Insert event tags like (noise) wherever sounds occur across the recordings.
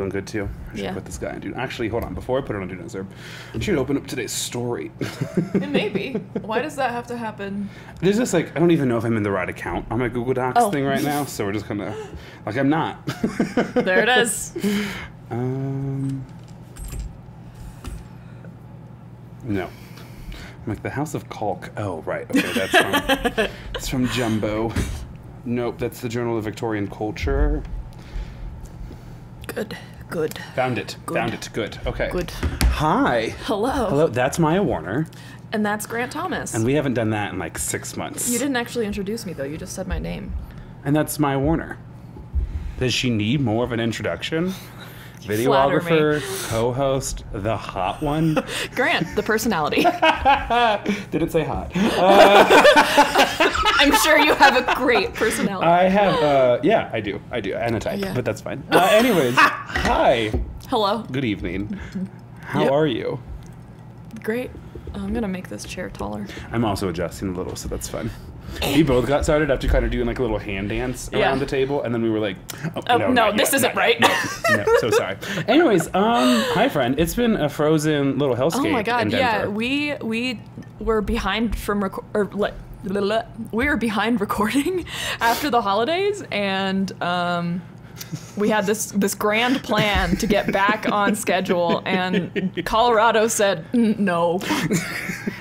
feeling good too. I should Yeah. put this guy on do. Actually, hold on. Before I put it on do not disturb, I should open up today's story. Maybe. Why does that have to happen? There's just like I don't even know if I'm in the right account on my Google Docs Oh. thing right now, so we're just gonna like I'm not. There it is. (laughs) Um, no. I'm like the House of Calk. Oh right, okay, that's from (laughs) it's from Jumbo. Nope, that's the Journal of Victorian Culture. Good. Good. Found it. Good. Found it. Good. Okay. Good. Hi. Hello. Hello. That's Maya Warner, And that's Grant Thomas. and we haven't done that in like six months. you didn't actually introduce me though. You just said my name. And that's Maya Warner. Does she need more of an introduction? (laughs) Videographer, co-host, the hot one. (laughs) Grant, the personality. (laughs) Didn't say hot. I'm sure you have a great personality. I have, uh, yeah, I do, I do, and a type, Yeah. but that's fine. Uh, anyways, (laughs) hi, Hello. good evening. (laughs) How Yep. are you? Great. I'm gonna make this chair taller. I'm also adjusting a little, so that's fun. We both got started after kind of doing like a little hand dance around Yeah. the table, and then we were like, "Oh, Oh, no, no, this yet, isn't right. yet, No, (laughs) no, so sorry. Anyways, um, hi friend. It's been a frozen little hellscape. Oh my god, in yeah. We we were behind from record or le- le- le- we were behind recording (laughs) after the holidays and um we had this this grand plan to get back on schedule and (laughs) Colorado said "Mm, no. (laughs)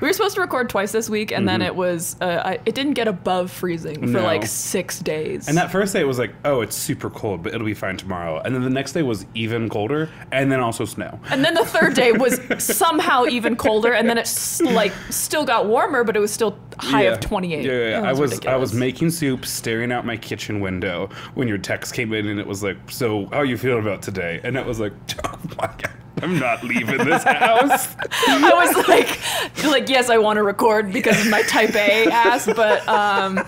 We were supposed to record twice this week, and then it was uh, I, it didn't get above freezing for Mm-hmm. No. like six days. And that first day it was like, oh, it's super cold, but it'll be fine tomorrow. And then the next day was even colder, and then also snow. And then the third day was (laughs) somehow even colder, and then it like still got warmer, but it was still high Yeah. of 28. Yeah, yeah, yeah. It I was I was making soup, staring out my kitchen window when your text came in, and it was like, "So, how are you feeling about today?" And it was like, (laughs) "Oh my god, I'm not leaving this house." (laughs) I was like, like yes, I want to record because of my Type A ass, but um,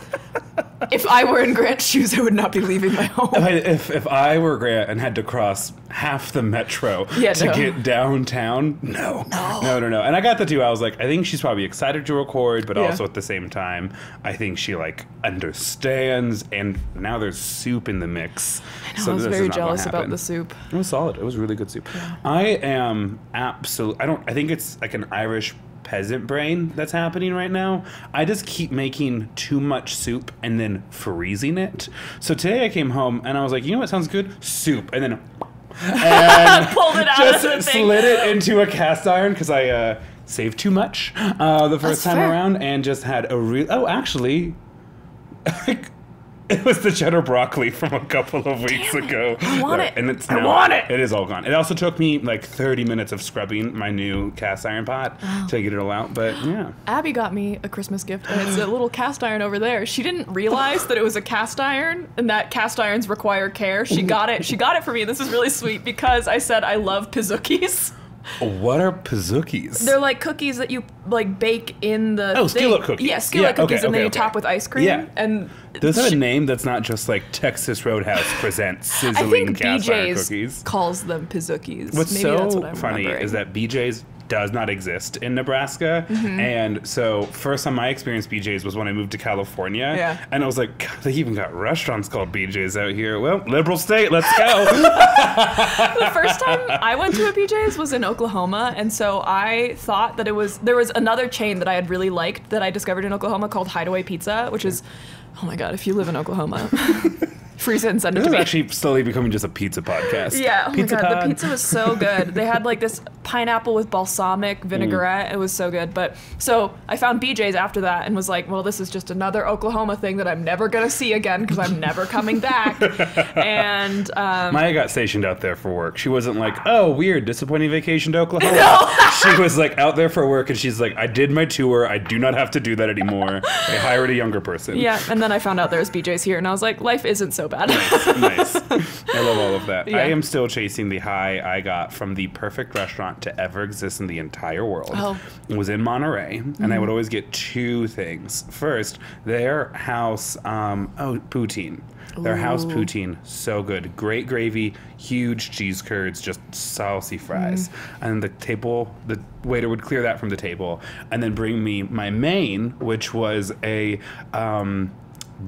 if I were in Grant's shoes, I would not be leaving my home. If if I were Grant and had to cross half the metro Yeah, to no. get downtown, no, no, no, no. And I got the two. I was like, I think she's probably excited to record, but Yeah. also at the same time, I think she like understands. And now there's soup in the mix. (laughs) I so was very jealous about the soup. It was solid. It was really good soup. I am absolute. I don't. I think it's like an Irish peasant brain that's happening right now. I just keep making too much soup and then freezing it. So today I came home and I was like, you know what sounds good? Soup, and then (laughs) and (laughs) Pulled it out just of the thing. slid it into a cast iron because I uh, saved too much uh, the first That's time fair. around and just had a real. Oh, actually. (laughs) It was the cheddar broccoli from a couple of weeks Damn it. ago. I want That- it. And it's I now- want it. It is all gone. It also took me like 30 minutes of scrubbing my new cast iron pot oh. to get it all out. But yeah. Abby got me a Christmas gift, and it's a little cast iron over there. She didn't realize that it was a cast iron, and that cast irons require care. She got it. She got it for me. This is really sweet because I said I love pizookies. What are pizookies? They're like cookies that you like bake in the Oh, skillet cookies. Yeah, skillet Yeah, okay, cookies, and then okay, you okay. top with ice cream. Yeah. and Have a name that's not just like Texas Roadhouse (sighs) presents I think BJ's cookies? calls them pizookies. What's Maybe so that's what I'm funny is that BJ's does not exist in Nebraska. Mm-hmm. And so, first time I experienced BJ's was when I moved to California. Yeah. And I was like, God, they even got restaurants called BJ's out here. Well, liberal state, let's go. (laughs) (laughs) the first time I went to a BJ's was in Oklahoma, and so I thought that it was there was another chain that I had really liked that I discovered in Oklahoma called Hideaway Pizza, which is oh my god, if you live in Oklahoma, (laughs) freeze it and send it this to is me. actually slowly becoming just a pizza podcast. yeah, oh pizza my god, pod. the pizza was so good. They had like this (laughs) pineapple with balsamic vinaigrette. It was so good. But so I found BJ's after that and was like, well, this is just another Oklahoma thing that I'm never gonna see again because I'm never coming back. (laughs) and um, Maya got stationed out there for work. She wasn't like, oh, weird, disappointing vacation to Oklahoma. (laughs) No. she was like out there for work and she's like, I did my tour. I do not have to do that anymore. I hired a younger person. yeah, and then I found out there was BJ's here, and I was like, life isn't so bad. (laughs) nice. I love all of that. Yeah. I am still chasing the high I got from the perfect restaurant to ever exist in the entire world. Oh. It was in Monterey, and I would always get two things. First, their house, um, oh, poutine. Their house poutine, so good. Great gravy, huge cheese curds, just saucy fries. And the table, the waiter would clear that from the table and then bring me my main, which was a um,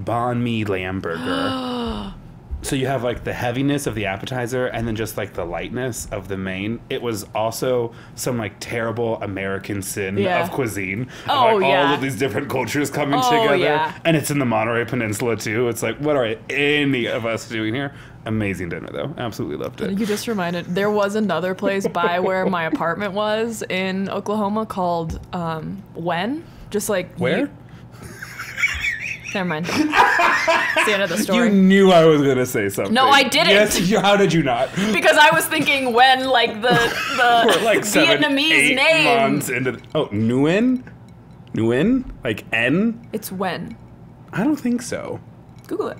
banh mi lamb burger. (gasps) So you have like the heaviness of the appetizer and then just like the lightness of the main. It was also some like terrible American sin Yeah. of cuisine. Of, Oh, like, yeah. All of these different cultures coming Oh, together. yeah. And it's in the Monterey Peninsula too. It's like, what are any of us doing here? Amazing dinner though. Absolutely loved it. You just reminded. There was another place by (laughs) where my apartment was in Oklahoma called um, When. Just like Where? Never mind. (laughs) It's the end of the story. You knew I was gonna say something. No, I didn't. Yes, (laughs) you, how did you not? because I was thinking when, like the the (laughs) like seven, Vietnamese eight name. months into. The, oh, Nguyen, Nguyen, like N. It's when. I don't think so. Google it.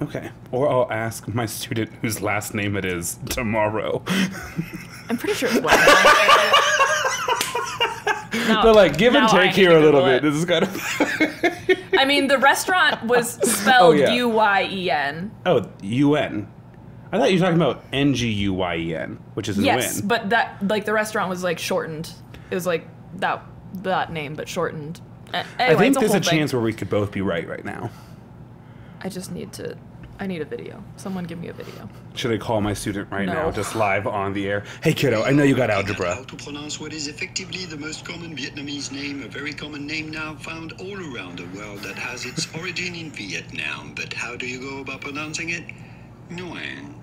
Okay. Or I'll ask my student whose last name it is tomorrow. I'm pretty sure it's when. No, They're like, give and now I take here a little bit. it. This is kind of. (laughs) I mean, the restaurant was (laughs) oh, spelled Oh, yeah. U Y E N. oh, UN. I thought you were talking about N G U Y E N, which is Yes, Nguyen. but that like the restaurant was like shortened. It was like that that name, but shortened. A- I Anyway, think a there's a thing. chance where we could both be right right now. I just need to. I need a video. Someone give me a video. Should I call my student right No. now, just live on the air? Hey, kiddo, I know you got How algebra. to pronounce what is effectively the most common Vietnamese name, a very common name now found all around the world that has its (laughs) origin in Vietnam. But how do you go about pronouncing it? Nguyen.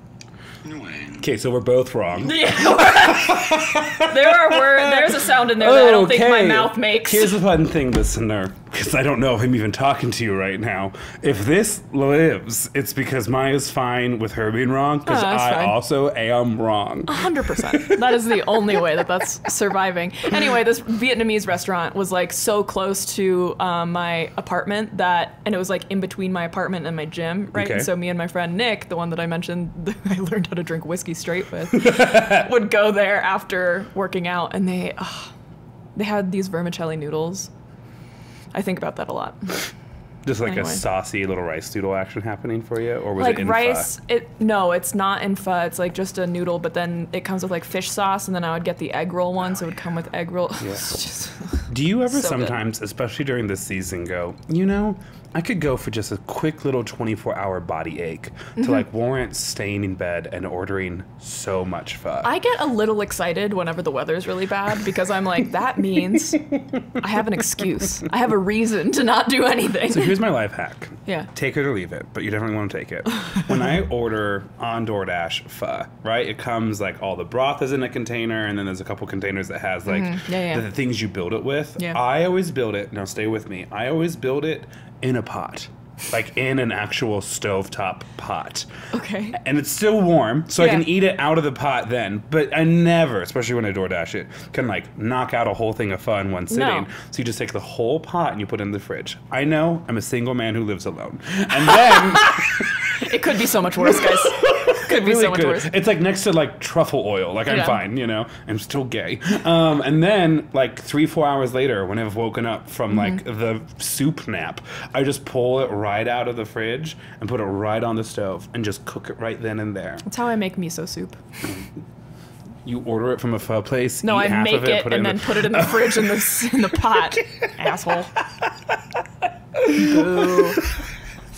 Nguyen. Okay, so we're both wrong. (laughs) (laughs) there are words. There's a sound in there that I don't think my mouth makes. Here's the fun thing, listener, because I don't know if I'm even talking to you right now. If this lives, it's because Maya's fine with her being wrong, because Oh, I fine. also am wrong. Hundred percent. That is the only way that that's surviving. Anyway, this Vietnamese restaurant was like so close to um, my apartment that, and it was like in between my apartment and my gym, right? Okay. And so me and my friend Nick, the one that I mentioned, (laughs) that I learned how to drink whiskey straight with, (laughs) would go there after working out, and they, they had these vermicelli noodles. I think about that a lot. Just like a saucy little rice noodle action happening for you, or was like it in rice it no it's not in pho. It's like just a noodle but then it comes with like fish sauce and then i would get the egg roll one so it would come with egg roll. (laughs) It's just- Do you ever (laughs) So good. sometimes, especially during this season, go, you know, I could go for just a quick little 24 hour body ache Mm-hmm. to like warrant staying in bed and ordering so much pho? i get a little excited whenever the weather's really bad because i'm like that (laughs) means i have an excuse i have a reason to not do anything So here's my life hack. Yeah. Take it or leave it, but you definitely want to take it. when I (laughs) order on DoorDash pho, right? It comes like all the broth is in a container, and then there's a couple containers that has like Mm-hmm. Yeah, yeah. The, the things you build it with. Yeah. I always build it. Now stay with me. I always build it in a pot, like in an actual stovetop pot. okay And it's still warm, so I can eat it out of the pot then. But I never, especially when I DoorDash it, can like knock out a whole thing of fun one sitting. So you just take the whole pot and you put it in the fridge. I know I'm a single man who lives alone, and then (laughs) it could be so much worse guys (laughs) could be really so much good. worse It's like next to like truffle oil. Like I'm Yeah. fine, you know. I'm still gay. Um, and then like three, four hours later, when I've woken up from like Mm-hmm. the soup nap, I just pull it right out of the fridge and put it right on the stove and just cook it right then and there. that's how i make miso soup You order it from a pho place. no i half make of it, put and in then the- put it in the (laughs) fridge in the in the pot (laughs) asshole Boo. (laughs)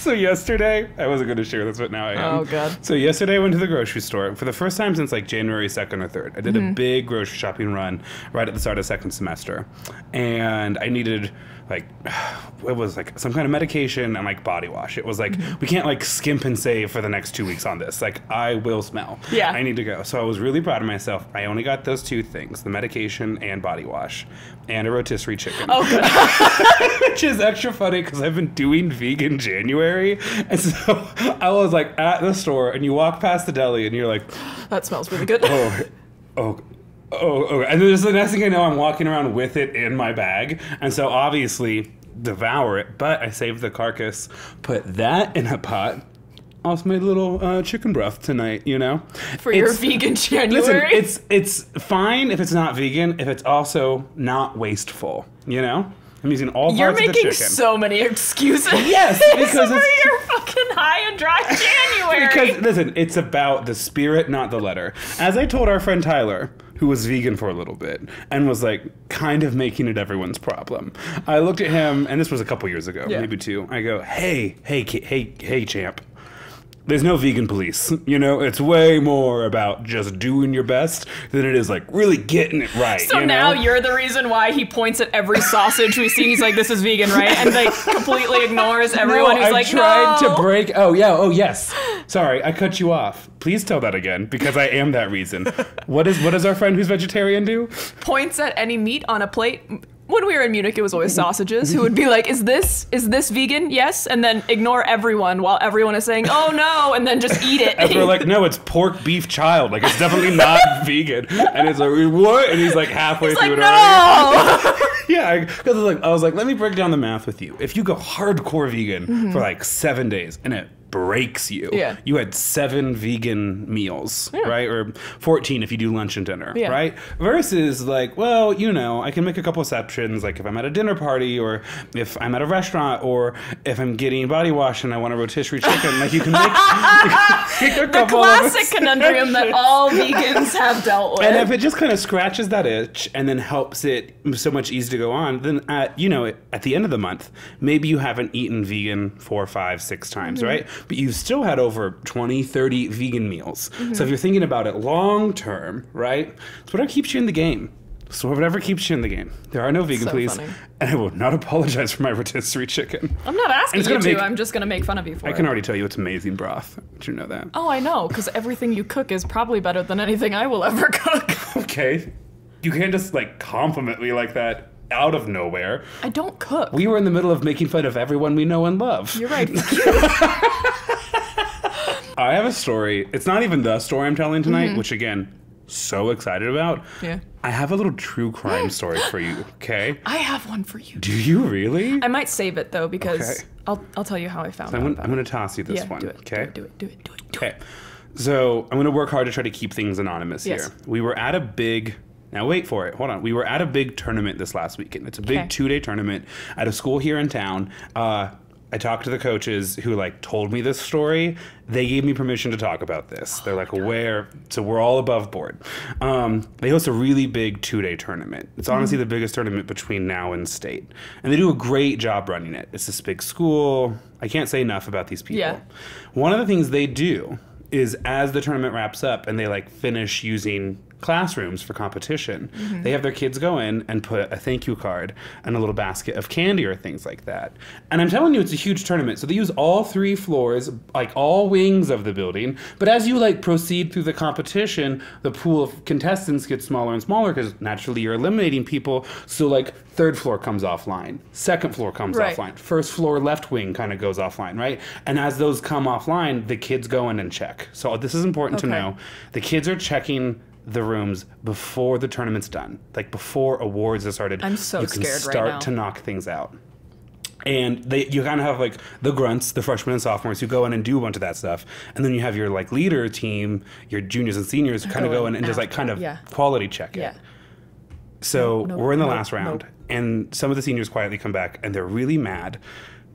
So yesterday, I wasn't going to share this, but now I am. Oh, God. So yesterday, I went to the grocery store for the first time since like January second or third. I did Mm-hmm. a big grocery shopping run right at the start of second semester, and I needed like (sighs) it was like some kind of medication and like body wash. It was like Mm-hmm. we can't like skimp and save for the next two weeks on this. Like I will smell. Yeah. I need to go. So I was really proud of myself. I only got those two things: the medication and body wash, and a rotisserie chicken. oh good (laughs) which is extra funny because I've been doing vegan January, and so (laughs) I was like at the store, and you walk past the deli, and you're like, that smells really good oh, oh. Oh, oh, and then the next thing I know, I'm walking around with it in my bag, and so obviously devour it. But I saved the carcass, put that in a pot. Also made a little uh, chicken broth tonight. You know, for your vegan (laughs) (laughs) January. Listen, it's it's fine if it's not vegan, if it's also not wasteful. You know, I'm using all You're parts of the chicken. You're making so many excuses. Yes, (laughs) because for it's- your fucking high and dry January. because listen, it's about the spirit, not the letter. As I told our friend Tyler, who was vegan for a little bit and was like kind of making it everyone's problem. I looked at him, and this was a couple years ago, Yeah. maybe two. I go, "Hey, hey, hey, hey, champ." There's no vegan police. You know, it's way more about just doing your best than it is like really getting it right. So you now know? you're the reason why he points at every sausage we see. He's like, "This is vegan, right?" And like (laughs) completely ignores everyone no, who's I've like, tried "No." to break. Oh yeah. Oh yes. Sorry, I cut you off. Please tell that again because I am that reason. what is what does our friend who's vegetarian do? points at any meat on a plate. When we were in Munich, it was always sausages. Who would be like, "Is this is this vegan? Yes," and then ignore everyone while everyone is saying, "Oh no," and then just eat it. And we're like, no, it's pork beef child. Like it's definitely not (laughs) vegan. And it's like, what? And he's like halfway He's through like, it already. "No." (laughs) Yeah, because like I was like, let me break down the math with you. If you go hardcore vegan mm-hmm. for like seven days and it breaks you. Yeah. you had seven vegan meals, right? Or fourteen if you do lunch and dinner, Yeah. right? Versus like, well, you know, I can make a couple exceptions, like if I'm at a dinner party or if I'm at a restaurant or if I'm getting body wash and I want a rotisserie chicken, like you can make, you can make a the classic conundrum that all vegans have dealt with. (laughs) and if it just kind of scratches that itch and then helps it so much easier to go on, then at you know at the end of the month, maybe you haven't eaten vegan four, five, six times, Mm-hmm. right? But you've still had over 20, 30 vegan meals. Mm-hmm. So if you're thinking about it long term, right? It's whatever keeps you in the game. So whatever keeps you in the game. There are no vegan, So please. funny. And I will not (laughs) apologize for my rotisserie chicken. I'm not asking you gonna I'm just gonna make fun of you for I it. can already tell you it's amazing broth. Did you know that? Oh, I know, because everything you cook is probably better than anything I will ever (laughs) cook. (laughs) Okay. You can't just like compliment me like that out of nowhere. I don't cook. We were in the middle of making fun of everyone we know and love. You're right. (laughs) I have a story. It's not even the story I'm telling tonight, mm-hmm. which again, so excited about. Yeah. I have a little true (gasps) crime story for you, okay? I have one for you. Do you really? I might save it though because Okay. I'll I'll tell you how I found I'm out. gonna, I'm gonna toss you this yeah, one, do it. okay? Do it. Do it. Do it. Do it. Okay. So I'm gonna work hard to try to keep things anonymous Yes. here. We were at a big now wait for it. Hold on. We were at a big tournament this last weekend. It's a big Okay. two day tournament at a school here in town. Uh, I talked to the coaches who like told me this story. They gave me permission to talk about this. They're like aware, so we're all above board. Um, they host a really big two day tournament. It's honestly the biggest tournament between now and state, and they do a great job running it. It's this big school. I can't say enough about these people. Yeah. One of the things they do is as the tournament wraps up and they like finish using classrooms for competition, Mm-hmm. they have their kids go in and put a thank you card and a little basket of candy or things like that. And I'm telling you, it's a huge tournament. So they use all three floors, like all wings of the building. But as you like proceed through the competition, the pool of contestants gets smaller and smaller because naturally you're eliminating people. So like third floor comes offline, second floor comes Right. offline, first floor left wing kind of goes offline, right? And as those come offline, the kids go in and check. So this is important to know. The kids are checking the rooms before the tournament's done, like before awards are started. I'm so you can scared right start now. to knock things out. And they, you kind of have like the grunts, the freshmen and sophomores who go in and do a bunch of that stuff, and then you have your like leader team, your juniors and seniors, kind of Go in and just like kind of yeah. quality check it. Yeah. So No, no, we're in the no, last round, and some of the seniors quietly come back, and they're really mad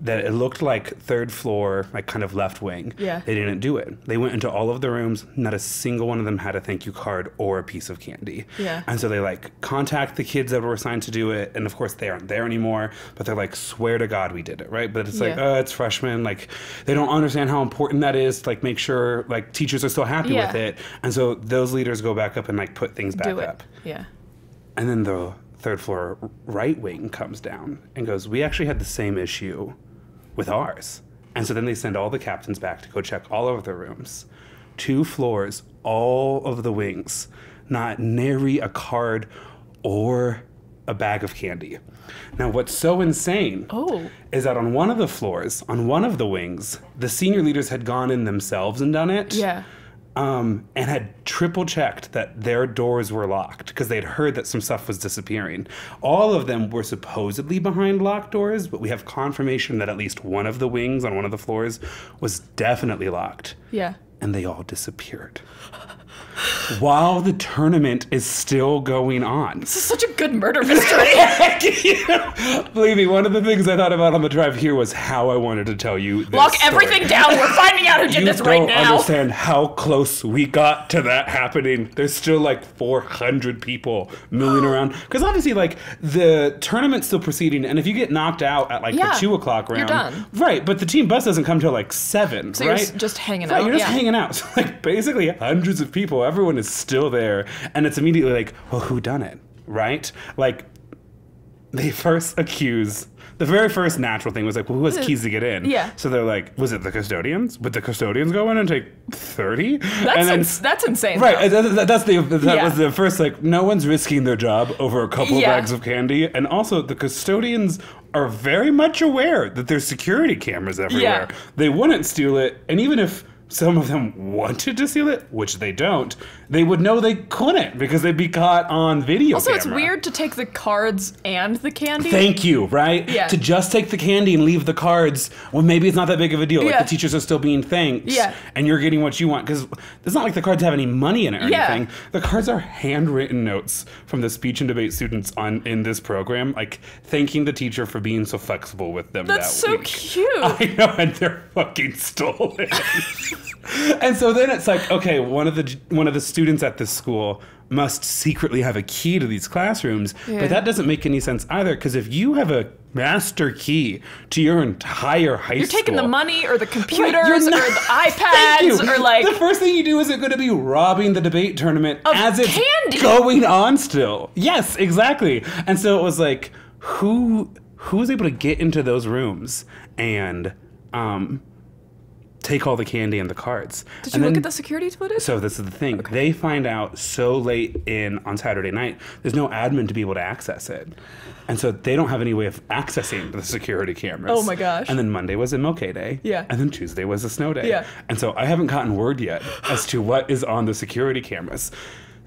that it looked like third floor, like kind of left wing. Yeah. They didn't do it. They went into all of the rooms. Not a single one of them had a thank you card or a piece of candy. Yeah. And so they like contact the kids that were assigned to do it, and of course they aren't there anymore. But they're like, swear to God we did it, right? But it's like, Yeah. uh, it's freshmen. Like they don't understand how important that is. To, like make sure like teachers are still happy Yeah. with it. And so those leaders go back up and like put things back Do it. up. Yeah. And then the third floor right wing comes down and goes, We actually had the same issue with ours. And so then they send all the captains back to go check all of the rooms. Two floors, all of the wings, not nary a card or a bag of candy. Now, what's so insane Oh. is that on one of the floors, on one of the wings, the senior leaders had gone in themselves and done it Yeah. Um, and had triple checked that their doors were locked because they'd heard that some stuff was disappearing. All of them were supposedly behind locked doors, but we have confirmation that at least one of the wings on one of the floors was definitely locked. Yeah. And they all disappeared. While the tournament is still going on. This is such a good murder mystery. (laughs) Believe me, one of the things I thought about on the drive here was how I wanted to tell you. This Lock story. everything down. We're finding out who did You this don't understand how close we got to that happening. There's still like 400 people milling (gasps) around because obviously, like the tournament's still proceeding, and if you get knocked out at like Yeah, the two o'clock round, you're done. right? But the team bus doesn't come till like seven, So you're right? just hanging Right, out, you're just yeah. hanging out. (laughs) So like basically hundreds of people, everyone is still there, and it's immediately like, well, who done it, right? Like they first accuse. The very first natural thing was like, well, who has hmm. keys to get in? Yeah. So they're like, was it the custodians? Would the custodians go in and take 30? That's, then, ins- that's insane. Right, that- that's the that Yeah. was the first like no one's risking their job over a couple Yeah. of bags of candy, and also the custodians are very much aware that there's security cameras everywhere. Yeah. They wouldn't steal it, and even if some of them wanted to steal it, which they don't, they would know they couldn't because they'd be caught on video. Also, it's weird to take the cards and the candy. Thank you, right? Yeah. To just take the candy and leave the cards well, maybe it's not that big of a deal. Yeah. Like the teachers are still being thanked. Yeah. And you're getting what you want. Because it's not like the cards have any money in it or Yeah. anything. The cards are handwritten notes from the speech and debate students on in this program, like thanking the teacher for being so flexible with them. That's that so week. cute. (laughs) I know, and they're fucking stolen. (laughs) and so then it's like, okay, one of the one of the students at this school must secretly have a key to these classrooms, Yeah. but that doesn't make any sense either. Because if you have a master key to your entire high school. You're taking the money or the computers you're or the (laughs) iPads or like the first thing you do is it going to be robbing the debate tournament as it's candy. going on still. Yes, exactly. And so it was like, who who was able to get into those rooms and um, take all the candy and the cards? Did you and look at the security footage? so this is the thing. They find out so late in on Saturday night. There's no admin to be able to access it, and so they don't have any way of accessing the security cameras. Oh my gosh. And then Monday was a MLK Day. Yeah. And then Tuesday was a snow day. Yeah. And so I haven't gotten word yet as to what is on the security cameras.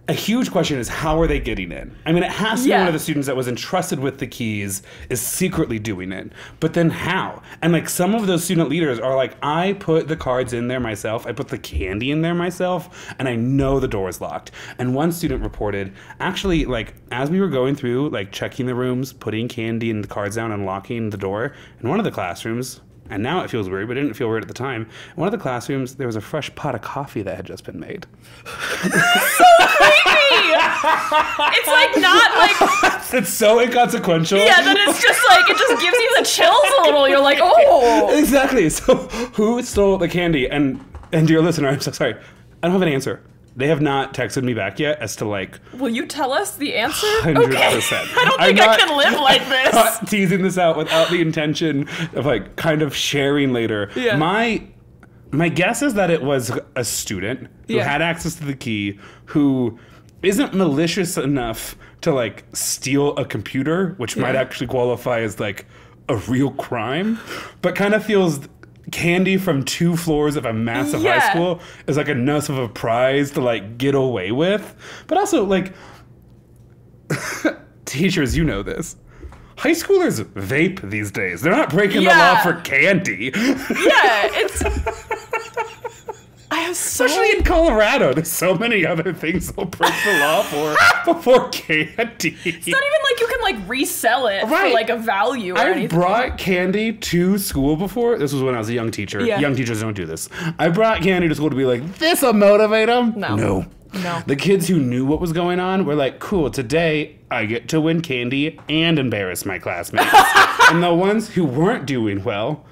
A huge question is how are they getting in? I mean, it has to be one of the students that was entrusted with the keys is secretly doing it. But then how? And like some of those student leaders are like, I put the cards in there myself, I put the candy in there myself, and I know the door is locked. And one student reported, actually, like as we were going through, like checking the rooms, putting candy and the cards down and locking the door, in one of the classrooms, and now it feels weird, but it didn't feel weird at the time. In one of the classrooms, there was a fresh pot of coffee that had just been made. So creepy! it's like not like (laughs) It's so inconsequential. yeah, then it's just like it just gives you the chills a little. You're like, oh, Exactly. So who stole the candy? And and dear listener, I'm so sorry. I don't have an answer. They have not texted me back yet as to like will you tell us the answer? (laughs) hundred Okay. percent. (laughs) I don't think I can live (laughs) like this. Not teasing this out without the intention of like kind of sharing later. Yeah. My my guess is that it was a student who Yeah. had access to the key who isn't malicious enough to like steal a computer, which might actually qualify as like a real crime, but kind of feels candy from two floors of a massive Yeah. high school is like enough of a prize to like get away with. But also like (laughs) teachers, you know this. High schoolers vape these days. They're not breaking the law for candy. Yeah, (laughs) it's. I have so Especially in Colorado. There's so many other things they'll break the law (laughs) for before candy. It's not even like you can like resell it for like a value or I've anything. brought candy to school before. This was when I was a young teacher. Yeah. Young teachers don't do this. I brought candy to school to be like, this will motivate them. No. No. No. The kids who knew what was going on were like, cool, today I get to win candy and embarrass my classmates. (laughs) and the ones who weren't doing well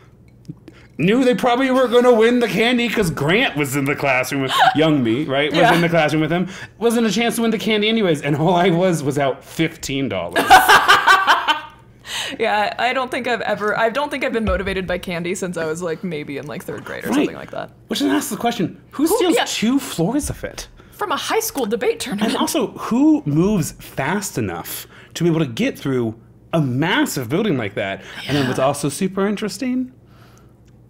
knew they probably were going to win the candy because Grant was in the classroom with (laughs) young me, right? Was Yeah. in the classroom with him. Wasn't a chance to win the candy anyways. And all I was was out $15. (laughs) Yeah, I don't think I've ever. I don't think I've been motivated by candy since I was like maybe in like third grade or something like that. Which then asks the question who steals yeah. two floors of it? From a high school debate tournament. And also, who moves fast enough to be able to get through a massive building like that? And then what's also super interesting,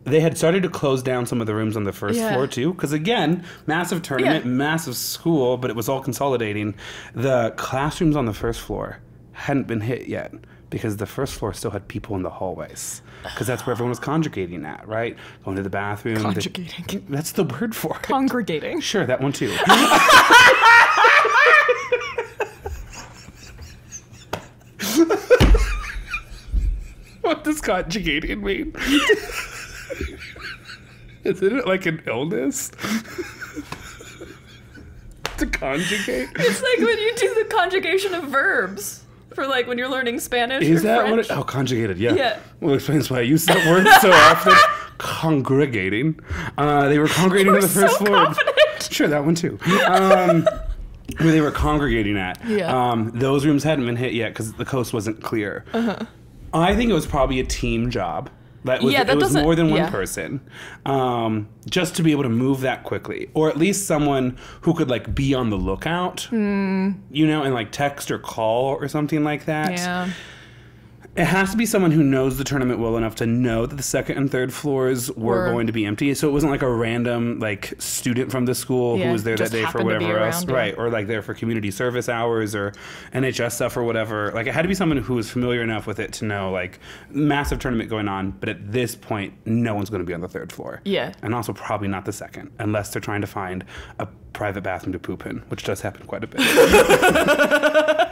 they had started to close down some of the rooms on the first Yeah. floor too. Because again, massive tournament, Yeah. massive school, but it was all consolidating. The classrooms on the first floor hadn't been hit yet because the first floor still had people in the hallways because that's where everyone was conjugating at, right? Going to the bathroom. they- Conjugating. (laughs) that's the word for it. Congregating. Sure, that one too. (laughs) what does conjugating mean? (laughs) Isn't it like an illness? to conjugate? It's like when you do the conjugation of verbs for like when you're learning Spanish. Is that French. what it? Oh, conjugated, yeah. Yeah. Well, it explains why I use that word so often. Congregating. Uh, they were congregating You're the first so floor. confident. Sure, that one too. Um, where they were congregating at. Yeah. Um, those rooms hadn't been hit yet because the coast wasn't clear. Uh-huh. I think it was probably a team job. That was, Yeah, that it was more than one yeah. person, um, just to be able to move that quickly, or at least someone who could like be on the lookout, Hmm. you know, and like text or call or something like that. Yeah. It has to be someone who knows the tournament well enough to know that the second and third floors were Were- going to be empty. So it wasn't like a random like student from the school Yeah, who was there that day for happened to be whatever else, yeah. right? Or like there for community service hours or NHS stuff or whatever. Like it had to be someone who was familiar enough with it to know like massive tournament going on, but at this point, no one's going to be on the third floor. Yeah. and also probably not the second, unless they're trying to find a private bathroom to poop in, which does happen quite a bit. (laughs)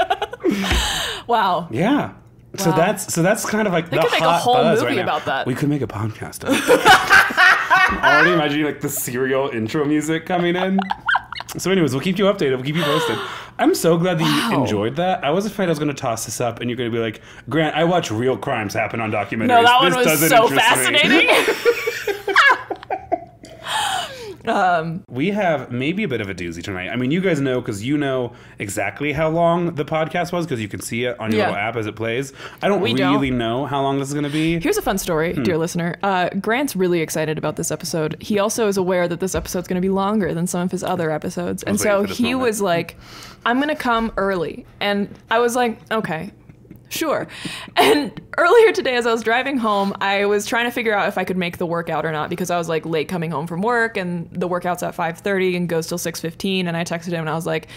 Wow. Yeah. So Wow. that's so that's kind of like the could make a hot whole buzz movie right about that. We could make a podcast. Of (laughs) it. I'm already imagining like the serial intro music coming in. So, anyways, we'll keep you updated. We'll keep you posted. I'm so glad that you enjoyed that. I was afraid I was going to toss this up, and you're going to be like, "Grant, I watch real crimes happen on documentaries. No, that one was doesn't so interest (laughs) (laughs) me." fascinating. We have maybe a bit of a doozy tonight. I mean, you guys know because you know exactly how long the podcast was because you can see it on your Yeah. little app as it plays. I don't We really don't. know how long this is going to be. Here's a fun story, Hmm. dear listener. Uh, Grant's really excited about this episode. He also is aware that this episode's going to be longer than some of his other episodes. And so waiting for this he moment. was like, I'm going to come early. And I was like, okay. Sure. And earlier today, as I was driving home, I was trying to figure out if I could make the workout or not because I was like late coming home from work, and the workout's at 5:30 and goes till 6:15. And I texted him, and I was like,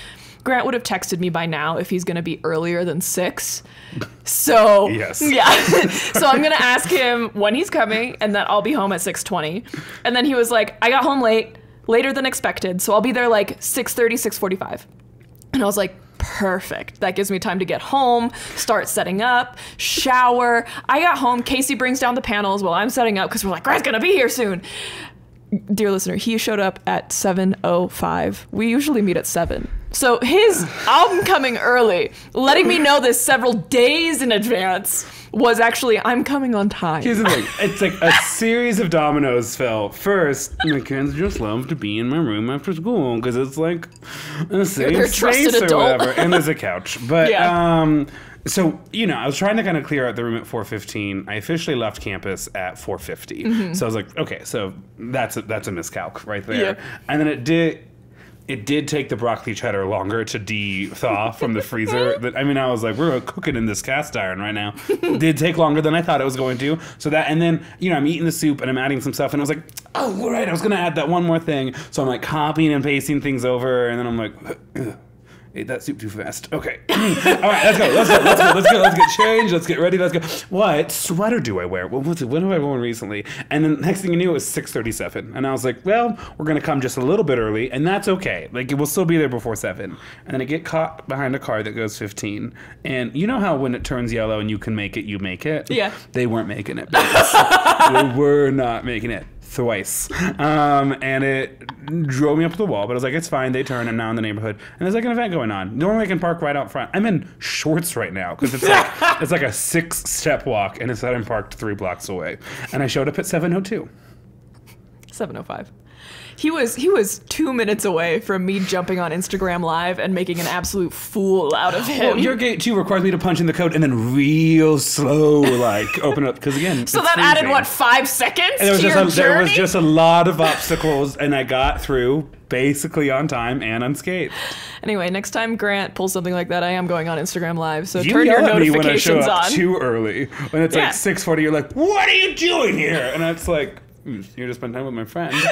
Grant would have texted me by now if he's going to be earlier than six. (laughs) So Yes. yeah. (laughs) so I'm gonna ask him when he's coming, and that I'll be home at 6:20. And then he was like, I got home late, later than expected, so I'll be there like 6:30, 6:45. And I was like, perfect. That gives me time to get home, start setting up, shower. I got home. Casey brings down the panels while I'm setting up because we're like, Grant's gonna be here soon. Dear listener, he showed up at 7:05. We usually meet at 7. So his I'm coming early, letting me know this several days in advance was actually I'm coming on time. Here's the thing. (laughs) It's like a series of dominoes fell. First, my kids just love to be in my room after school because it's like a safe space or adult. whatever. And there's a couch. But Yeah. um so, you know, I was trying to kind of clear out the room at 4:15. I officially left campus at 4:50. Mm-hmm. So I was like, okay, so that's a, that's a miscalc right there. Yeah. And then it did it did take the broccoli cheddar longer to de-thaw from the freezer. (laughs) I mean, I was like, we're cooking in this cast iron right now. It did take longer than I thought it was going to. So that, and then you know, I'm eating the soup and I'm adding some stuff, and I was like, oh, right, I was gonna add that one more thing. So I'm like copying and pasting things over, and then I'm like. (clears throat) "Ugh, Ate that soup too fast. Okay. (coughs) All right, let's go. Let's go. Let's go. Let's go. Let's get changed. Let's get ready. Let's go. What sweater do I wear? What was it? When have I worn recently? And then next thing you knew, it was 6:37, and I was like, well, we're gonna come just a little bit early, and that's okay. Like it will still be there before seven. And then I get caught behind a car that goes 15, and you know how when it turns yellow and you can make it, you make it. Yeah. They weren't making it. (laughs) they were not making it thrice. Um, and it drove me up to the wall, but I was like, it's fine. They turn. I'm now in the neighborhood. And there's like an event going on. Normally I can park right out front. I'm in shorts right now because it's like, (laughs) it's like a six step walk and instead I'm parked three blocks away. And I showed up at 702. 705. He was he was two minutes away from me jumping on Instagram Live and making an absolute fool out of him. Well, your gate two requires me to punch in the code and then real slow, like (laughs) open it up. Because again, so that added what five seconds And there was to just your a, there was just a lot of obstacles, and I got through basically on time and unscathed. Anyway, next time Grant pulls something like that, I am going on Instagram Live. So You turn your yell at me when I show notifications up on. too early. When it's Yeah. like six forty, you're like, "What are you doing here?" And it's like, "Hmm, "You're just spending time with my friend." (laughs)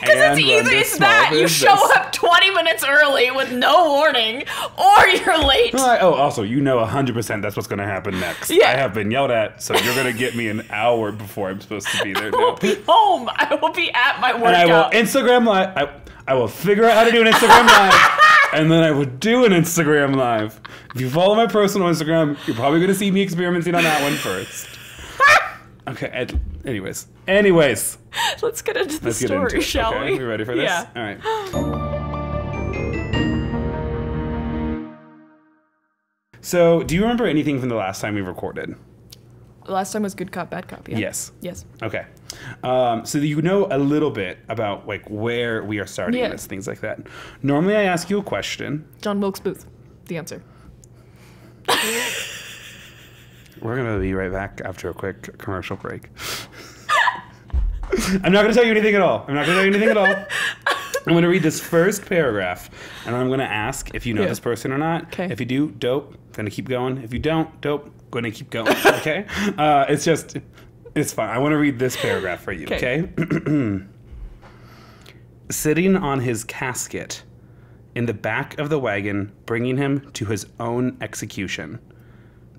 Because it's either it's that you show up 20 minutes early with no warning, or you're late. Right. Oh, also, you know 100% that's what's going to happen next. Yeah. I have been yelled at, so you're going to get me an hour before I'm supposed to be there I now. will be home. I will be at my workout. and I will. Instagram live. I, I will figure out how to do an Instagram live, (laughs) and then I will do an Instagram live. If you follow my personal Instagram, you're probably going to see me experimenting on that one first. (laughs) Okay. ed- anyways. Anyways. Let's get into the Let's story, into shall okay? we? We ready for this? Yeah. All right. So, do you remember anything from the last time we recorded? Last time was good cop, bad cop. Yeah. Yes. Yes. Okay. Um, so you know a little bit about like where we are starting Yeah. this, things like that. Normally, I ask you a question. John Wilkes Booth. The answer. (laughs) We're gonna be right back after a quick commercial break. (laughs) I'm not gonna tell you anything at all. I'm not gonna tell you anything at all. (laughs) I'm gonna read this first paragraph, and I'm gonna ask if you know Yeah. this person or not. 'Kay. If you do, dope. Gonna keep going. If you don't, dope. Gonna keep going. (laughs) Okay. uh, it's just, it's fine. I want to read this paragraph for you. 'Kay. Okay. (clears throat) Sitting on his casket, in the back of the wagon, bringing him to his own execution.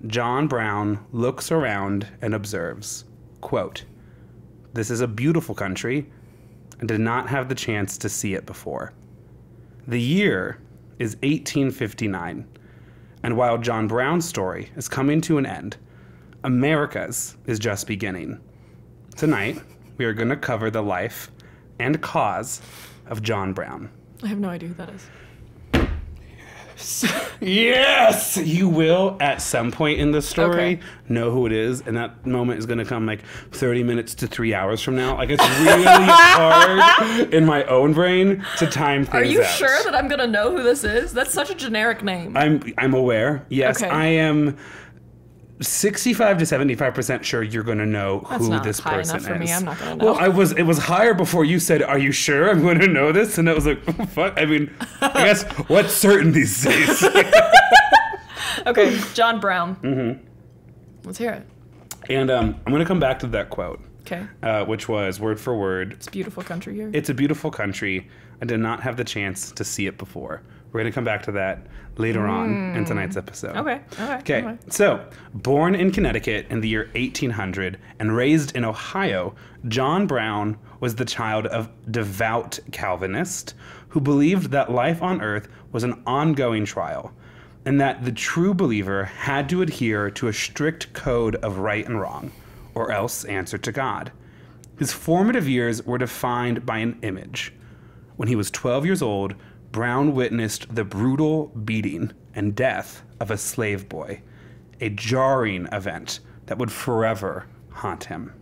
John Brown looks around and observes, quote, This is a beautiful country. I did not have the chance to see it before. The year is 1859, and while John Brown's story is coming to an end, America's is just beginning. Tonight, we are going to cover the life and cause of John Brown. I have no idea who that is. (laughs) Yes, you will at some point in the story Okay. know who it is, and that moment is going to come like 30 minutes to three hours from now. Like it's really (laughs) hard in my own brain to time things Are you out. sure that I'm gonna know who this is? That's such a generic name. I'm I'm aware. Yes, Okay. I am. 65 to 75 percent sure you're going to know That's who this high person enough for is. me. I'm not gonna know. Well, I was. It was higher before you said, "Are you sure I'm going to know this?" And I was like, oh, "Fuck." I mean, I guess (laughs) what certain these days. (laughs) okay, John Brown. Mm-hmm. Let's hear it. and um, I'm going to come back to that quote. Okay. uh, which was word for word. It's a beautiful country here. It's a beautiful country. I did not have the chance to see it before. We're going to come back to that later on in tonight's episode. Mm. okay. Okay. Okay, so born in Connecticut in the year 1800 and raised in Ohio, John Brown was the child of devout Calvinist who believed that life on earth was an ongoing trial and that the true believer had to adhere to a strict code of right and wrong or else answer to God. His formative years were defined by an image. When he was 12 years old, Brown witnessed the brutal beating and death of a slave boy, a jarring event that would forever haunt him.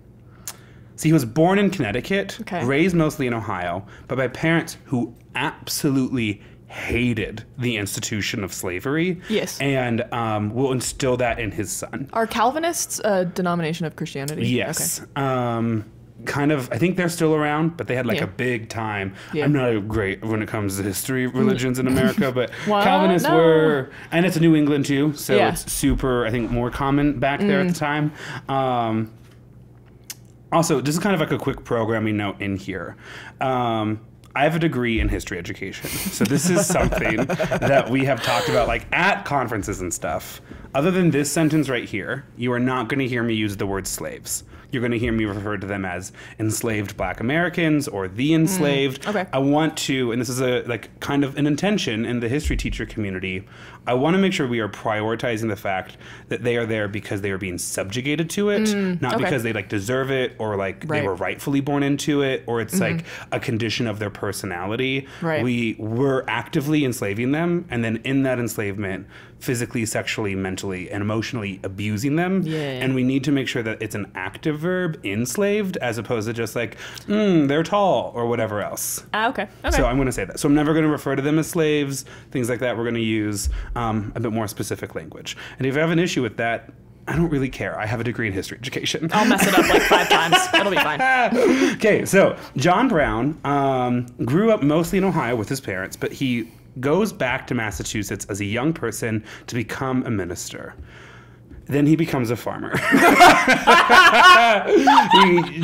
See, he was born in Connecticut, Okay. raised mostly in Ohio, but by parents who absolutely hated the institution of slavery. Yes. And um, will instill that in his son. Are Calvinists a denomination of Christianity? Yes. Um, kind of. I think they're still around, but they had like Yeah. a big time. Yeah. I'm not a great when it comes to history of religions in America, but? (laughs) Calvinists No. were, and it's New England too, so Yeah. Mm. it's super. I think more common back there at the time. Um, also, this is kind of like a quick programming note in here. Um, I have a degree in history education. So this is something (laughs) that we have talked about like at conferences and stuff. Other than this sentence right here, you are not going to hear me use the word slaves. You're going to hear me refer to them as enslaved black Americans or the mm, enslaved. okay. I want to, and this is a like kind of an intention in the history teacher community. I want to make sure we are prioritizing the fact that they are there because they are being subjugated to it, not okay. because they like deserve it or like they were rightfully born into it or it's like a condition of their personality. Right. We were actively enslaving them and then in that enslavement physically, sexually, mentally and emotionally abusing them. Yeah. And we need to make sure that it's an active verb enslaved as opposed to just like mm, they're tall or whatever else. Ah, okay. Okay. So I'm going to say that. So I'm never going to refer to them as slaves, things like that. We're going to use um, a bit more specific language. And if you have an issue with that, I don't really care. I have a degree in history education. I'll mess it up like five (laughs) times. It'll be fine. okay, so John Brown um, grew up mostly in Ohio with his parents, but he goes back to Massachusetts as a young person to become a minister. Then he becomes a farmer. (laughs) (laughs) he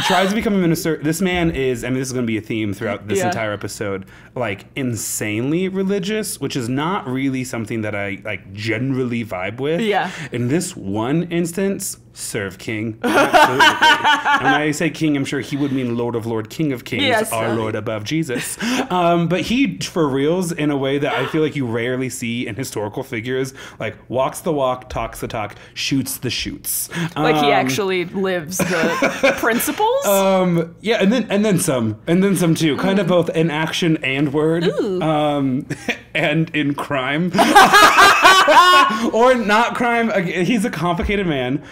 tries to become a minister. This man is, I mean, this is going to be a theme throughout this Yeah. entire episode, like insanely religious, which is not really something that I like generally vibe with. Yeah. In this one instance, serve king. Absolutely. and when I say king, I'm sure he would mean Lord of Lord, King of Kings, Yes, our Lord above Jesus. Um, but he, for reals, in a way that I feel like you rarely see in historical figures, like walks the walk, talks the talk, shoots the shoots. Like he Um, actually lives the (laughs) principles. um, yeah, and then and then some, and then some too. Kind of both in action and word, um, (laughs) and in crime, (laughs) or not crime. He's a complicated man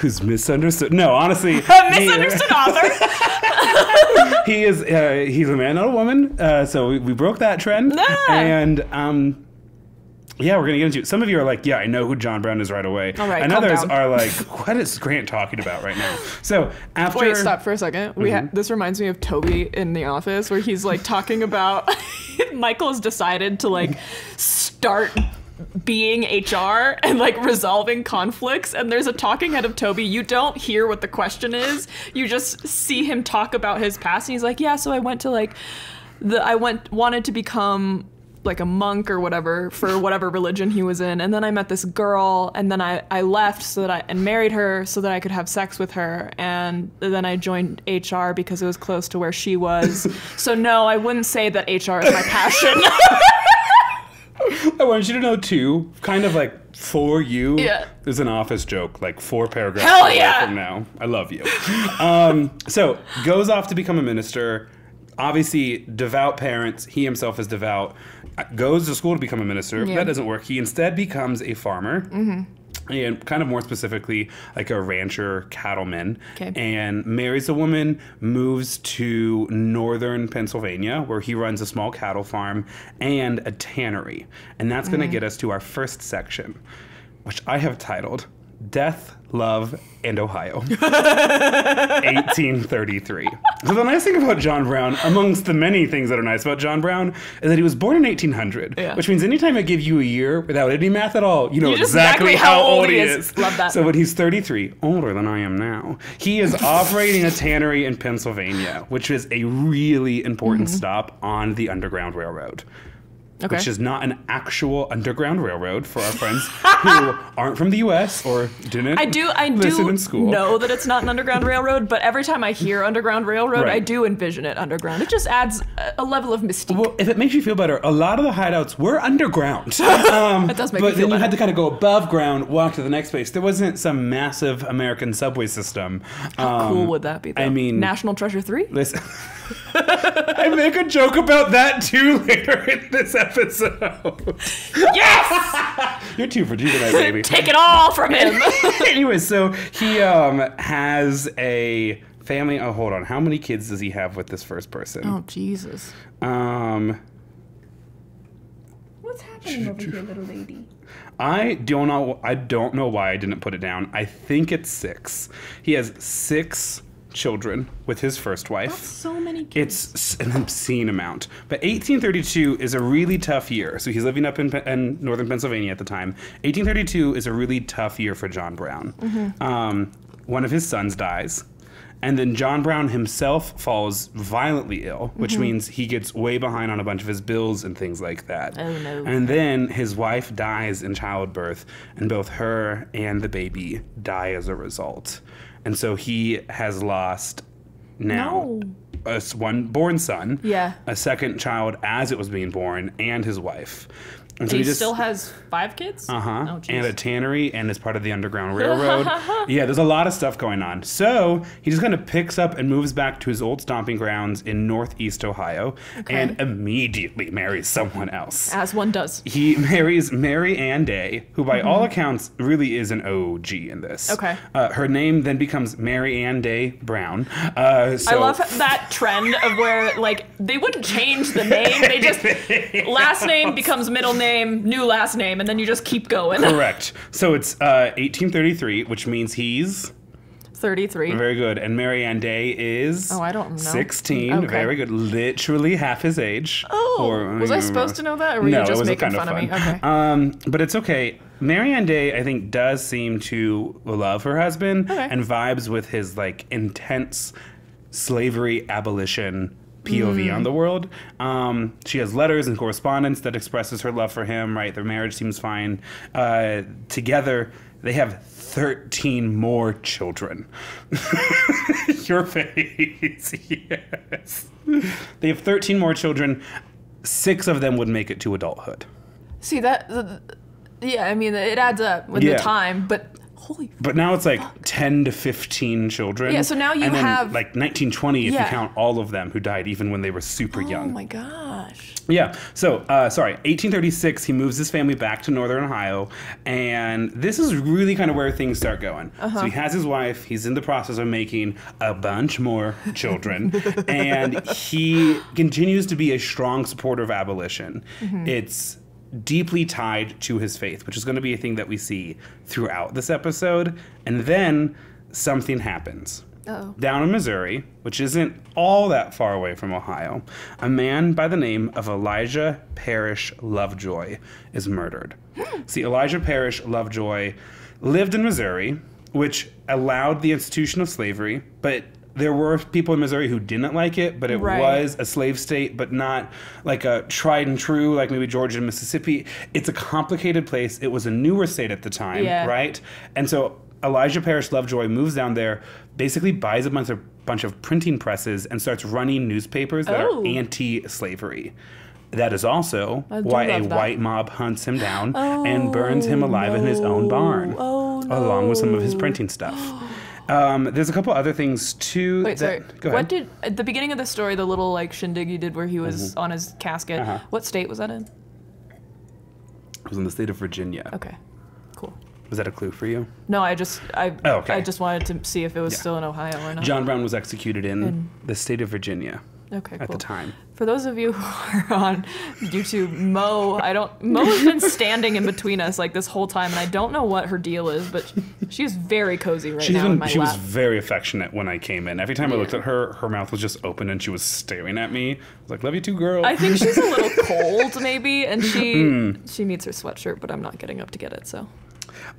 who's misunderstood. No, honestly, (laughs) he- Misunderstood author. (laughs) he is uh, he's a man not a woman uh, so we, we broke that trend Ah. and um yeah, we're gonna get into it. Some of you are like, "Yeah, I know who John Brown is right away," All right, and others down. are (laughs) like, "What is Grant talking about right now?" So after, Wait, stop for a second. We Mm-hmm. ha- this reminds me of Toby in The Office, where he's like talking about Michael has decided to like start being HR and like resolving conflicts. And there's a talking head of Toby. You don't hear what the question is. You just see him talk about his past. And he's like, "Yeah, so I went to like the I went wanted to become." like a monk or whatever for whatever religion he was in and then i met this girl and then i, I left so that i and married her so that i could have sex with her and then i joined hr because it was close to where she was (laughs) so no i wouldn't say that hr is my passion (laughs) I want you to know too, kind of like for you, Yeah. there's an office joke, like four paragraphs Hell yeah! from now. I love you. um, so goes off to become a minister. Obviously, devout parents. He himself is devout. Goes to school to become a minister. Yeah. That doesn't work. He instead becomes a farmer. And kind of more specifically, like a rancher, cattleman, Okay. and marries a woman, moves to northern Pennsylvania, where he runs a small cattle farm and a tannery. And that's going to mm. get us to our first section, which I have titled Death, Love, and Ohio. (laughs) 1833. So the nice thing about John Brown, amongst the many things that are nice about John Brown, is that he was born in 1800, Yeah. which means anytime I give you a year without any math at all, you know exactly, exactly how, old he is. Love that. So when he's 33, older than I am now, he is operating a tannery in Pennsylvania, which is a really important Mm-hmm. stop on the Underground Railroad. Okay Which is not an actual underground railroad for our friends (laughs) who aren't from the U.S. or didn't I do I do in school. know that it's not an underground railroad, but every time I hear underground railroad, I do envision it underground. It just adds a, level of mystique. Well, if it makes you feel better, a lot of the hideouts were underground. Um, (laughs) That does make but me feel then you had to kind of go above ground, walk to the next place. There wasn't some massive American subway system. How Um, cool would that be? Though? I mean, National Treasure Three. Listen, (laughs) I make a joke about that too later in this episode. (laughs) Yes, (laughs) You're two for two tonight, baby. (laughs) take it all from him. anyway, so he um has a family. Oh, hold on. How many kids does he have with this first person? oh Jesus! Um, What's happening over here, little lady? I don't know. I don't know why I didn't put it down. I think it's six. He has six children with his first wife. That's So many kids. It's an obscene amount. But 1832 is a really tough year. So he's living up in, in northern Pennsylvania at the time. 1832 is a really tough year for John Brown. Um, one of his sons dies. And then John Brown himself falls violently ill, which means he gets way behind on a bunch of his bills and things like that. Oh, no. And then his wife dies in childbirth, and both her and the baby die as a result. And so he has lost now No. a one born son, Yeah. a second child as it was being born, and his wife. And so he, he just still has five kids. uh huh. Oh, and a tannery and is part of the Underground Railroad. (laughs) yeah, there's a lot of stuff going on. So he just kind of picks up and moves back to his old stomping grounds in Northeast Ohio and immediately marries someone else. As one does. He (laughs) marries Mary Ann Day, who by all accounts really is an OG in this. Mm-hmm. Okay. Uh, her name then becomes Mary Ann Day Brown. Uh, so I love that trend of where like they wouldn't change the name; they just (laughs) last name becomes middle name, new last name, and then you just keep going. (laughs) Correct. So it's uh, 1833, which means he's Thirty-three. very good. And Mary Ann Day is Oh, I don't know. 16. Okay. Very good. Literally half his age. Oh, was I supposed to know that, or were you no, just it was making kind fun of me? Okay. Um, but it's okay. Mary Ann Day, I think, does seem to love her husband Okay. and vibes with his like intense slavery abolition POV Mm. on the world. Um, she has letters and correspondence that expresses her love for him. Right, their marriage seems fine. Uh, together, they have thirteen more children. (laughs) Your face, (laughs) yes. They have thirteen more children. Six of them would make it to adulthood. See that? th- yeah, I mean, it adds up with Yeah. the time, but holy. But now it's like 10 to 15 children. Yeah, so now you have- like 1920 if you count all of them who died even when they were super Oh young. Oh my gosh. Yeah. So, uh, sorry, 1836, he moves his family back to northern Ohio. And this is really kind of where things start going. Uh-huh. So, he has his wife. He's in the process of making a bunch more children. and he continues to be a strong supporter of abolition. Mm-hmm. It's deeply tied to his faith, which is going to be a thing that we see throughout this episode. And then something happens. Uh-oh. Down in Missouri, which isn't all that far away from Ohio, a man by the name of Elijah Parish Lovejoy is murdered. Hmm. See, Elijah Parish Lovejoy lived in Missouri, which allowed the institution of slavery, but there were people in Missouri who didn't like it, but it Right. was a slave state, but not like a tried and true, like maybe Georgia and Mississippi. It's a complicated place. It was a newer state at the time, Yeah. right? And so Elijah Parish Lovejoy moves down there, basically buys a bunch of bunch of printing presses and starts running newspapers that Oh. are anti-slavery. That is also why a that. white mob hunts him down and burns him alive in his own barn, Oh, along with some of his printing stuff. (gasps) (gasps) Um, there's a couple other things too. Wait, that, sorry. Go ahead. What did at the beginning of the story, the little like shindig you did where he was on his casket? Uh-huh. What state was that in? It was in the state of Virginia. Okay, cool. Was that a clue for you? No, I just I Oh, okay. I just wanted to see if it was Yeah. still in Ohio or not. John Brown was executed in In- the state of Virginia okay, at cool. the time. For those of you who are (laughs) on YouTube, Mo, I don't. Mo has been standing in between us like this whole time, and I don't know what her deal is, but she's very cozy right She's now in my she was very affectionate when I came in. Every time I looked at her, her mouth was just open and she was staring at me. I was like, "Love you too, girl." I think she's a little (laughs) cold, maybe, and she Hmm. she needs her sweatshirt, but I'm not getting up to get it. So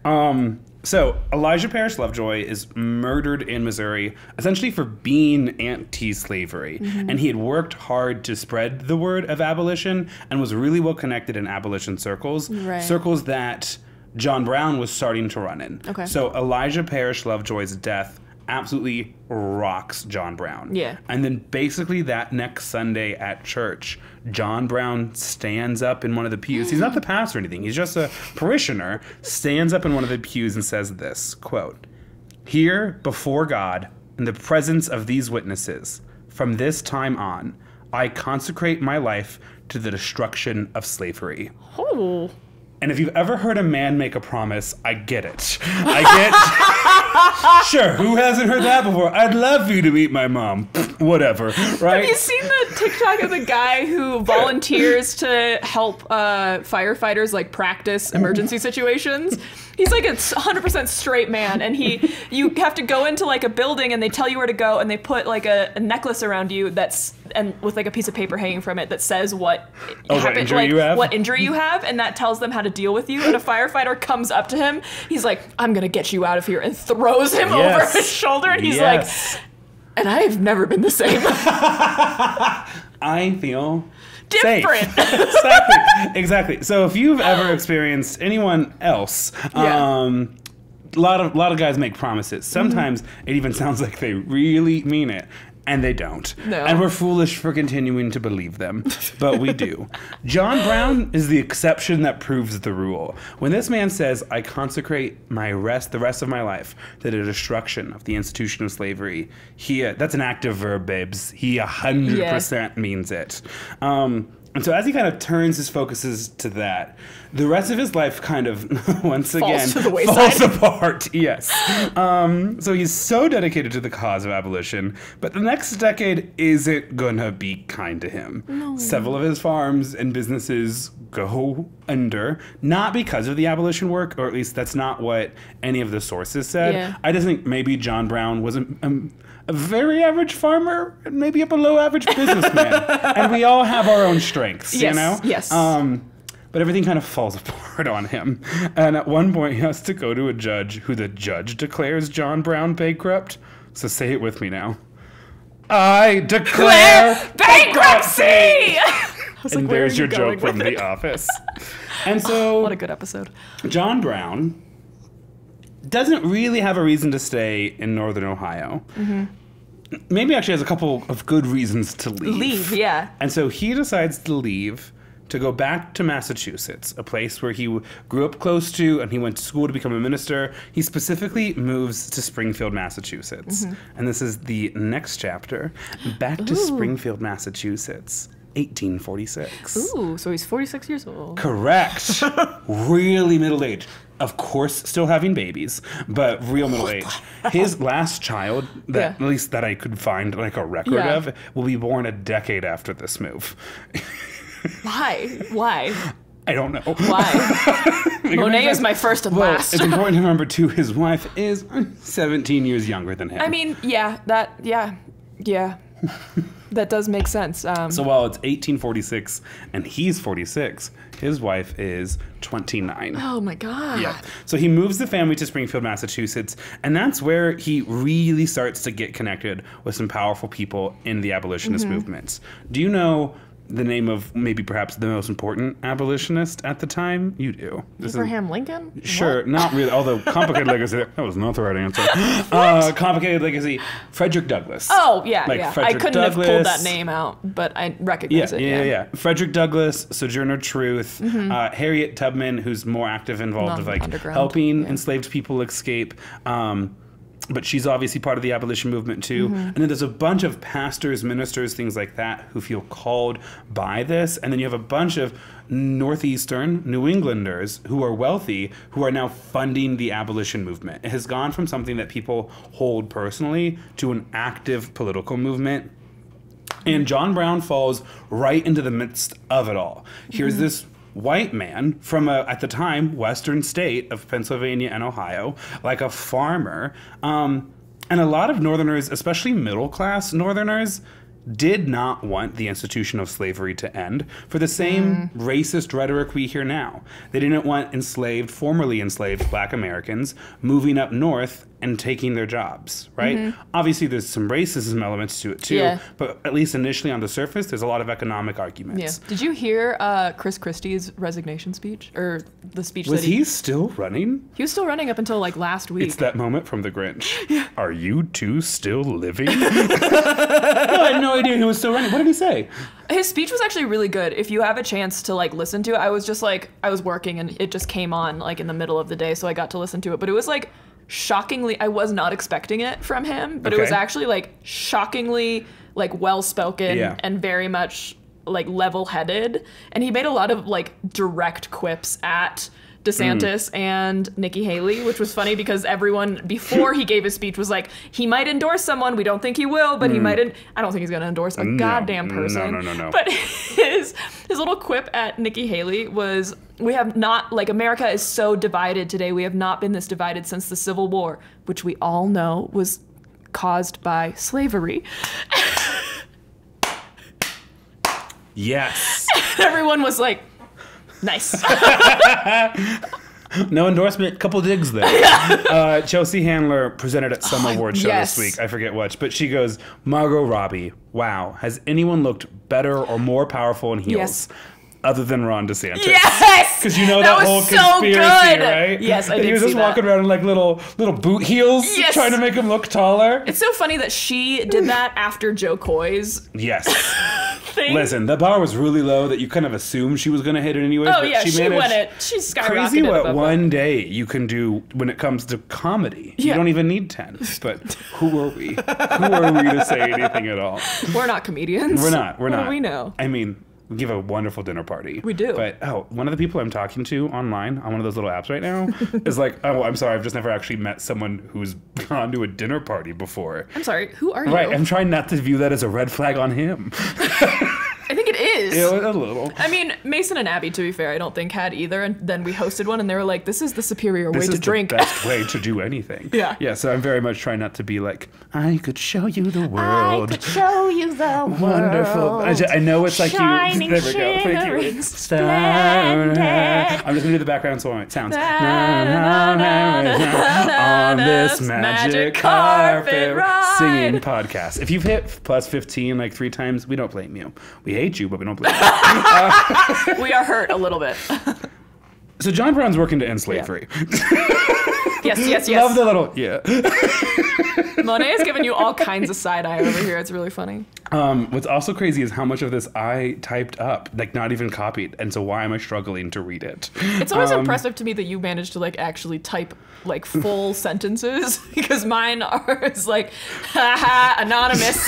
Um, so Elijah Parish Lovejoy is murdered in Missouri, essentially for being anti-slavery, Mm-hmm. and he had worked hard to spread the word of abolition and was really well connected in abolition circles, Right. circles that John Brown was starting to run in. Okay. So Elijah Parish Lovejoy's death absolutely rocks John Brown. Yeah. And then basically that next Sunday at church, John Brown stands up in one of the pews. He's not the pastor or anything. He's just a parishioner. Stands up in one of the pews and says this quote, Here before God, in the presence of these witnesses, from this time on, I consecrate my life to the destruction of slavery. oh, And if you've ever heard a man make a promise, I get it. I (laughs) get. Sure, who hasn't heard that before? I'd love for you to meet my mom. Whatever, right? Have you seen the TikTok of the guy who volunteers to help uh, firefighters like practice emergency situations? He's like a 100% straight man, and he you have to go into like a building, and they tell you where to go, and they put like a, a necklace around you that's and with like a piece of paper hanging from it that says what Oh, what injury like you have? what injury you have, and that tells them how to deal with you. And a firefighter comes up to him, he's like, "I'm gonna get you out of here," and throws him over his shoulder, and he's Yes. like, "And I have never been the same." (laughs) I feel. Different. (laughs) exactly. Exactly. So if you've ever experienced anyone else, Yeah. um, a lot of lot of guys make promises. Mm-hmm. Sometimes it even sounds like they really mean it. And they don't. No. And we're foolish for continuing to believe them. But we do. (laughs) John Brown is the exception that proves the rule. When this man says, I consecrate my rest, the rest of my life, to the destruction of the institution of slavery, he, uh, that's an active verb, babes. He 100% means it. Um, and so as he kind of turns his focuses to that, the rest of his life kind of (laughs) once again to the falls apart. (laughs) Yes. Um, so he's so dedicated to the cause of abolition, but the next decade isn't gonna be kind to him. Several of his farms and businesses go under, not because of the abolition work, or at least that's not what any of the sources said. Yeah. I just think maybe John Brown was a, um, a very average farmer, maybe a below average businessman, (laughs) and we all have our own strengths, you know. yes. Um, but everything kind of falls (laughs) apart on him. And at one point, he has to go to a judge who the judge declares John Brown bankrupt. So say it with me now. I declare bankruptcy. (laughs) And like, there's your joke from The? Office. (laughs) And so oh, What a good episode. John Brown doesn't really have a reason to stay in Northern Ohio. Mm-hmm. Maybe actually has a couple of good reasons to leave. Leave, yeah. And so he decides to leave to go back to Massachusetts, a place where he grew up close to and he went to school to become a minister. He specifically moves to Springfield, Massachusetts. Mm-hmm. And this is the next chapter back to Springfield, Massachusetts, 1846. Ooh, so he's 46 years old. Correct. (laughs) really middle aged. Of course, still having babies, but real middle aged. His last child, that Yeah. at least that I could find like a record Yeah. of, will be born a decade after this move. (laughs) Why? Why? I don't know. Why? (laughs) Monet is my first and Well, last. it's important to remember too. His wife is (laughs) 17 years younger than him. I mean, yeah, that, yeah, yeah. that does make sense. Um, so while it's 1846 and he's 46, his wife is 29. oh my god. Yeah. So he moves the family to Springfield, Massachusetts, and that's where he really starts to get connected with some powerful people in the abolitionist Mm-hmm. movements. Do you know the name of maybe perhaps the most important abolitionist at the time? You do. This is- Abraham Lincoln? Sure, What? not really. Although (laughs) complicated legacy, that was not the right answer. uh, complicated legacy, Frederick Douglass. Oh yeah, Like yeah. I couldn't have pulled that name out, but I recognize yeah, it. yeah, yeah. yeah. Frederick Douglass, Sojourner Truth, uh, Harriet Tubman, who's more active involved with like helping yeah. enslaved people escape. Um, but she's obviously part of the abolition movement too. Mm-hmm. And then there's a bunch of pastors, ministers, things like that who feel called by this. And then you have a bunch of northeastern New Englanders who are wealthy who are now funding the abolition movement. It has gone from something that people hold personally to an active political movement. And John Brown falls right into the midst of it all. Here's this white man from a, at the time, western state of Pennsylvania and Ohio, like a farmer. Um, and a lot of Northerners, especially middle class Northerners, did not want the institution of slavery to end for the same racist rhetoric we hear now. They didn't want enslaved, formerly enslaved black Americans moving up north and taking their jobs, right? Obviously, there's some racism elements to it too, Yeah. but at least initially on the surface, there's a lot of economic Yeah. arguments. Did you hear uh, Chris Christie's resignation speech or the speech Was that he, he still running? he was still running up until like last week? It's that moment from The Grinch. (laughs) yeah. Are you two still living? (laughs) no, I had no idea he was still running. What did he say? His speech was actually really good. If you have a chance to like listen to it, I was just like I was working and it just came on like in the middle of the day, so I got to listen to it. But it was like shockingly I was not expecting it from him, but it was actually like shockingly like well spoken Yeah. and very much like level headed. And he made a lot of like direct quips at DeSantis mm. and Nikki Haley, which was funny because everyone before he gave his speech was like, he might endorse someone. We don't think he will, but he mm. might. En- I don't think he's going to endorse a mm, goddamn person. no, no, no, no. But (laughs) his his little quip at Nikki Haley was, "We have not like America is so divided today. We have not been this divided since the Civil War, which we all know was caused by slavery." Yes. (laughs) Everyone was like, "Nice." (laughs) No endorsement, couple digs there. (laughs) uh, Chelsea Handler presented at some Oh, award show yes. this week. I forget which, but she goes, Margot Robbie, wow, has anyone looked better or more powerful in heels Yes. Other than Ron DeSantis? yes, Because you know that, was whole so conspiracy, good. right? Yes, I did he was just that. walking around in like little little boot heels, Yes. trying to make him look taller. It's so funny that she did that after Jo Koy's yes. (laughs) thing. Listen, the bar was really low that you kind of assumed she was going to hit it anyway. Oh yeah, she, she, went it. She skyrocketed. Crazy what one day you can do when it comes to comedy. You don't even need 10. But who are we? who are we to say anything at all? We're not comedians. We're not. We're What not. we know? I mean, we give a wonderful dinner party. We do. But oh, one of the people I'm talking to online on one of those little apps right now (laughs) is like, oh, I'm sorry, I've just never actually met someone who's (laughs) gone to a dinner party before. I'm sorry. Who are you? Right, I'm trying not to view that as a red flag on him. (laughs) I think it is. It was a little. I mean, Mason and Abby, to be fair, I don't think had either. And then we hosted one, and they were like, "This is the superior This way to drink." the best (laughs) way to do anything. Yeah. Yeah. So I'm very much trying not to be like, I could show you the world. I could show you the world. Wonderful. I, ju- I know it's like Shining, you. (laughs) There we go. Thank you. Splendid. splendid. I'm just gonna do the background song. It sounds Na, na, na, na, on this magic magic carpet carpet ride. singing podcast. If you've hit plus 15 like three times, we don't blame you. We hate you, but we don't you. (laughs) we are hurt a little bit. so John Brown's working to end slavery. (laughs) (laughs) yes, yes, yes. Love the little yeah. (laughs) Monet is giving you all kinds of side eye over here. It's really funny. Um, what's also crazy is how much of this I typed up, like not even copied, and so why am I struggling to read it? It's always Um, impressive to me that you managed to like actually type like full (laughs) sentences because mine are is like, haha, anonymous,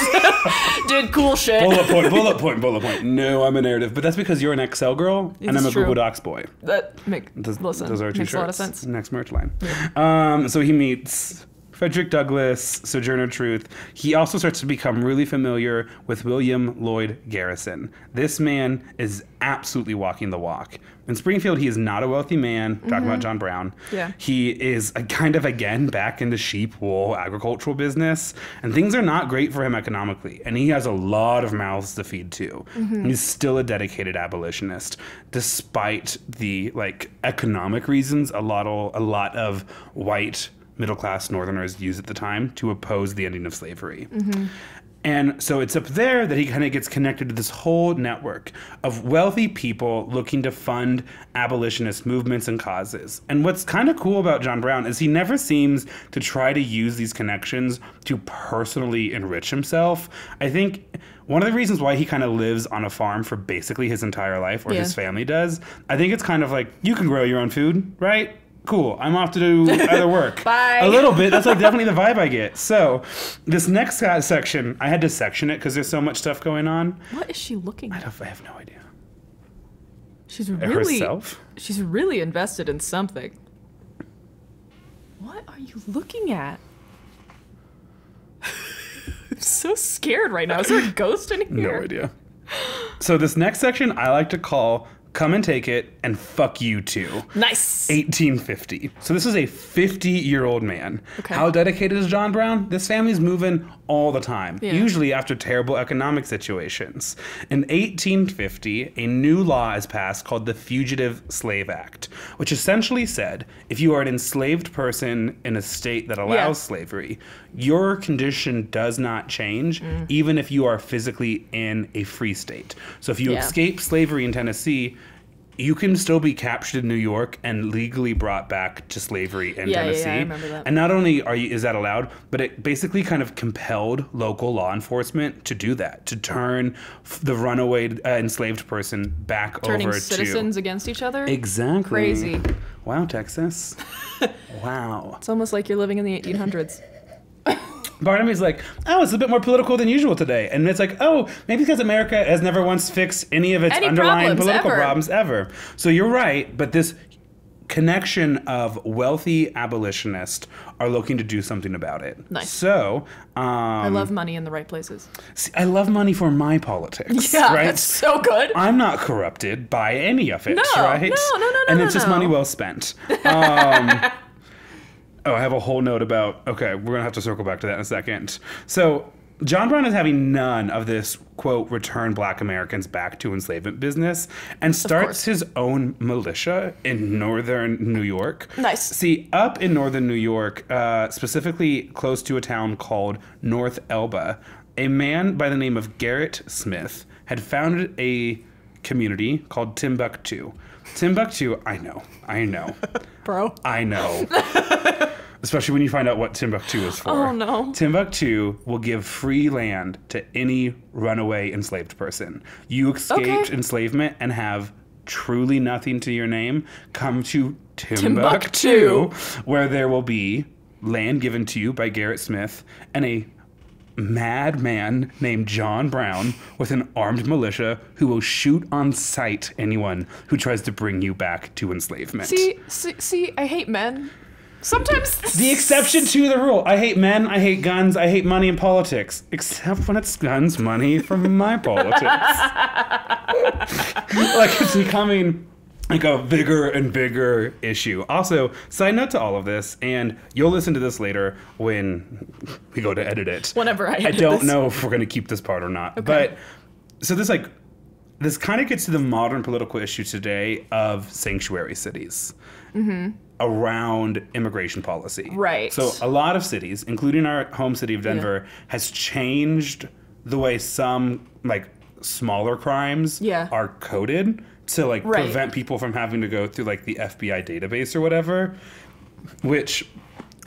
did cool shit. Bullet point, bullet point, bullet point. No, I'm a narrative, but that's because you're an Excel girl and I'm a true. Google Docs boy. That make Those, listen those are two makes shirts. a lot of sense. Next merch line. Um, so he meets Frederick Douglass, Sojourner Truth. He also starts to become really familiar with William Lloyd Garrison. This man is absolutely walking the walk. In Springfield, he is not a wealthy man. Talking about John Brown. Mm-hmm. Yeah. He is a kind of again back in the sheep wool agricultural business, and things are not great for him economically. And he has a lot of mouths to feed too. Mm-hmm. He's still a dedicated abolitionist, despite the like economic reasons. A lot of a lot of white middle class Northerners used at the time to oppose the ending of slavery. Mm-hmm. And so it's up there that he kind of gets connected to this whole network of wealthy people looking to fund abolitionist movements and causes. And what's kind of cool about John Brown is he never seems to try to use these connections to personally enrich himself. I think one of the reasons why he kind of lives on a farm for basically his entire life, or Yeah. his family does, I think it's kind of like you can grow your own food, right? Cool. I'm off to do other work. (laughs) Bye. A little bit. That's like definitely the vibe I get. So, this next section, I had to section it because there's so much stuff going on. What is she looking I, at? don't, I have no idea. She's really Herself? she's really invested in something. What are you looking at? (laughs) I'm so scared right now. Is there a ghost in (laughs) here? No idea. So, this next section I like to call Come and Take It and Fuck You Too. Nice. 1850. So this is a 50 year old man. Okay. How dedicated is John Brown? This family's moving all the time, Yeah. usually after terrible economic situations. In 1850, a new law is passed called the Fugitive Slave Act, which essentially said if you are an enslaved person in a state that allows Yeah. slavery, your condition does not change, Mm. even if you are physically in a free state. So if you Yeah. escape slavery in Tennessee, you can still be captured in New York and legally brought back to slavery in Yeah, yeah, yeah, I Tennessee. remember that. And not only are you, is that allowed, but it basically kind of compelled local law enforcement to do that, to turn the runaway uh, enslaved person back Turning over citizens against each other. exactly Crazy. Wow, Texas. (laughs) wow. It's almost like you're living in the 1800s. Part of me is like, oh, it's a bit more political than usual today. And it's like, oh, maybe because America has never once fixed any of its Any underlying problems political ever. problems ever. So you're right, but this connection of wealthy abolitionists are looking to do something about it. Nice. So, um, I love money in the right places. see, I love money for my politics. Yeah, right? that's so good. I'm not corrupted by any of it, No, right? no, no, no, no, And no, it's just no. money well spent. Um, (laughs) oh, I have a whole note about. Okay, we're gonna have to circle back to that in a second. So. John Brown is having none of this quote return black Americans back to enslavement business and starts his own militia in northern New York. Nice. See, up in northern New York, uh, specifically close to a town called North Elba, a man by the name of Gerrit Smith had founded a community called Timbuktu. Timbuktu, I know, I know, (laughs) Bro. I know. (laughs) Especially when you find out what Timbuktu is for. Oh, no. Timbuktu will give free land to any runaway enslaved person. You escaped Okay. enslavement and have truly nothing to your name. Come to Timbuktu. Timbuktu, where there will be land given to you by Gerrit Smith and a madman named John Brown with an armed militia who will shoot on sight anyone who tries to bring you back to enslavement. See, see, see, I hate men. Sometimes The exception to the rule. I hate men, I hate guns, I hate money and politics. Except when it's guns, money from my politics. (laughs) like it's becoming like a bigger and bigger issue. Also, side note to all of this, and you'll listen to this later when we go to edit it. Whenever I I don't this. know if we're going to keep this part or not. But so this like this kind of gets to the modern political issue today of sanctuary cities mm-hmm. around immigration policy. Right. So a lot of cities, including our home city of Denver, has changed the way some like smaller crimes Yeah. are coded to like Right. prevent people from having to go through like the FBI database or whatever, which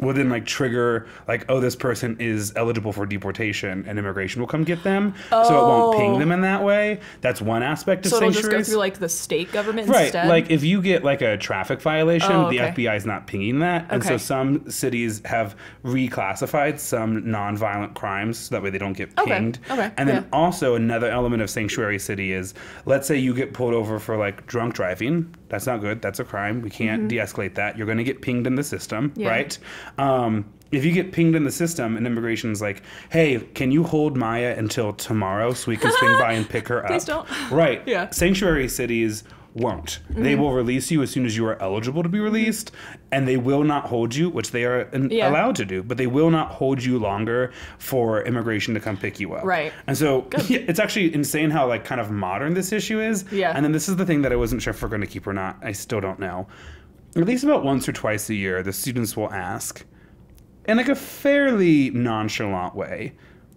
will then like trigger like oh this person is eligible for deportation and immigration will come get them oh. so it won't ping Oh. them in that way that's one aspect of So it'll just go through like the state government Right, instead. like if you get like a traffic violation, Oh, the. FBI is not pinging that, and so some cities have reclassified some non-violent crimes so that way they don't get Okay, pinged. okay, And then yeah. also another element of sanctuary city is, let's say you get pulled over for like drunk driving. That's not good. That's a crime. We can't de-escalate that. You're going to get pinged in the system. Yeah. right? Um, if you get pinged in the system and immigration's like, hey, can you hold Maya until tomorrow so we can swing (laughs) by and pick her up? Please don't. Right. Yeah. Sanctuary cities won't. They Mm-hmm. will release you as soon as you are eligible to be released, and they will not hold you, which they are Yeah. allowed to do, but they will not hold you longer for immigration to come pick you up. Right. And so (laughs) it's actually insane how like kind of modern this issue is. Yeah. And then this is the thing that I wasn't sure if we're going to keep or not. I still don't know. At least about once or twice a year, the students will ask, in like a fairly nonchalant way,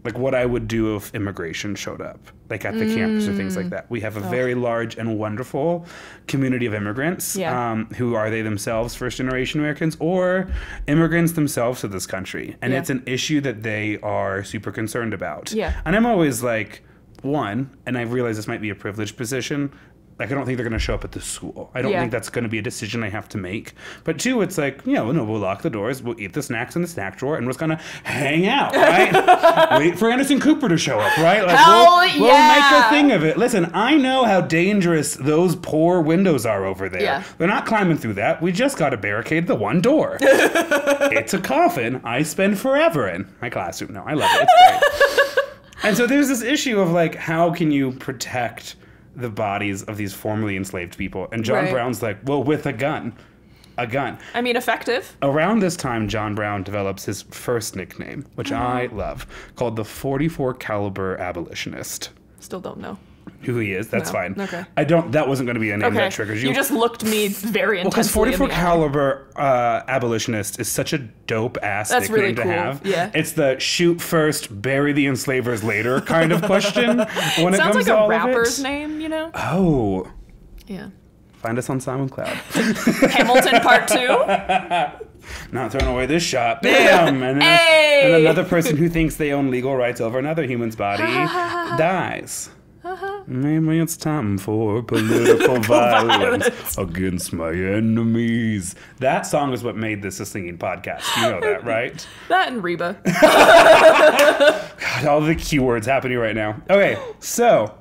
like what I would do if immigration showed up, like at the campus or things Mm. like that. We have a very large and wonderful community of immigrants Yeah. um, who are they themselves first generation Americans or immigrants themselves to this country. And Yeah. it's an issue that they are super concerned about. Yeah. And I'm always like, one, and I realize this might be a privileged position. Like, I don't think they're going to show up at the school. I don't Yeah. think that's going to be a decision I have to make. But two, it's like, yeah, well, no, we'll lock the doors, we'll eat the snacks in the snack drawer, and we're just going to hang out, (laughs) right? Wait for Anderson Cooper to show up, right? Like, Hell we'll, we'll make a thing of it. Listen, I know how dangerous those poor windows are over there. Yeah. They're not climbing through that. We just got to barricade the one door. (laughs) it's a coffin I spend forever in. My classroom. No, I love it. It's great. (laughs) and so there's this issue of like, how can you protect the bodies of these formerly enslaved people? And John Right. Brown's like, well, with a gun. A gun. I mean, effective. Around this time, John Brown develops his first nickname, which uh-huh. I love, called the 44 caliber abolitionist. Still don't know. Who he is, that's No. fine. Okay. I don't. That wasn't going to be a name Okay. that triggers you. You just looked me very Well, because intensely 44 in the caliber uh, abolitionist is such a dope ass That's nickname really to have. Yeah. It's the shoot first, bury the enslavers later kind of question (laughs) when it Sounds comes like to a rapper's name, you know? Oh, Yeah. find us on SoundCloud. (laughs) Hamilton Part Two. (laughs) Not throwing away this shot. Bam! And, then, Hey! and another person who thinks they own legal rights over another human's body dies. Maybe it's time for political (laughs) violence violence. against my enemies. That song is what made this a singing podcast. You know that, (laughs) right? That and Reba. (laughs) God, all the keywords happening right now. Okay, so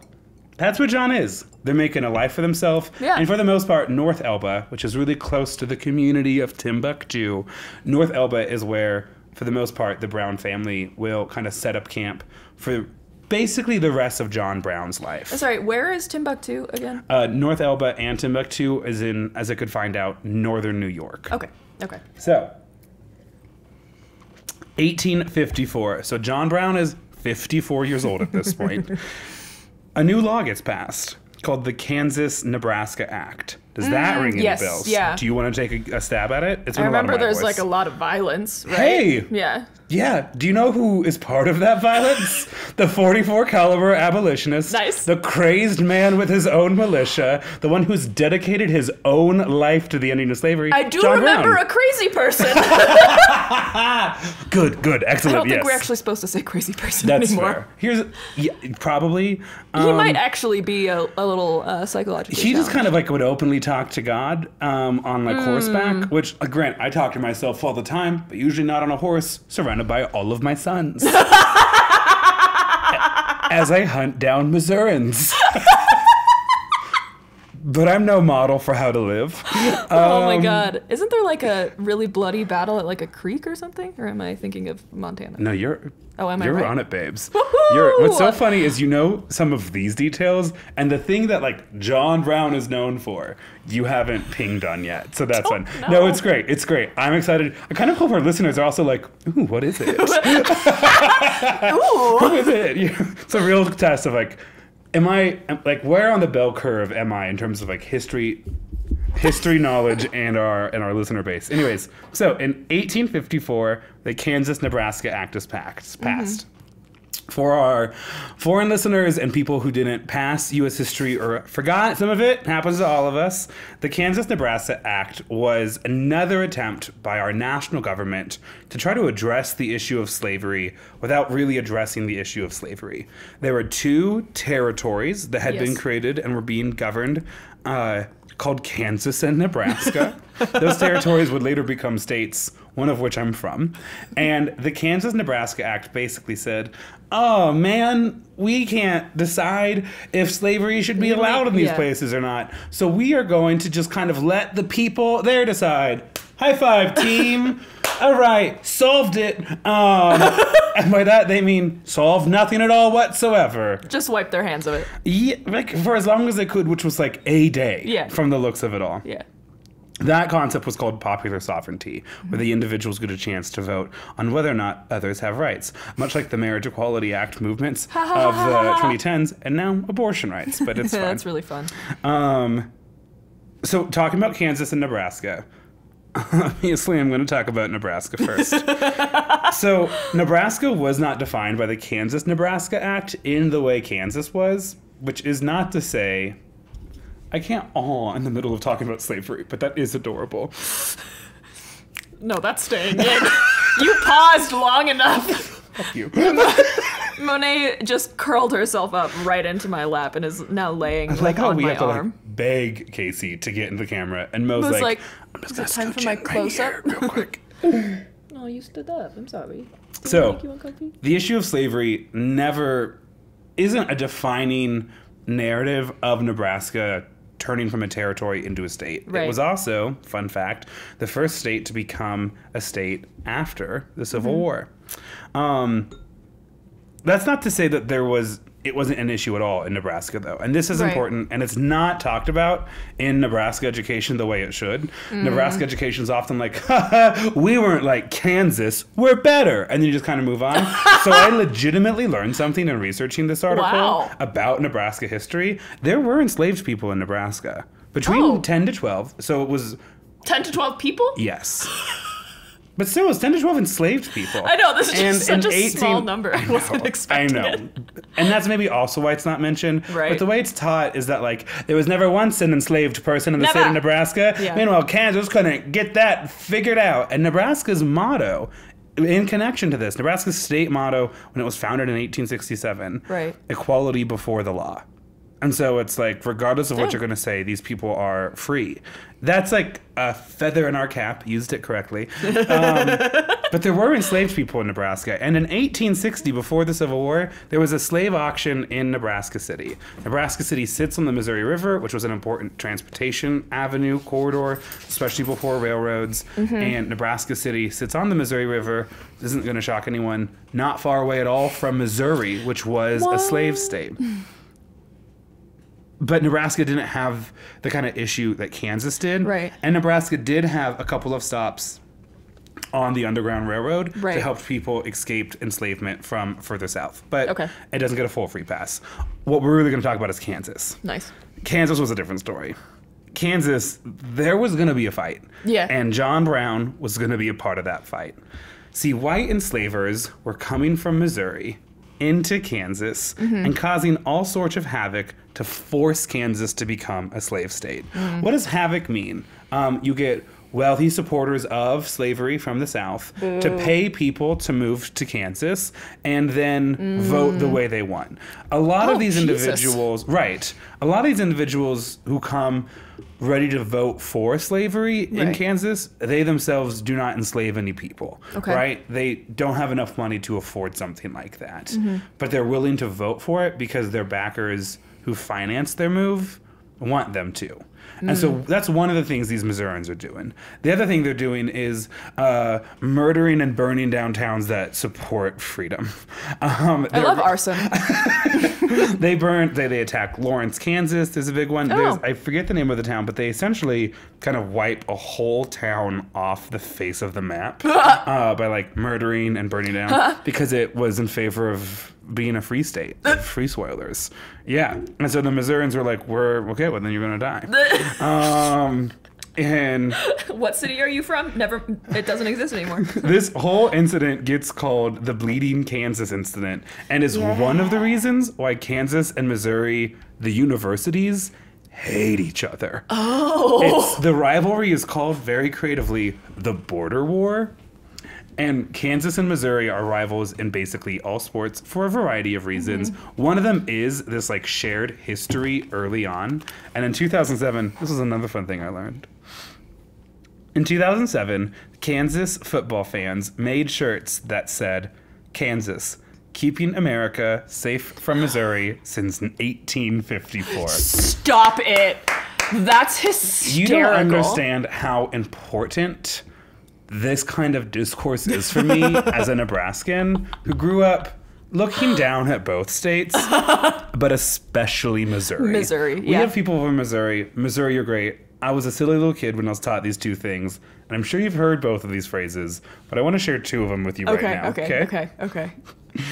that's what John is. They're making a life for themselves. Yeah. And for the most part, North Elba, which is really close to the community of Timbuktu, North Elba is where, for the most part, the Brown family will kind of set up camp for basically the rest of John Brown's life. Sorry, where is Timbuktu again? Uh, North Elba and Timbuktu is in, as I could find out, northern New York. Okay. Okay. So, 1854. So John Brown is 54 years old at this point. (laughs) A new law gets passed called the Kansas Nebraska Act. Does that ring any Mm, yes, bells? yeah. Do you want to take a, a stab at it? It's I been a lot of remember there's voice. like a lot of violence, right? Hey! Yeah. Yeah. Do you know who is part of that violence? (laughs) the 44 caliber abolitionist. Nice. The crazed man with his own militia. The one who's dedicated his own life to the ending of slavery. I do John remember Brown. a crazy person. (laughs) Good, good, I excellent. don't think we're actually supposed to say crazy person That's anymore. fair. Here's yeah, probably. He um, might actually be a, a little uh, psychologically. He just kind of like would openly talk to God um, on like Mm. horseback, which, uh, grant, I talk to myself all the time, but usually not on a horse, surrounded by all of my sons. (laughs) As I hunt down Missourians. (laughs) but I'm no model for how to live. (laughs) oh my Um, god. Isn't there like a really bloody battle at like a creek or something? Or am I thinking of Montana? No, you're. Oh, am I You're right? on it, babes. You're, what's so funny is you know some of these details, and the thing that like John Brown is known for, you haven't pinged on yet. So that's Don't fun. know. No, it's great. It's great. I'm excited. I kind of hope our listeners are also like, "Ooh, what is it? (laughs) (laughs) Ooh. What is it?" It's a real test of like, am I like where on the bell curve am I in terms of like history, history knowledge and our and our listener base. Anyways, so in 1854, the Kansas Nebraska Act is passed. Mm-hmm. For our foreign listeners and people who didn't pass U.S. history or forgot some of it, happens to all of us, the Kansas Nebraska Act was another attempt by our national government to try to address the issue of slavery without really addressing the issue of slavery. There were two territories that had been created and were being governed uh, called Kansas and Nebraska. (laughs) Those territories would later become states, one of which I'm from. And the Kansas Nebraska Act basically said, oh man, we can't decide if slavery should be allowed in these Yeah. places or not. So we are going to just kind of let the people there decide. High five, team. (laughs) all right, solved it. Um, (laughs) and by that, they mean solved nothing at all whatsoever. Just wipe their hands of it. Yeah, like for as long as they could, which was like a day Yeah. from the looks of it all. Yeah. That concept was called popular sovereignty, where the individuals get a chance to vote on whether or not others have rights, much like the Marriage Equality Act movements of the (laughs) 2010s and now abortion rights. But it's (laughs) fun. That's really fun. Um, so talking about Kansas and Nebraska. (laughs) Obviously, I'm going to talk about Nebraska first. so, Nebraska was not defined by the Kansas Nebraska Act in the way Kansas was, which is not to say I can't awe in the middle of talking about slavery, but that is adorable. No, that's staying in. (laughs) you paused long enough. Fuck you. Monet just curled herself up right into my lap and is now laying like, like how on we my have to arm. like beg Casey to get in the camera, and Mo's Mo's like, like, "I'm just gonna time for my in right close-up?" real quick." (laughs) Oh, you stood up. I'm sorry. Did So- the issue of slavery never isn't a defining narrative of Nebraska turning from a territory into a state. It was also, fun fact, the first state to become a state after the Civil Mm-hmm. War. Um, that's not to say that there was it wasn't an issue at all in Nebraska though. And this is Right. important and it's not talked about in Nebraska education the way it should. Mm-hmm. Nebraska education is often like, Haha, (laughs) we weren't like Kansas, we're better. And then you just kind of move on. (laughs) so I legitimately learned something in researching this article Wow. about Nebraska history. There were enslaved people in Nebraska between Oh. 10 to 12. So it was 10 to 12 people? yes. (laughs) But still, it 10 to 12 enslaved people. I know, this is just And such a 18 small number. (laughs) I, wasn't know, expecting I know. it. And that's maybe also why it's not mentioned. Right. But the way it's taught is that like there was never once an enslaved person in the state of Nebraska. Yeah. Meanwhile, Kansas couldn't get that figured out. And Nebraska's motto in connection to this, Nebraska's state motto when it was founded in 1867, Right. equality before the law. And so it's like, regardless of what you're going to say, these people are free. That's like a feather in our cap. Used it correctly. Um, (laughs) but there were enslaved people in Nebraska. And in 1860, before the Civil War, there was a slave auction in Nebraska City. Nebraska City sits on the Missouri River, which was an important transportation avenue corridor, especially before railroads. And Nebraska City sits on the Missouri River. This isn't going to shock anyone. Not far away at all from Missouri, which was a slave state. But Nebraska didn't have the kind of issue that Kansas did. Right. And Nebraska did have a couple of stops on the Underground Railroad to Right. help people escape enslavement from further south. But Okay. it doesn't get a full free pass. What we're really going to talk about is Kansas. Nice. Kansas was a different story. Kansas, there was going to be a fight. Yeah. And John Brown was going to be a part of that fight. See, white enslavers were coming from Missouri into Kansas and causing all sorts of havoc to force Kansas to become a slave state. What does havoc mean? Um, you get wealthy supporters of slavery from the South to pay people to move to Kansas and then vote the way they want. A lot Oh, of these Jesus. individuals, right? A lot of these individuals who come ready to vote for slavery in Kansas, they themselves do not enslave any people, Okay. right? They don't have enough money to afford something like that, Mm-hmm. but they're willing to vote for it because their backers who finance their move want them to. And so that's one of the things these Missourians are doing. The other thing they're doing is uh, murdering and burning down towns that support freedom. (laughs) Um, I love arson. (laughs) they burned they, they attack lawrence kansas there's a big one there's, Oh. i forget the name of the town but they essentially kind of wipe a whole town off the face of the map (laughs) uh, by like murdering and burning down because it was in favor of being a free state free soilers yeah and so the missourians were like we're okay well then you're gonna die (laughs) um and what city are you from? Never. It doesn't exist anymore. (laughs) this whole incident gets called the Bleeding Kansas incident and is one of the reasons why Kansas and Missouri, the universities, hate each other. Oh. It's, the rivalry is called very creatively the Border War. And Kansas and Missouri are rivals in basically all sports for a variety of reasons. Mm-hmm. One of them is this like shared history early on. And in 2007, this is another fun thing I learned. In 2007, Kansas football fans made shirts that said, Kansas, keeping America safe from Missouri since 1854. Stop it. That's hysterical. You don't understand how important this kind of discourse is for me as a Nebraskan who grew up looking down at both states, (laughs) but especially Missouri. Missouri, We yeah. have people from Missouri. Missouri, you're great. I was a silly little kid when I was taught these two things, and I'm sure you've heard both of these phrases, but I want to share two of them with you Okay, right now. okay, okay, okay. okay.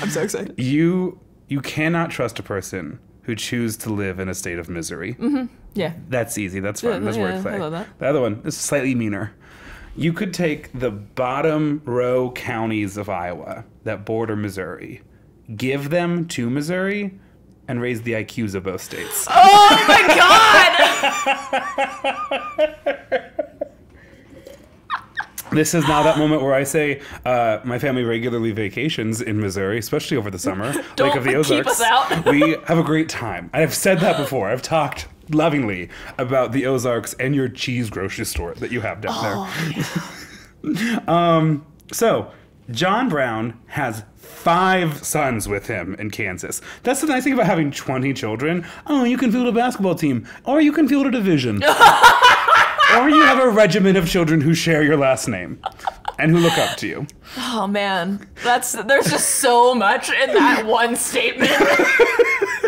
I'm so excited. (laughs) You you cannot trust a person who chooses to live in a state of misery. Mm-hmm. Yeah. That's easy. That's fun. Yeah, That's yeah, wordplay. I love that. The other one is slightly meaner. You could take the bottom row counties of Iowa that border Missouri, give them to Missouri, and raise the IQs of both states. (laughs) Oh my god! This is now that moment where I say uh, my family regularly vacations in Missouri, especially over the summer. (laughs) Lake of the Ozarks. we have a great time. I've said that before. I've talked lovingly about the Ozarks and your cheese grocery store that you have down there. (laughs) um, so John Brown has five sons with him in Kansas. That's the nice thing about having 20 children. Oh, you can field a basketball team, or you can field a division. (laughs) or you have a regiment of children who share your last name and who look up to you. Oh man, that's there's just so much in that one statement. (laughs)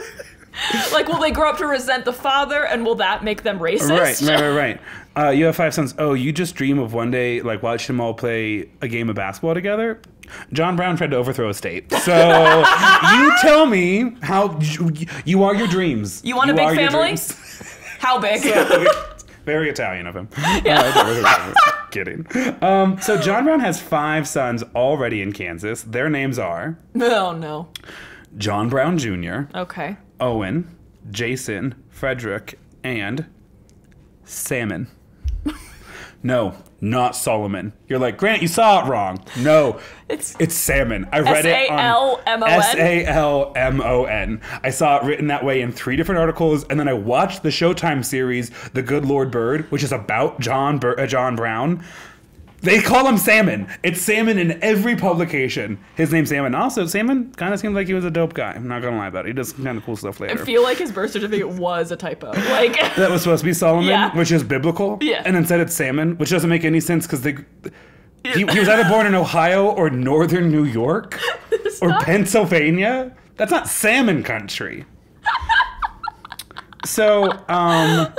like, will they grow up to resent the father, and will that make them racist? Right, right, right, right. Uh, you have five sons. Oh, you just dream of one day like watching them all play a game of basketball together. John Brown tried to overthrow a state. So (laughs) you tell me how you, you are your dreams. You want a big family? (laughs) How big? Very Italian of him. (laughs) Yeah. Kidding. Um, so John Brown has five sons already in Kansas. Their names are oh no. John Brown Jr., Okay. Owen, Jason, Frederick, and Salmon. No, not Solomon. You're like, Grant, you saw it wrong. No, It's it's salmon. I read it on S-A-L-M-O-N? S A L M O N. I saw it written that way in three different articles, and then I watched the Showtime series, The Good Lord Bird, which is about John Bur- uh, John Brown. They call him Salmon. It's Salmon in every publication. His name's Salmon. Also, Salmon kind of seems like he was a dope guy. I'm not gonna lie about it. He does some kind of cool stuff later. I feel like his birth certificate was a typo. Like, (laughs) that was supposed to be Solomon, Yeah. which is biblical. Yeah. And instead it's Salmon, which doesn't make any sense because they. He, he was either born in Ohio or northern New York (laughs) or not- Pennsylvania. That's not salmon country. (laughs) So, um.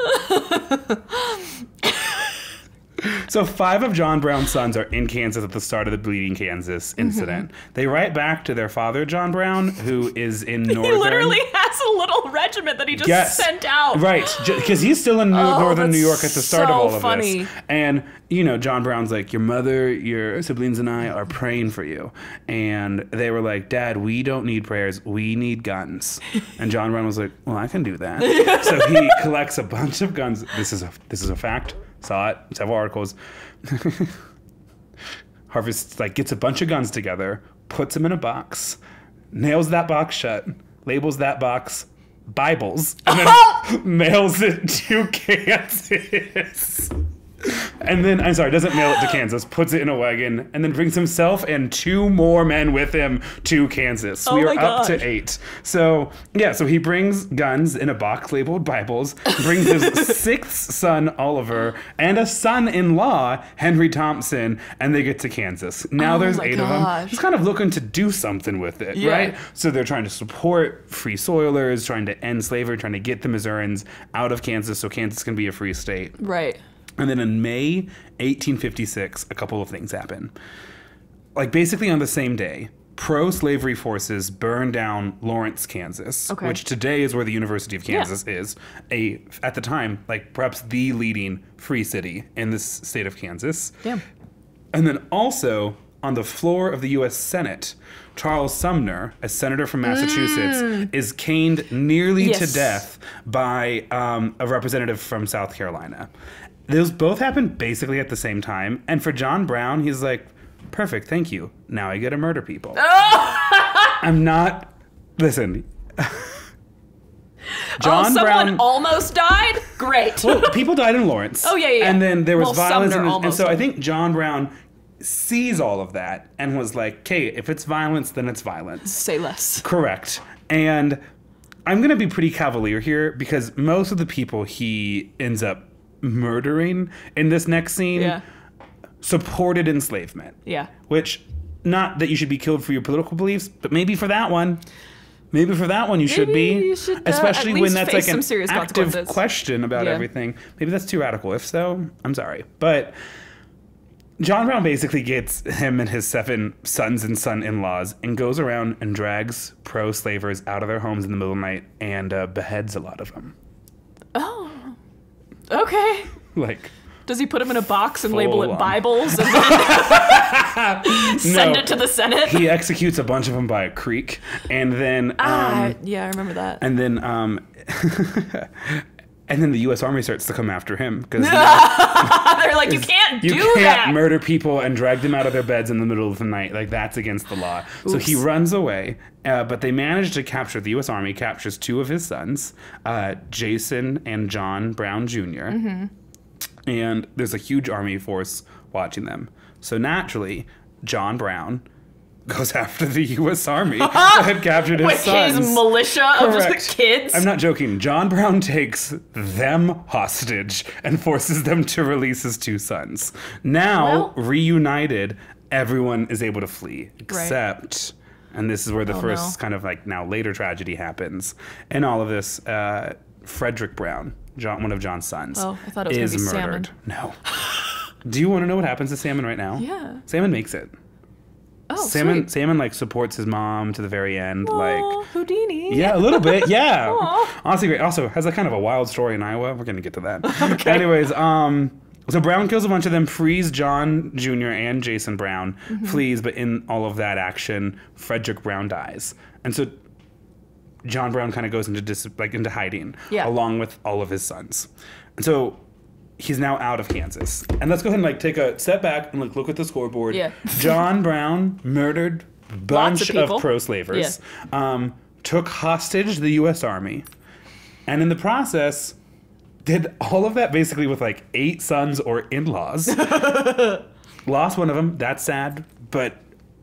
(laughs) So five of John Brown's sons are in Kansas at the start of the Bleeding Kansas Mm-hmm. incident. They write back to their father, John Brown, who is in (laughs) he literally has a little regiment that he just Yes. sent out. Right, because he's still in Oh, northern New York at the start so of all of funny. this. And, you know, John Brown's like, Your mother, your siblings, and I are praying for you. And they were like, Dad, we don't need prayers. We need guns. And John Brown was like, Well, I can do that. (laughs) so he collects a bunch of guns. This is a, this is a fact. Saw it, several articles. (laughs) Harvest like gets a bunch of guns together, puts them in a box, nails that box shut, labels that box Bibles, and then (laughs) mails it to (laughs) Kansas. And then, I'm sorry, doesn't mail it to (gasps) Kansas, puts it in a wagon, and then brings himself and two more men with him to Kansas. Oh we are up to eight. So, yeah, so he brings guns in a box labeled Bibles, brings his (laughs) sixth son, Oliver, and a son in law, Henry Thompson, and they get to Kansas. Now Oh there's eight of them. gosh. He's kind of looking to do something with it, Yeah. right? So they're trying to support free soilers, trying to end slavery, trying to get the Missourians out of Kansas so Kansas can be a free state. Right. And then in May 1856, a couple of things happen. Like basically on the same day, pro slavery forces burn down Lawrence, Kansas, Okay. which today is where the University of Kansas is. A at the time, like perhaps the leading free city in this state of Kansas. Damn. And then also on the floor of the U.S. Senate, Charles Sumner, a senator from Massachusetts, is caned nearly Mm. Yes. to death by um, a representative from South Carolina. Those both happened basically at the same time. And for John Brown, he's like, perfect, thank you. Now I get to murder people. (laughs) Oh! I'm not. Listen. (laughs) John oh, someone Brown. almost died? Great. well, (laughs) people died in Lawrence. Oh, yeah, yeah, yeah. And then there was Well, violence, and almost so I think John Brown sees all of that and was like, "Okay, if it's violence, then it's violence." Say less. Correct. And I'm going to be pretty cavalier here because most of the people he ends up murdering in this next scene Yeah. supported enslavement. Yeah. Which, not that you should be killed for your political beliefs, but maybe for that one. Maybe for that one you should Maybe be. you should, uh, Especially when that's like some an serious active question about Yeah. everything. Maybe that's too radical. If so, I'm sorry. But John Brown basically gets him and his seven sons and son-in-laws and goes around and drags pro-slavers out of their homes in the middle of the night and uh, beheads a lot of them. Oh. Okay. (laughs) Like Does he put them in a box and label it on. Bibles and then (laughs) send No. it to the Senate? he executes a bunch of them by a creek, and then um, ah, yeah, I remember that. and then um, (laughs) and then the U.S. Army starts to come after him because (laughs) They're like, you can't you do can't that. murder people and drag them out of their beds in the middle of the night. Like that's against the law. So he runs away. Uh, but they manage to capture the U.S. Army captures two of his sons, uh, Jason and John Brown jr. Mm-hmm. And there's a huge army force watching them. So naturally, John Brown goes after the U.S. Army (laughs) that had captured his With sons. his militia of Correct. kids. I'm not joking. John Brown takes them hostage and forces them to release his two sons. Now, Well- reunited, everyone is able to flee, except, and this is where the Oh, first no. kind of like now later tragedy happens. In all of this, uh, Frederick Brown, John, one of John's sons, Oh, I thought it was is be murdered. Salmon. No. (laughs) Do you want to know what happens to Salmon right now? Yeah. Salmon makes it. Oh, Salmon, sweet. Salmon like supports his mom to the very end. like Houdini. yeah, a little bit. Yeah. (laughs) Honestly, great. Also, has a kind of a wild story in Iowa. We're gonna get to that. (laughs) Anyways, um, so Brown kills a bunch of them, frees John Jr. and Jason Brown, Mm-hmm. flees, but in all of that action, Frederick Brown dies, and so John Brown kind of goes into dis- like into hiding, Yeah. along with all of his sons, and so. He's now out of Kansas, and let's go ahead and like take a step back and like look at the scoreboard. Yeah. (laughs) John Brown murdered bunch of of, pro slavers, um, took hostage the U.S. Army, and in the process, did all of that basically with like eight sons or in-laws. (laughs) Lost one of them. That's sad, but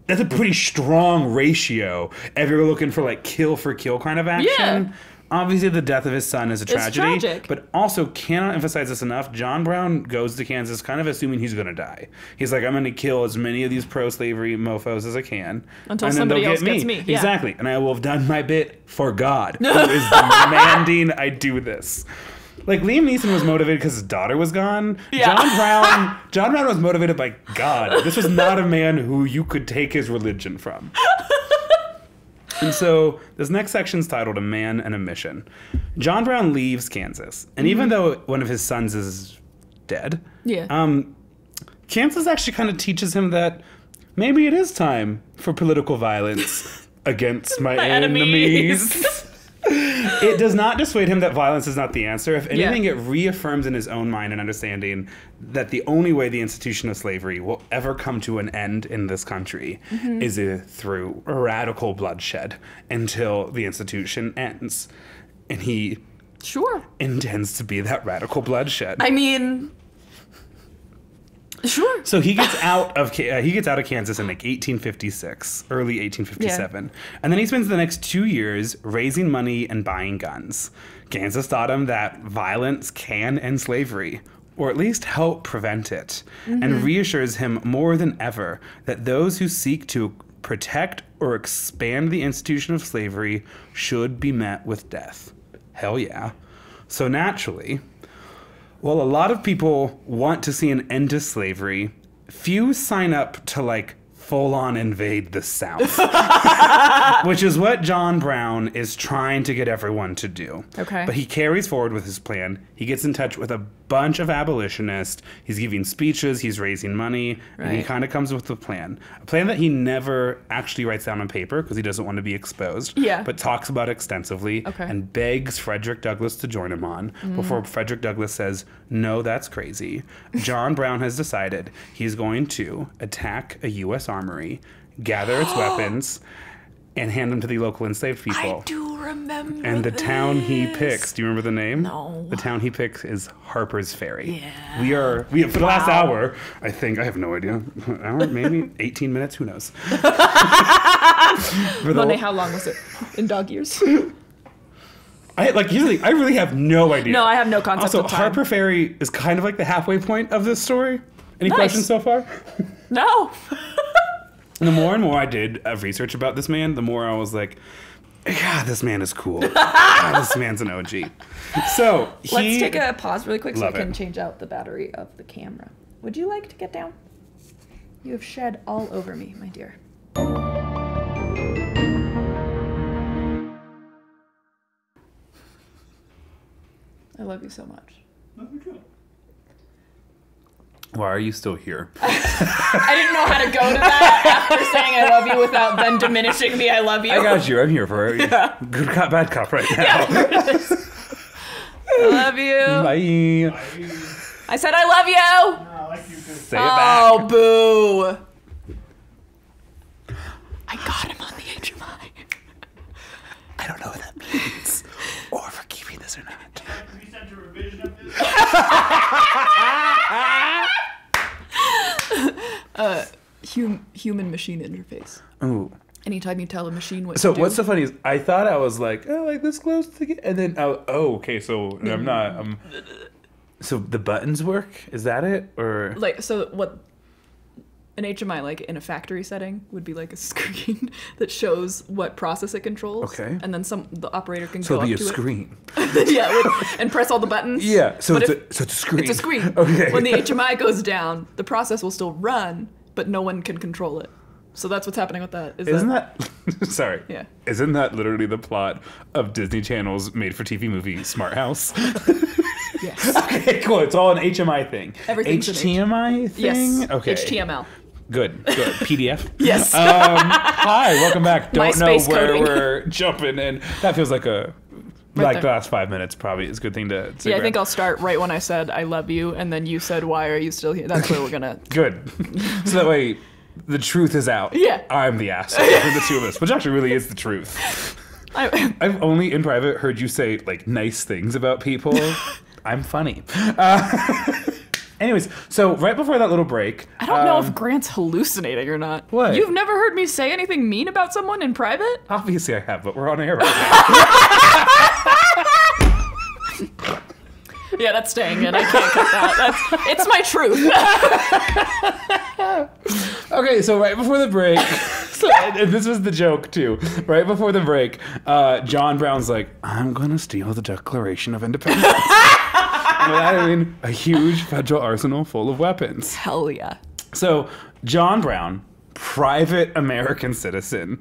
that's a pretty strong ratio if you're looking for like kill for kill kind of action. Yeah. Obviously, the death of his son is a tragedy, tragic. but also cannot emphasize this enough. John Brown goes to Kansas kind of assuming he's going to die. He's like, I'm going to kill as many of these pro-slavery mofo's as I can Until somebody else get gets me, yeah. Exactly, and I will have done my bit for God, (laughs) who is demanding I do this. Like Liam Neeson was motivated because his daughter was gone. Yeah. John Brown, (laughs) John Brown was motivated by God. This was not a man who you could take his religion from. And so this next section is titled "A Man and a Mission." John Brown leaves Kansas, and even though one of his sons is dead, Yeah. um, Kansas actually kind of teaches him that maybe it is time for political violence (laughs) against my, My enemies. enemies. (laughs) it does not dissuade him that violence is not the answer. If Yeah. anything, it reaffirms in his own mind and understanding that the only way the institution of slavery will ever come to an end in this country Mm-hmm. is through radical bloodshed until the institution ends. And he sure. intends to be that radical bloodshed. I mean, Sure. So he gets out of uh, he gets out of Kansas in like 1856, early 1857, and then he spends the next two years raising money and buying guns. Kansas taught him that violence can end slavery, or at least help prevent it, and reassures him more than ever that those who seek to protect or expand the institution of slavery should be met with death. Hell yeah. So naturally, well, a lot of people want to see an end to slavery. Few sign up to like full on invade the South, (laughs) which is what John Brown is trying to get everyone to do. Okay. But he carries forward with his plan. He gets in touch with a bunch of abolitionists. He's giving speeches, he's raising money, and he kind of comes with a plan. A plan that he never actually writes down on paper because he doesn't want to be exposed. Yeah. But talks about extensively Okay. and begs Frederick Douglass to join him on mm. before Frederick Douglass says, No, that's crazy. John Brown has decided he's going to attack a U.S. armory, gather its (gasps) weapons, and hand them to the local enslaved people. I do remember. And the town he picks, do you remember the name? No. The town he picks is Harper's Ferry. Yeah. We are, we for the last Wow. hour, I think, I have no idea. Hour, maybe (laughs) 18 minutes, who knows? (laughs) Monday, how long was it? In dog years? (laughs) I like usually I really have no idea. No, I have no concept Also, of time. Harper Ferry is kind of like the halfway point of this story. Any Nice. questions so far? no. The more and more I did of research about this man, the more I was like, God, this man is cool. (laughs) God, this man's an OG. So he, Let's take a pause really quick so we can it. change out the battery of the camera. Would you like to get down? You have shed all over me, my dear. I love you so much. Why are you still here? (laughs) I didn't know how to go to that after saying I love you without then diminishing the I love you. I got you. I'm here for it. Good cop, bad cop right now. (laughs) I love you. Bye. I said I love you. Say it back. Oh, boo. I got him on the HMI. I don't know what that means. (laughs) or if we're keeping this or not. Can we send a revision of this? Hum- human machine interface. Ooh. Anytime you tell a machine what So to do. what's so funny is I thought I was like, oh, like this close to get, and then oh, oh okay, so I'm not. Um, (laughs) so the buttons work? Is that it, or like so what an HMI like in a factory setting would be like a (laughs) screen that shows what process it controls. Okay. And then some the operator can so go it'll be a up to screen? (laughs) it. yeah, with- and press all the buttons. Yeah. So But it's if- a, so it's a screen. It's a screen. (laughs) Okay. When the HMI goes down, the process will still run, but no one can control it. So that's what's happening with that. Is Isn't that sorry? Yeah. Isn't that literally the plot of Disney Channel's made-for-TV movie Smart House? yes. okay, cool. It's all an HMI thing. Everything's an H- HTMI thing. Yes. Okay. HTML. Good. Good. (laughs) PDF. Yes. Um, hi, welcome back. (laughs) Don't know where coding. we're (laughs) jumping in. That feels like a Right like there. the last five minutes probably is a good thing to. to yeah, I think. I'll start right when I said I love you, and then you said why are you still here? That's where we're gonna. good. so that way, the truth is out. Yeah. I'm the asshole for the two of us, which actually really is the truth. I, I've only in private heard you say like nice things about people. I'm funny. Uh, anyways, so right before that little break, I don't know um, if Grant's hallucinating or not. What? You've never heard me say anything mean about someone in private? obviously I have, but we're on air right now. (laughs) Yeah, that's staying in. I can't cut that. That's it's my truth. (laughs) Okay, so right before the break, (laughs) so, this was the joke too. Right before the break, uh, John Brown's like, "I'm gonna steal the Declaration of Independence." I (laughs) mean a huge federal arsenal full of weapons. Hell yeah. So John Brown, private American citizen,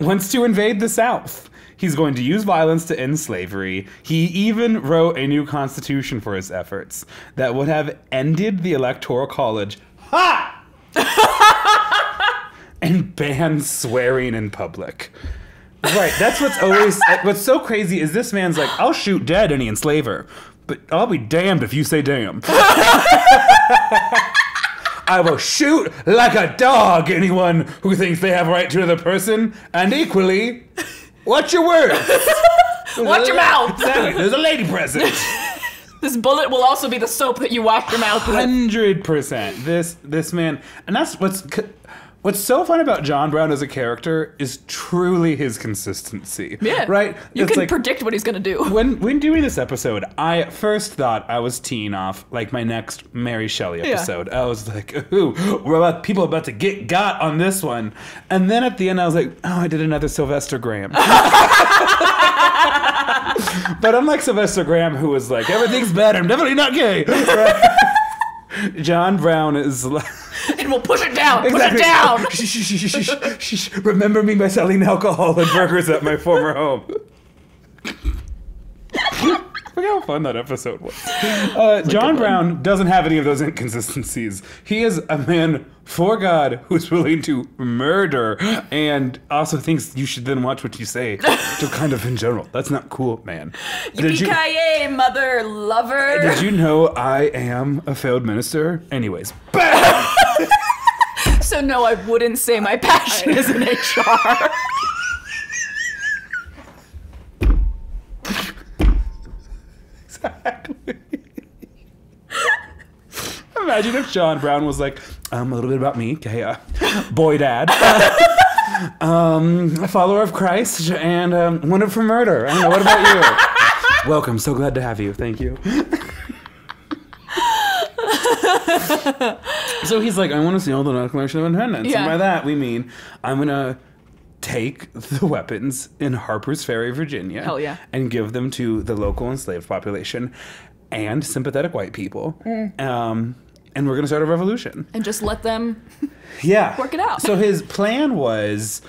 wants to invade the South. He's going to use violence to end slavery. He even wrote a new constitution for his efforts that would have ended the Electoral College. Ha! (laughs) and banned swearing in public. Right, that's what's always what's so crazy is this man's like, I'll shoot dead any enslaver, but I'll be damned if you say damn. (laughs) I will shoot like a dog anyone who thinks they have a right to another person, and equally, watch your words. (laughs) Watch your mouth. Exactly. There's a lady present. (laughs) This bullet will also be the soap that you wash your mouth with. Hundred percent. This this man, and that's what's what's so fun about John Brown as a character is truly his consistency. Yeah. right. You It's can like- predict what he's gonna do. When when doing this episode, I first thought I was teeing off like my next Mary Shelley Yeah. episode. I was like, "Ooh, we're about people about to get got on this one," and then at the end, I was like, "Oh, I did another Sylvester Graham." (laughs) but unlike Sylvester Graham, who was like, "Everything's bad. I'm definitely not gay." (laughs) John Brown is like. And we'll push it down. Push it down. Shh, (laughs) shh, shh, shh, shh, shh, shh. Remember me by selling alcohol and burgers at my former home. (laughs) Look how fun that episode was. Uh, John Brown doesn't have any of those inconsistencies. He is a man for God who's willing to murder and also thinks you should then watch what you say (laughs) to kind of in general. That's not cool, man. Did you, Yippee mother lover. did you know I am a failed minister? Anyways, So no, I wouldn't say my passion is in HR. Exactly. (laughs) Imagine if John Brown was like, um, a little bit about me, okay, uh, boy dad, (laughs) (laughs) um, a follower of Christ, and um, wanted for murder. I don't know, what about you? Welcome, so glad to have you. Thank you. So he's like, I want to see all the Declaration of Independence. Yeah. And by that, we mean I'm going to take the weapons in Harper's Ferry, Virginia. Hell yeah. And give them to the local enslaved population and sympathetic white people. Mm. Um, and we're going to start a revolution. and just let them. Yeah. (laughs) Work it out. So his plan was,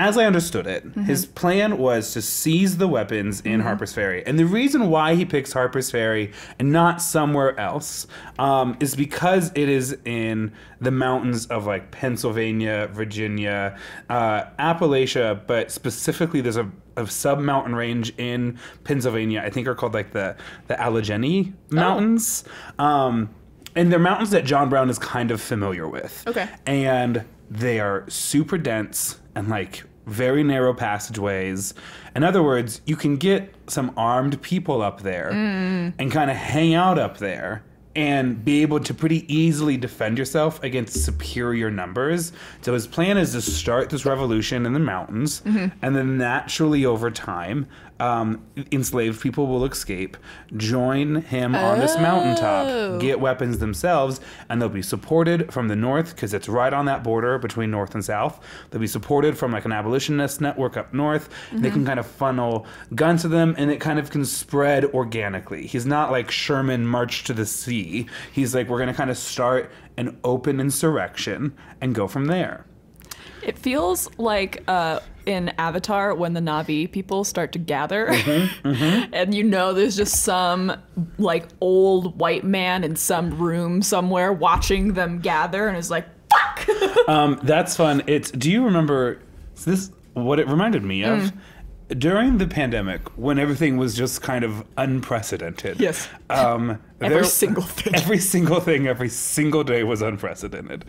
as I understood it, Mm-hmm. his plan was to seize the weapons in Harper's Ferry. And the reason why he picks Harper's Ferry and not somewhere else um, is because it is in the mountains of like Pennsylvania, Virginia, uh, Appalachia, but specifically there's a, a sub mountain range in Pennsylvania. I think are called like the the Allegheny Oh. Mountains. Um, and they're mountains that John Brown is kind of familiar with. Okay. And they are super dense and like very narrow passageways. In other words, you can get some armed people up there mm. and kind of hang out up there and be able to pretty easily defend yourself against superior numbers. So his plan is to start this revolution in the mountains, mm-hmm. and then naturally over time, um, enslaved people will escape, join him on this mountaintop, get weapons themselves, and they'll be supported from the north because it's right on that border between north and south. They'll be supported from like an abolitionist network up north. They can kind of funnel guns to them, and it kind of can spread organically. He's not like Sherman march to the sea. He's like we're gonna kind of start an open insurrection and go from there. It feels like uh, in Avatar when the Na'vi people start to gather, and you know there's just some like old white man in some room somewhere watching them gather, and is like, "Fuck!" (laughs) Um, that's fun. It's. Do you remember this? What it reminded me of Mm. during the pandemic, when everything was just kind of unprecedented. Yes. Um, Every there- single thing. (laughs) Every single thing. Every single day was unprecedented.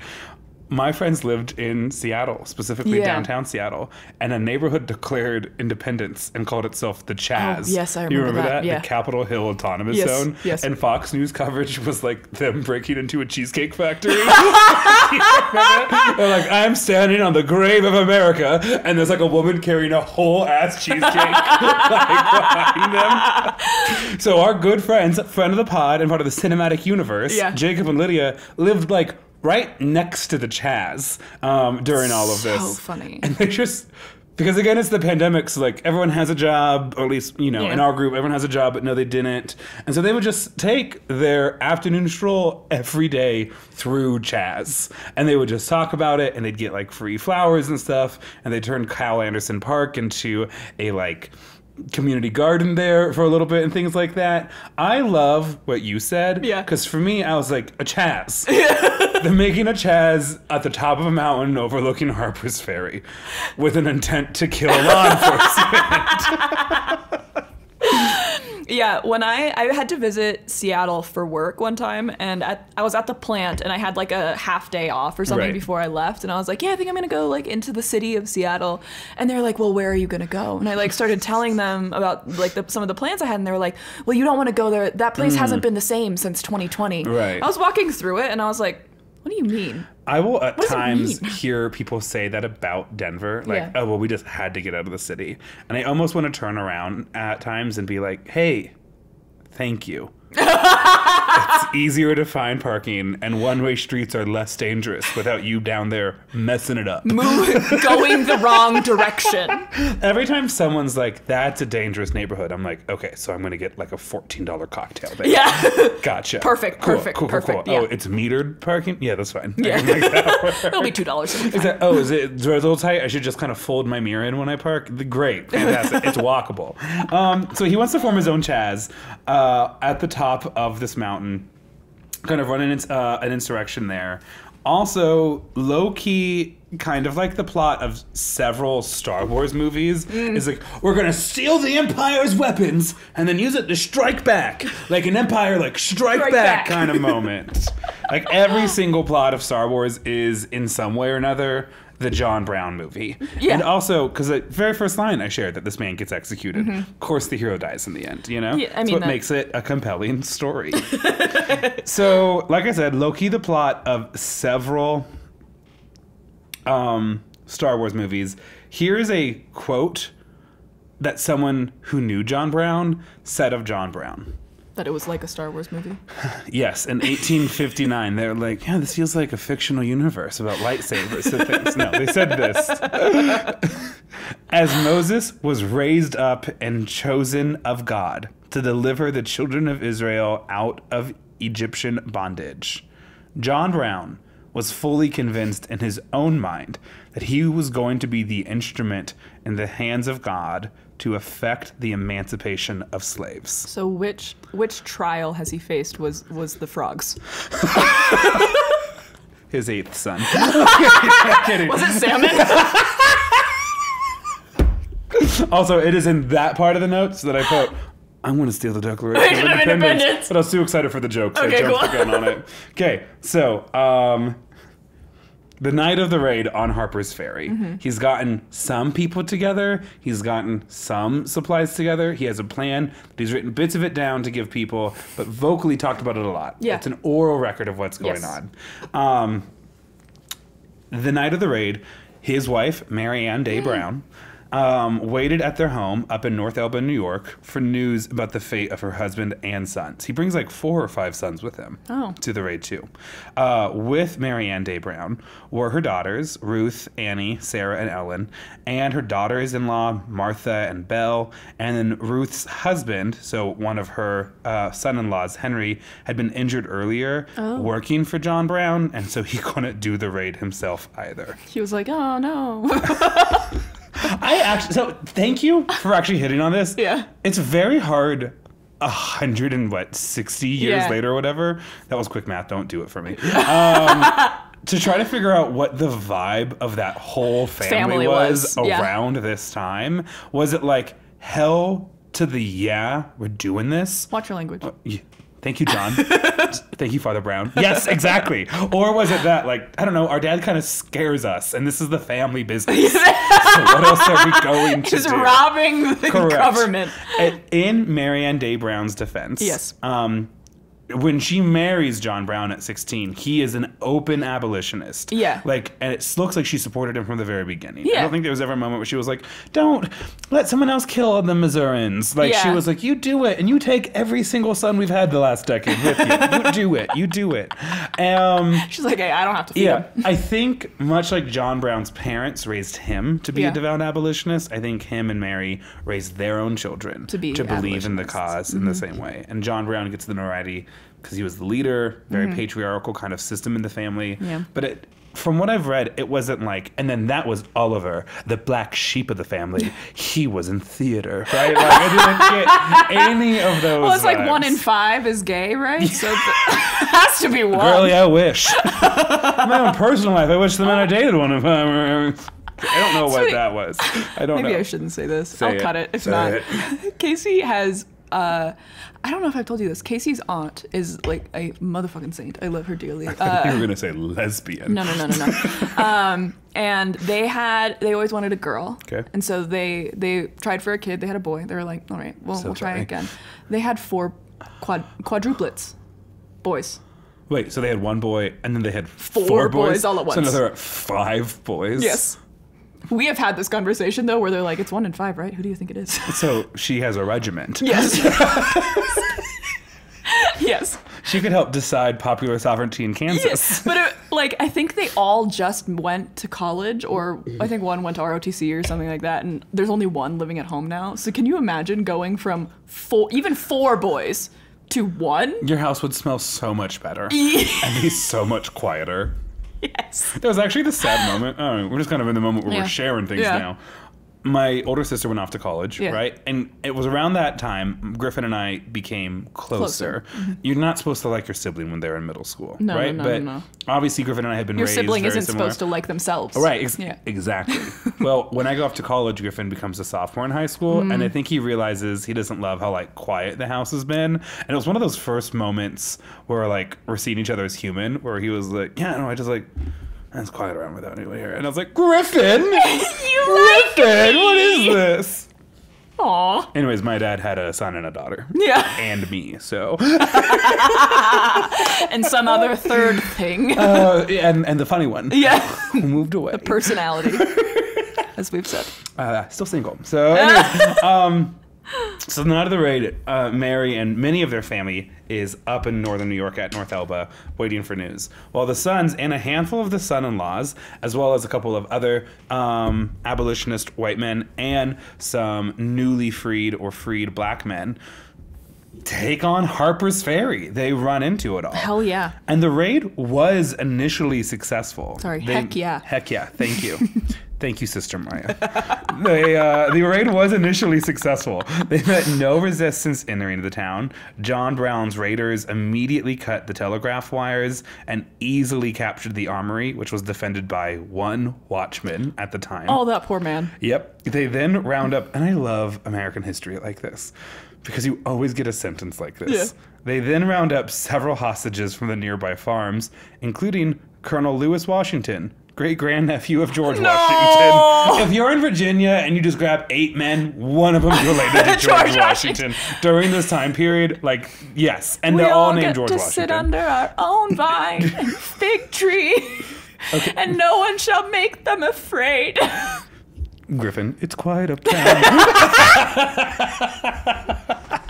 My friends lived in Seattle, specifically Yeah. downtown Seattle, and a neighborhood declared independence and called itself the oh, Chaz. Oh, yes, I You remember remember that, that? yeah. The Capitol Hill Autonomous Yes, Zone. yes. And Fox News coverage was like them breaking into a cheesecake factory. (laughs) They're like, I'm standing on the grave of America, and there's like a woman carrying a whole ass cheesecake (laughs) like behind them. So our good friends, friend of the pod and part of the cinematic universe, Yeah. Jacob and Lydia, lived like right next to the Chaz um, during all of this. So funny. (laughs) And they just because again it's the pandemic, so like everyone has a job, or at least you know in our group everyone has a job, but no they didn't, and so they would just take their afternoon stroll every day through Chaz, and they would just talk about it, and they'd get like free flowers and stuff, and they turned Cal Anderson Park into a like community garden there for a little bit and things like that. I love what you said. Yeah. Because for me, I was like, a Chaz. (laughs) They're making a Chaz at the top of a mountain overlooking Harper's Ferry with an intent to kill law (laughs) enforcement. (laughs) Yeah, when I I had to visit Seattle for work one time, and at, I was at the plant, and I had like a half day off or something Right. before I left, and I was like, yeah, I think I'm gonna go like into the city of Seattle, and they're like, well, where are you gonna go? And I like started telling them about like the, some of the plans I had, and they were like, well, you don't want to go there. That place hasn't been the same since 2020. Mm. Right. I was walking through it, and I was like, what do you mean? I will at times hear people say that about Denver, like, Yeah. "Oh, well, we just had to get out of the city," and I almost want to turn around at times and be like, "Hey, thank you." (laughs) it's easier to find parking, and one-way streets are less dangerous without you down there messing it up. Move, going the wrong direction. Every time someone's like, "That's a dangerous neighborhood," I'm like, "Okay, so I'm gonna get like a fourteen dollar cocktail there." Yeah. Gotcha. Perfect, Cool, perfect, cool, cool, perfect, cool. Oh, it's metered parking. Yeah, that's fine. Yeah. that. (laughs) It'll be two dollars. Is that, oh, is it a little tight? I should just kind of fold my mirror in when I park. The- Great, fantastic. it's walkable. Um, so he wants to form his own Chaz uh, at the top of this mountain, kind of running an, uh, an insurrection there. Also, low key, kind of like the plot of several Star Wars movies, Mm. is like we're gonna steal the Empire's weapons and then use it to strike back, like an Empire like strike, Strike back, back. kind of moment. (laughs) like every single plot of Star Wars is in some way or another the John Brown movie. Yeah. And also, because the very first line I shared that this man gets executed, of course the hero dies in the end, you know? Yeah, I That's mean, what that- makes it a compelling story. (laughs) so, like I said, low key, the plot of several um, Star Wars movies. Here's a quote that someone who knew John Brown said of John Brown. That it was like a Star Wars movie. (laughs) Yes, in 1859, they're like, yeah, this feels like a fictional universe about lightsabers and things. No, they said this. (laughs) As Moses was raised up and chosen of God to deliver the children of Israel out of Egyptian bondage, John Brown was fully convinced in his own mind that he was going to be the instrument in the hands of God to effect the emancipation of slaves. So which which trial has he faced was was the frogs? (laughs) His eighth son. (laughs) Was it salmon? (laughs) Also, it is in that part of the notes that I put. I'm going to steal the Declaration of Independence. But I was too excited for the joke, so Okay, I jumped cool. again on it. Okay, so um, the night of the raid on Harper's Ferry, Mm-hmm. he's gotten some people together. He's gotten some supplies together. He has a plan. He's written bits of it down to give people, but vocally talked about it a lot. Yeah. It's an oral record of what's going Yes. on. Um, the night of the raid, his wife, Marianne Ann Mm. Day Brown, um, waited at their home up in North Elba, New York, for news about the fate of her husband and sons. He brings like four or five sons with him Oh. to the raid, too. Uh, with Mary Ann Day Brown were her daughters, Ruth, Annie, Sarah, and Ellen, and her daughters in law, Martha and Belle, and then Ruth's husband, so one of her uh, son in laws, Henry, had been injured earlier working for John Brown, and so he (laughs) couldn't do the raid himself either. he was like, oh no. (laughs) I actually, so thank you for actually hitting on this. Yeah. It's very hard. A hundred and what, sixty years Yeah. later or whatever. That was quick math. Don't do it for me. Um, (laughs) to try to figure out what the vibe of that whole family, Family was, was, yeah. around this time. Was it like hell to the yeah, we're doing this? Watch your language. Thank you, John. (laughs) Thank you, Father Brown. Yes, exactly. Or was it that, like, I don't know, our dad kind of scares us, and this is the family business. (laughs) so what else are we going to He's do? robbing the Correct. government. In Mary Ann Day Brown's defense, Yes. um, when she marries John Brown at 16, he is an open abolitionist. Yeah. Like, and it looks like she supported him from the very beginning. Yeah. I don't think there was ever a moment where she was like, don't let someone else kill the Missourians. Like, she was like, you do it, and you take every single son we've had the last decade with you. you (laughs) do it. You do it. Um, She's like, hey, I don't have to yeah. (laughs) I think much like John Brown's parents raised him to be Yeah. a devout abolitionist, I think him and Mary raised their own children To be to believe in the abolitionists. cause in the same way. And John Brown gets the notoriety because he was the leader, very mm-hmm. patriarchal kind of system in the family. Yeah. But it, from what I've read, it wasn't like, and then that was Oliver, the black sheep of the family. (laughs) he was in theater, right? Like I didn't get any of those. (laughs) Well, it's like one in five is gay, right? So it (laughs) has to be one. Really, I wish. My own personal life, I wish the man I dated one of them. I don't know what that was. I don't Maybe know. I shouldn't say this. Say I'll it. cut it if Say not. it. Casey has uh, I don't know if I've told you this. Casey's aunt is like a motherfucking saint. I love her dearly. (laughs) you Uh, were gonna say lesbian. no, no, no, no, no. (laughs) um, and they had they always wanted a girl. Okay. And so they they tried for a kid. They had a boy. They were like, all right, well, So we'll try funny. again. They had four quad quadruplets, boys. Wait, so they had one boy and then they had Four four, boys all at So now once. there are five boys. Yes. (laughs) We have had this conversation though, where they're like, it's one in five, right? Who do you think it is? So she has a regiment. (laughs) Yes. (laughs) yes. She could help decide popular sovereignty in Kansas. Yes. But it, like, I think they all just went to college, or I think one went to ROTC or something like that. And there's only one living at home now. So can you imagine going from four, even four boys, to one? Your house would smell so much better and be so much quieter. (laughs) Yes. That was actually the sad moment. Oh, we're just kind of in the moment where Yeah. we're sharing things Yeah. now. My older sister went off to college, Yeah. right? And it was around that time Griffin and I became closer. Closer. You're not supposed to like your sibling when they're in middle school, No, no, right? no, but no, no. obviously Griffin and I had been Your raised sibling isn't similar. supposed to like themselves. Right, ex- Yeah. exactly. (laughs) well, when I go off to college, Griffin becomes a sophomore in high school, and I Mm. think he realizes he doesn't love how like quiet the house has been. And it was one of those first moments where like we're seeing each other as human, where he was like, "Yeah, no, I just like." It's quiet around without anyone here. And I was like, Griffin! (laughs) Griffin, what is this? Aw. Anyways, my dad had a son and a daughter. Yeah. And me, so. (laughs) And some other (laughs) third thing. Uh, and, and the funny one. yeah. Who moved away. The personality. As we've said. Uh, still single. So, anyways, um, so the night of the raid, uh, Mary and many of their family is up in northern New York at North Elba, waiting for news. While the sons and a handful of the son-in-laws, as well as a couple of other um, abolitionist white men and some newly freed or freed black men, take on Harper's Ferry. They run into it all. Hell yeah. And the raid was initially successful. Sorry, They- heck yeah. Heck yeah. Thank you. (laughs) Thank you, Sister Maya. (laughs) they, uh, the raid was initially successful. They met no resistance entering the town. John Brown's raiders immediately cut the telegraph wires and easily captured the armory, which was defended by one watchman at the time. Oh, that poor man. Yep. They then round up, and I love American history like this because you always get a sentence like this. Yeah. They then round up several hostages from the nearby farms, including Colonel Lewis Washington, great grandnephew of George No! Washington. If you're in Virginia and you just grab eight men, one of them's related to (laughs) George, George Washington. During this time period, like, yes. And we they're all all named get George to Washington. sit under our own (laughs) vine and fig tree, and no one shall make them afraid. Griffin, it's quiet uptown. (laughs)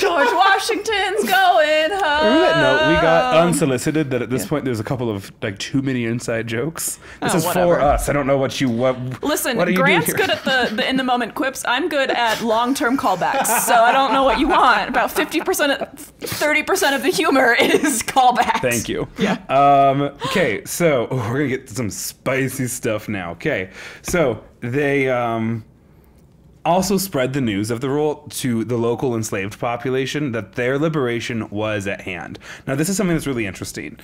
George Washington's going home. Remember that note we got unsolicited that at this point there's a couple of like too many inside jokes. This Oh, is whatever. for us. I don't know what you what. Listen, what are you doing Grant's good at the, the in the moment quips. I'm good at long term callbacks. So I don't know what you want. About 50%, 30% of the humor (laughs) is callbacks. Thank you. Yeah. Um, okay, so oh, we're gonna get some spicy stuff now. Okay, so they um, also spread the news of the rule to the local enslaved population that their liberation was at hand. Now, this is something that's really interesting.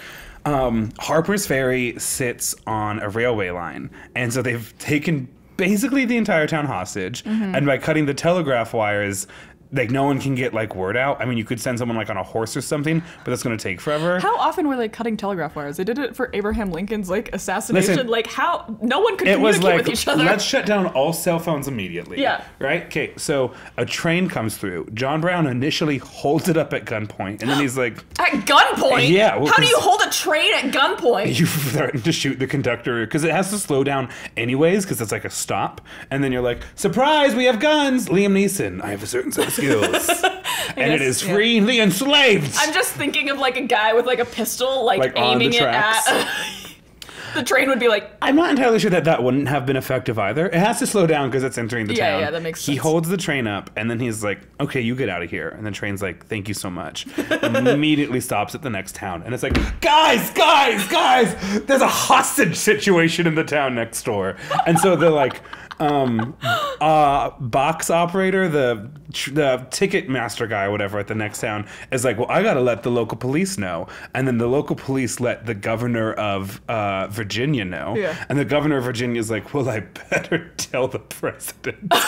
Um, Harper's Ferry sits on a railway line, and so they've taken basically the entire town hostage, Mm-hmm. and by cutting the telegraph wires. Like no one can get like word out. I mean, you could send someone like on a horse or something, but that's going to take forever. How often were they cutting telegraph wires? They did it for Abraham Lincoln's like assassination. Listen, like how no one could it was communicate like with each other. let's shut down all cell phones immediately. Yeah. Right. Okay. So a train comes through. John Brown initially holds it up at gunpoint, and then he's like, (gasps) at gunpoint. Yeah, well, how do you hold a train at gunpoint? (laughs) "You threatened to shoot the conductor because it has to slow down anyways because it's like a stop." And then you're like, "Surprise! We have guns!" Liam Neeson. I have a certain of skills, (laughs) and it guess, is yeah. freeing the enslaved. I'm just thinking of like a guy with like a pistol, like, Like, aiming it at. (laughs) the train would be like, I'm not entirely sure that that wouldn't have been effective either. It has to slow down because it's entering the Yeah, town. yeah, that makes sense. He holds the train up, and then he's like, "Okay, you get out of here." And the train's like, "Thank you so much." (laughs) immediately stops at the next town, and it's like, "Guys, guys, guys! There's a hostage situation in the town next door." And so they're like. Um, uh, box operator, the the ticket master guy, whatever, at the next town is like, well, I gotta let the local police know, and then the local police let the governor of uh, Virginia know, Yeah. and the governor of Virginia is like, well, I (laughs) better tell the president. (laughs)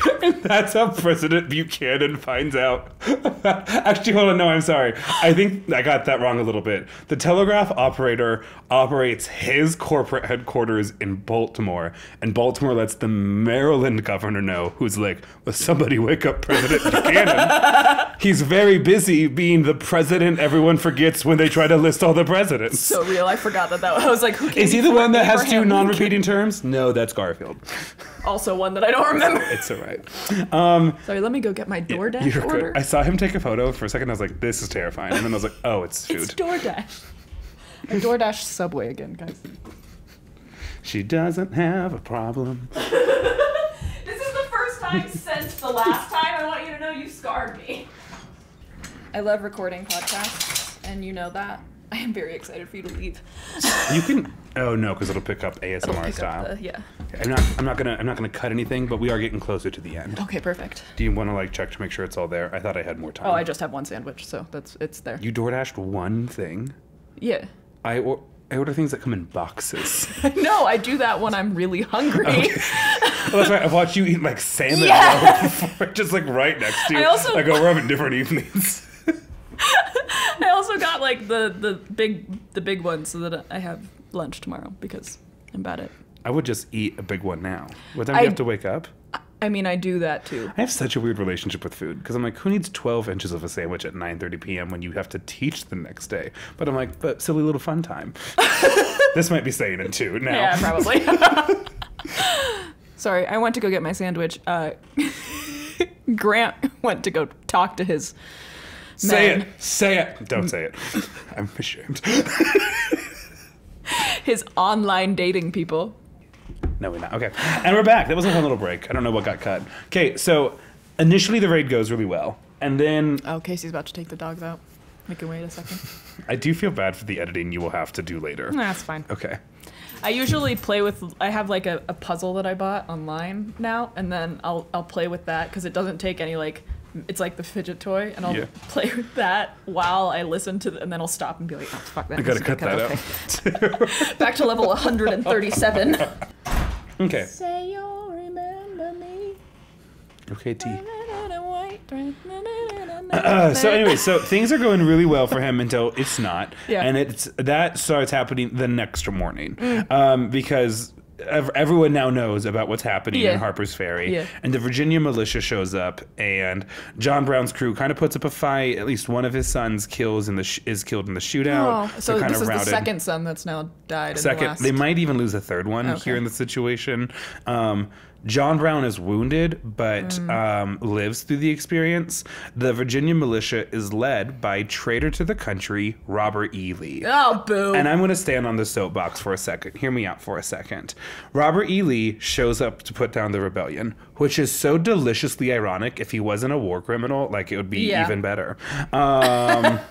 (laughs) That's how President Buchanan finds out. (laughs) Actually, hold on. No, I'm sorry. I think I got that wrong a little bit. The telegraph operator operates his corporate headquarters in Baltimore, and Baltimore lets the Maryland governor know, who's like, well, somebody wake up President Buchanan. (laughs) He's very busy being the president everyone forgets when they try to list all the presidents. So real. I forgot that that was, I was like, who Is he the one that has two non repeating terms? No, that's Garfield. Also one that I don't remember. It's all right. Um, Sorry, let me go get my DoorDash You're order. good. I saw him take a photo for a second. I was like, this is terrifying. And then I was like, oh, it's food. It's DoorDash. I DoorDash Subway again, guys. she doesn't have a problem. (laughs) This is the first time since the last time. I want you to know you scarred me. I love recording podcasts, and you know that. I am very excited for you to leave. You can. Oh no, because it'll pick up (laughs) ASMR pick style. up the, yeah. I'm not. I'm not gonna. I'm not gonna cut anything. But we are getting closer to the end. Okay, perfect. Do you want to like check to make sure it's all there? I thought I had more time. Oh, I just have one sandwich, so that's it's there. You DoorDashed one thing. Yeah. I or, I order things that come in boxes. (laughs) No, I do that when I'm really hungry. well, that's right. I've watched you eat like salmon Yeah. before, (laughs) just like right next to you. I also- I go, we're having different evenings. (laughs) I also got like the the big the big one so that I have lunch tomorrow because I'm bad at. I would just eat a big one now. What time do you I- have to wake up? I mean, I do that too. I have such a weird relationship with food because I'm like, who needs 12 inches of a sandwich at 9:30 p.m. when you have to teach the next day? But I'm like, but silly little fun time. (laughs) this might be saying it too now. Yeah, probably. (laughs) Sorry, I went to go get my sandwich. Uh, Grant went to go talk to his say man. it. Say it. Don't say it. (laughs) I'm ashamed. (laughs) his online dating people. no, we're not. Okay, and we're back. That was a fun little break. I don't know what got cut. Okay, so initially the raid goes really well, and then Oh, Casey's about to take the dogs out. We can wait a second. I do feel bad for the editing you will have to do later. Nah, That's fine. Okay. I usually play with. I have like a, a puzzle that I bought online now, and then I'll I'll play with that because it doesn't take any like. It's like the fidget toy, and I'll Yeah. play with that while I listen to, the, and then I'll stop and be like, "Oh fuck that!" I gotta cut that okay. out. Back to level 137. (laughs) okay. Say you'll remember me. Okay, T. Uh, (clears throat) so anyway, so things are going really well for him until it's not, Yeah. and it's that starts happening the next morning, um, because everyone now knows about what's happening Yeah. in Harper's Ferry, Yeah. and the Virginia militia shows up, and John Brown's crew kind of puts up a fight. At least one of his sons kills in the sh- is killed in the shootout. Oh, so this is routed. the second son that's now died. In the Second, last... they might even lose a third one Okay. here in the situation. Um, John Brown is wounded, but Mm. um, lives through the experience. The Virginia militia is led by traitor to the country, Robert E. Lee. Oh, boo. And I'm going to stand on the soapbox for a second. Hear me out for a second. Robert E. Lee shows up to put down the rebellion, which is so deliciously ironic. If he wasn't a war criminal, like it would be Yeah. even better. Um, (laughs)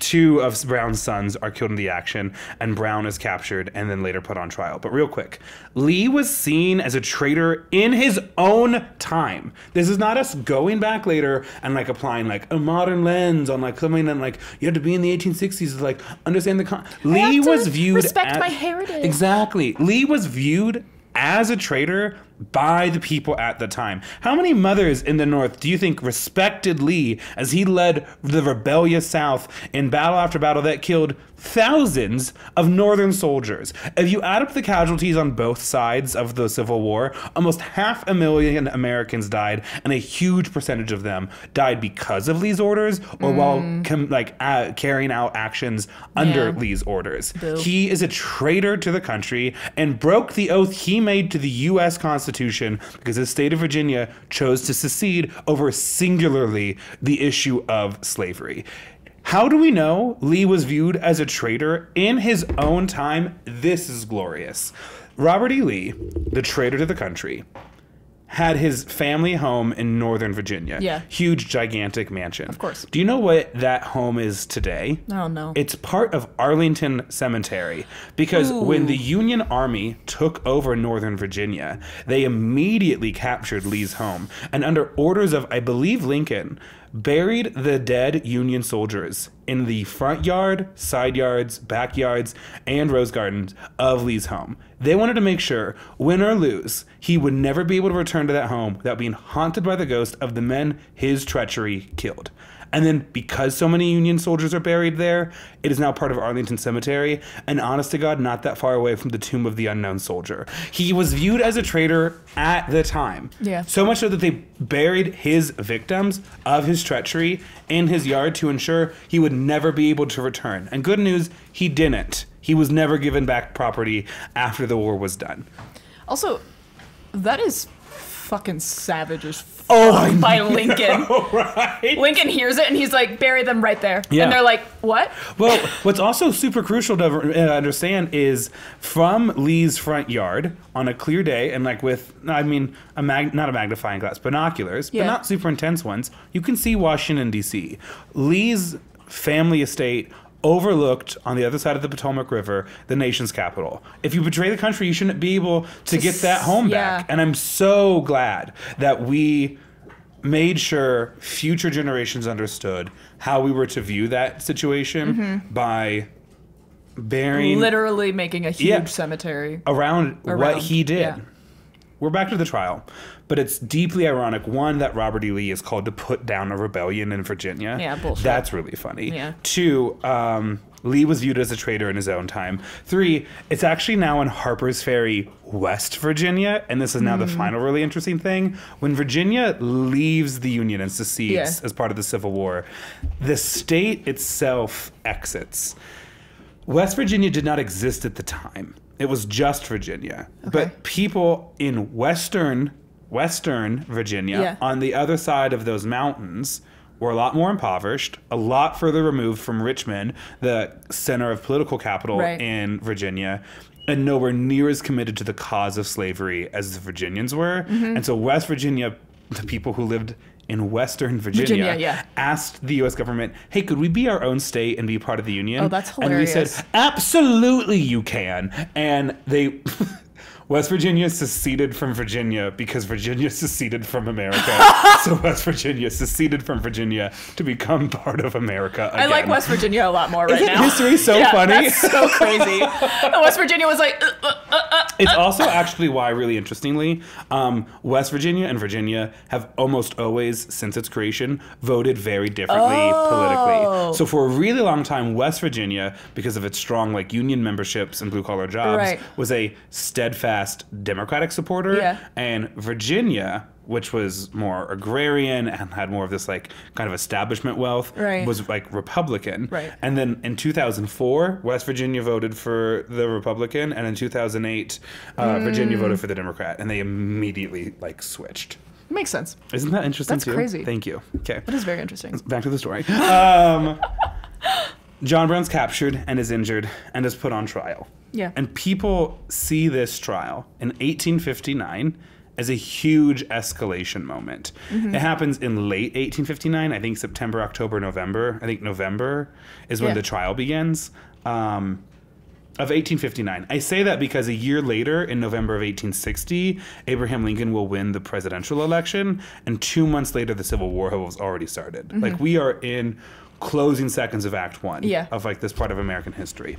two of Brown's sons are killed in the action, and Brown is captured and then later put on trial. But real quick, Lee was seen as a traitor in his own time. This is not us going back later and like applying like a modern lens on like something and like you have to be in the 1860s to like understand the con. Lee was viewed respect as- my heritage. Exactly. Lee was viewed as a traitor by the people at the time. How many mothers in the North do you think respected Lee as he led the rebellious South in battle after battle that killed thousands of Northern soldiers? If you add up the casualties on both sides of the Civil War, almost half a million Americans died, and a huge percentage of them died because of Lee's orders or while com- like uh, carrying out actions under Yeah. Lee's orders. Boo. He is a traitor to the country and broke the oath he made to the U.S. Constitution because the state of Virginia chose to secede over singularly the issue of slavery. How do we know Lee was viewed as a traitor in his own time? This is glorious. Robert E. Lee, the traitor to the country, had his family home in Northern Virginia. Yeah. Huge, gigantic mansion. Of course. Do you know what that home is today? Oh, no. It's part of Arlington Cemetery because when the Union Army took over Northern Virginia, they immediately captured Lee's home. And under orders of, I believe, Lincoln, buried the dead Union soldiers in the front yard, side yards, backyards, and rose gardens of Lee's home. They wanted to make sure, win or lose, he would never be able to return to that home without being haunted by the ghost of the men his treachery killed. And then, because so many Union soldiers are buried there, it is now part of Arlington Cemetery, and honest to God, not that far away from the tomb of the unknown soldier. He was viewed as a traitor at the time. Yeah. So much so that they buried his victims of his treachery in his yard to ensure he would never be able to return. And good news, he didn't. He was never given back property after the war was done. Also, that is fucking savage as fuck Oh, by Lincoln. (laughs) right? Lincoln hears it and he's like, bury them right there. Yeah. And they're like, what? Well, (laughs) what's also super crucial to uh, understand is from Lee's front yard on a clear day, and like with, I mean, a mag- not a magnifying glass, binoculars, Yeah. but not super intense ones, you can see Washington, D.C. Lee's family estate overlooked on the other side of the Potomac River the nation's capital. If you betray the country, you shouldn't be able to get that home yeah. back. And I'm so glad that we made sure future generations understood how we were to view that situation Mm-hmm. by burying Literally making a huge Yeah. cemetery. around, what he did. yeah. We're back to the trial, but it's deeply ironic. One, that Robert E. Lee is called to put down a rebellion in Virginia. Yeah, bullshit. That's really funny. Yeah. Two, um, Lee was viewed as a traitor in his own time. Three, it's actually now in Harper's Ferry, West Virginia, and this is now the Mm. final really interesting thing. When Virginia leaves the Union and secedes Yeah. as part of the Civil War, the state itself exits. West Virginia did not exist at the time. It was just Virginia. Okay. But people in western western Virginia Yeah. on the other side of those mountains were a lot more impoverished, a lot further removed from Richmond, the center of political capital Right. in Virginia. And nowhere near as committed to the cause of slavery as the Virginians were. Mm-hmm. And so West Virginia, the people who lived in Western Virginia, Virginia, yeah. asked the U.S. government, "Hey, could we be our own state and be part of the Union?" Oh, that's hilarious! And we said, "Absolutely, you can." And they, (laughs) West Virginia seceded from Virginia because Virginia (laughs) seceded from America. (laughs) so West Virginia seceded from Virginia to become part of America. I like. West Virginia a lot more right Isn't now. history so Yeah, funny? So (laughs) crazy. West Virginia was like, uh, uh, uh, uh. It's also actually why, really interestingly, um, West Virginia and Virginia have almost always, since its creation, voted very differently Oh. politically. So for a really long time, West Virginia, because of its strong like union memberships and blue collar jobs, Right. was a steadfast Democratic supporter, Yeah. and Virginia. Which was more agrarian and had more of this like kind of establishment wealth, Right. was like Republican. Right. And then in 2004, West Virginia voted for the Republican, and in 2008, uh, Virginia Mm. voted for the Democrat, and they immediately like switched. Makes sense. Isn't that interesting That's too? crazy. Thank you. Okay. That is very interesting. Back to the story. (laughs) Um, John Brown's captured and is injured and is put on trial. Yeah. And people see this trial in 1859 as a huge escalation moment. Mm-hmm. It happens in late 1859, I think September, October, November. I think November is when Yeah. the trial begins. Um, of 1859. I say that because a year later, in November of 1860, Abraham Lincoln will win the presidential election, and two months later, the Civil War has already started. Like we are in closing seconds of Act One Yeah. of like this part of American history.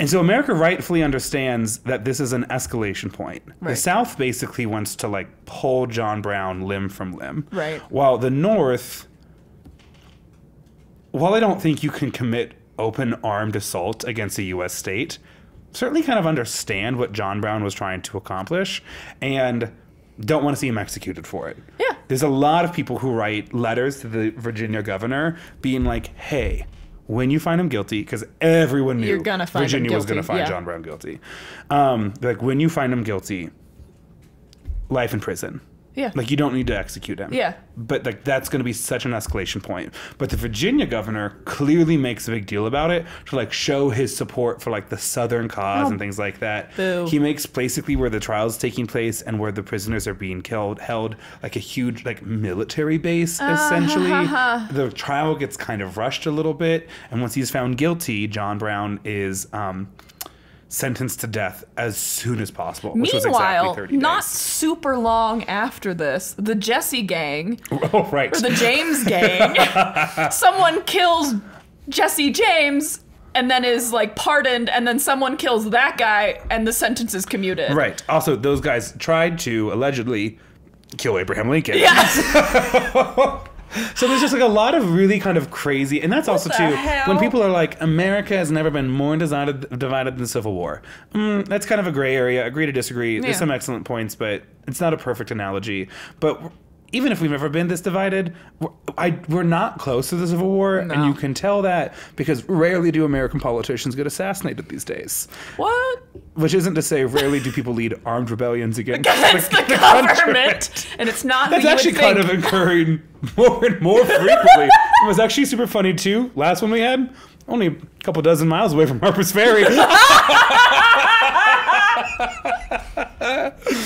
And so America rightfully understands that this is an escalation point. The South basically wants to like pull John Brown limb from limb. Right. While the North, while I don't think you can commit open armed assault against a U.S. state, certainly kind of understand what John Brown was trying to accomplish and don't want to see him executed for it. Yeah. There's a lot of people who write letters to the Virginia governor being like, hey, when you find him guilty, because everyone knew You're gonna find Virginia was going to find yeah. John Brown guilty. Um, like, when you find him guilty, life in prison. Yeah. Like you don't need to execute him. Yeah. But like that's going to be such an escalation point. But the Virginia governor clearly makes a big deal about it to like show his support for like the Southern cause Oh. and things like that. Boo. He makes basically where the trial's taking place and where the prisoners are being killed held like a huge like military base essentially. the trial gets kind of rushed a little bit, and once he's found guilty, John Brown is um, sentenced to death as soon as possible. which was exactly Meanwhile, 30 not super long after this, the Jesse gang Oh, right. or the James gang, (laughs) someone kills Jesse James and then is like pardoned, and then someone kills that guy, and the sentence is commuted. right. Also, those guys tried to allegedly kill Abraham Lincoln. Yeah. (laughs) (laughs) So there's just like a lot of really kind of crazy, and that's also the too hell? when people are like, America has never been more divided, divided than the Civil War. Mm, that's kind of a gray area. Agree to disagree. Yeah. There's some excellent points, but it's not a perfect analogy. But even if we've never been this divided, we're, I, we're not close to the Civil War, and you can tell that because rarely do American politicians get assassinated these days. what? Which isn't to say rarely do people lead armed rebellions against Against the, (laughs) country. government, and it's not That's actually kind think. of occurring more and more frequently. it was actually super funny too. Last one we had, only a couple dozen miles away from Harper's Ferry. (laughs)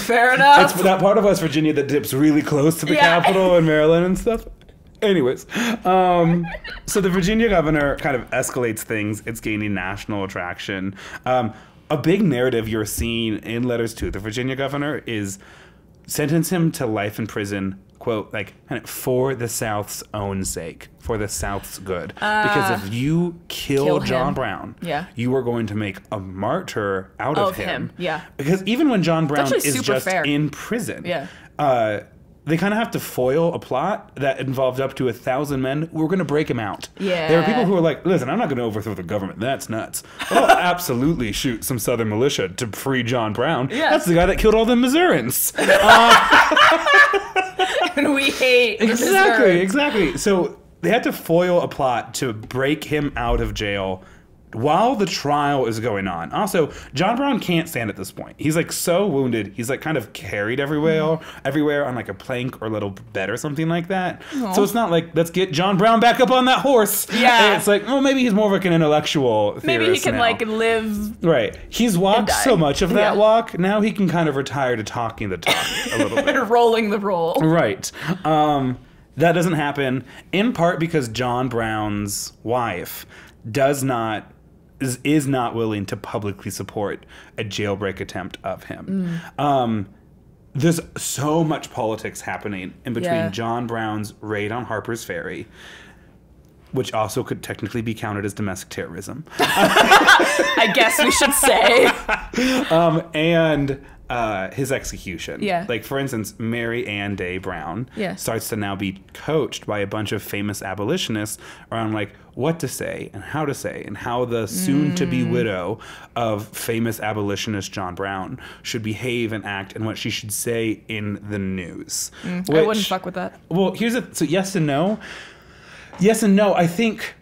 Fair enough. it's that part of West Virginia that dips really close to the Yeah. capital and Maryland and stuff. Anyways, um, so the Virginia governor kind of escalates things. It's gaining national attraction. Um, a big narrative you're seeing in letters to the Virginia governor is sentence him to life in prison, quote, like, for the South's own sake, for the South's good. because if you kill, Uh, kill John him. Brown, Yeah. you are going to make a martyr out of, Of him, yeah. Because even when John Brown is just fair. in prison, Yeah. uh, they kind of have to foil a plot that involved up to a thousand men We're going to break him out. Yeah. There are people who are like, listen, I'm not going to overthrow the government. That's nuts. I'll (laughs) absolutely shoot some Southern militia to free John Brown. Yeah. That's the guy that killed all the Missourians. (laughs) (laughs) and we hate exactly, exactly. So they had to foil a plot to break him out of jail while the trial is going on. Also, John Brown can't stand at this point. He's like so wounded. He's like kind of carried everywhere, everywhere on like a plank or a little bed or something like that. So it's not like let's get John Brown back up on that horse. Yeah. it's like oh maybe he's more of like an intellectual. Maybe he can now. like live. Right. He's walked so much of that Yeah. walk. Now he can kind of retire to talking the talk a little (laughs) bit. rolling the roll. Right. Um, that doesn't happen in part because John Brown's wife does not is, is not willing to publicly support a jailbreak attempt of him. Um, there's so much politics happening in between Yeah. John Brown's raid on Harper's Ferry, which also could technically be counted as domestic terrorism, (laughs) I guess we should say. (laughs) um, and uh, his execution. Yeah. Like, for instance, Mary Ann Day Brown Yeah. starts to now be coached by a bunch of famous abolitionists around, like, what to say and how to say, and how the soon to be Mm. widow of famous abolitionist John Brown should behave and act, and what she should say in the news. Mm. I wouldn't fuck with that. well, here's a so yes and no. Yes and no. I think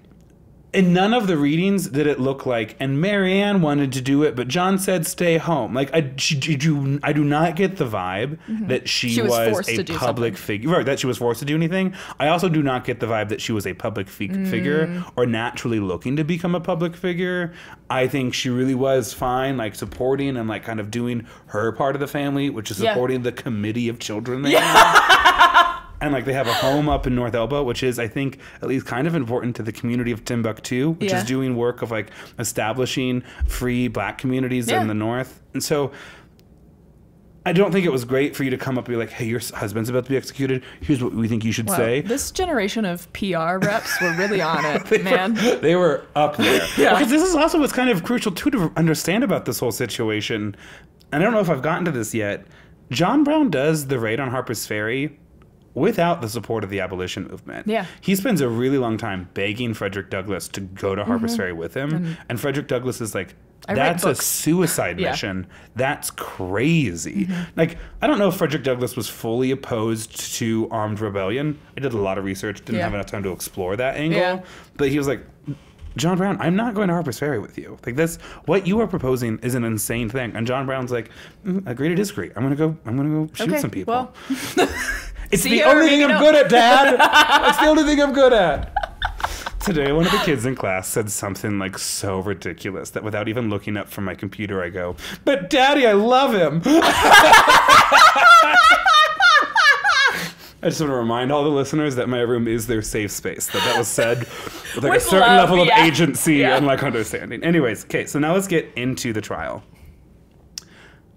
in none of the readings did it look like, and Mary Ann wanted to do it, but John said stay home. Like I, she, do, I do not get the vibe that she. She was was, a public figure. Right, that she was forced to do anything. I also do not get the vibe that she was a public fi- Mm. figure or naturally looking to become a public figure. I think she really was fine, like supporting and like kind of doing her part of the family, which is Yeah. supporting the committee of children. Have (laughs) and like they have a home up in North Elba, which is I think at least kind of important to the community of Timbuktu, which Yeah. is doing work of like establishing free Black communities Yeah. in the North, and so. I don't think it was great for you to come up and be like, "Hey, your husband's about to be executed. Here's what we think you should Wow, say." This generation of PR reps were really on it, (laughs) man. they were up there. (laughs) Yeah. Because this is also what's kind of crucial too to understand about this whole situation. And I don't know if I've gotten to this yet. John Brown does the raid on Harper's Ferry without the support of the abolition movement. Yeah. He spends a really long time begging Frederick Douglass to go to Harper's Ferry with him. And, Frederick Douglass is like, Mm-hmm. That's a books." (laughs) suicide Yeah. mission. That's crazy. Like, I don't know if Frederick Douglass was fully opposed to armed rebellion. I did a lot of research, didn't Yeah. have enough time to explore that angle. Yeah. But he was like, John Brown, I'm not going to Harper's Ferry with you. Like this, what you are proposing is an insane thing. And John Brown's like, mm, agree to disagree. I'm gonna go. I'm gonna go shoot Okay, some people. well, (laughs) (laughs) it's see the only thing I'm don't. good at, Dad. That's the only thing I'm good at. (laughs) Today, one of the kids in class said something like so ridiculous that without even looking up from my computer, I go, "But Daddy, I love him." (laughs) I just want to remind all the listeners that my room is their safe space. That that was said with like a certain love, level of agency Yeah. and like understanding. Anyways, okay, so now let's get into the trial.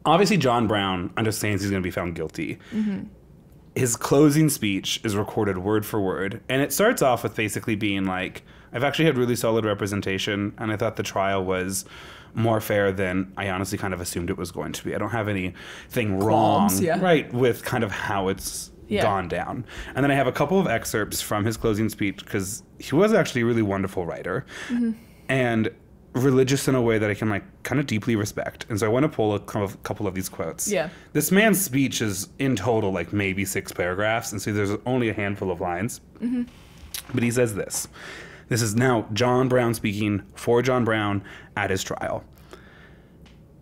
Obviously, John Brown understands he's going to be found guilty. Mm-hmm. His closing speech is recorded word for word, and it starts off with basically being like, "I've actually had really solid representation, and I thought the trial was." More fair than I honestly kind of assumed it was going to be. I don't have anything wrong, yeah. right, with kind of how it's Yeah. gone down. And then I have a couple of excerpts from his closing speech because he was actually a really wonderful writer Mm-hmm. and religious in a way that I can like kind of deeply respect. And so I want to pull a couple of, these quotes. Yeah. This man's speech is in total like maybe six paragraphs, and so there's only a handful of lines. Mm-hmm. But he says this. This is now John Brown speaking for John Brown at his trial.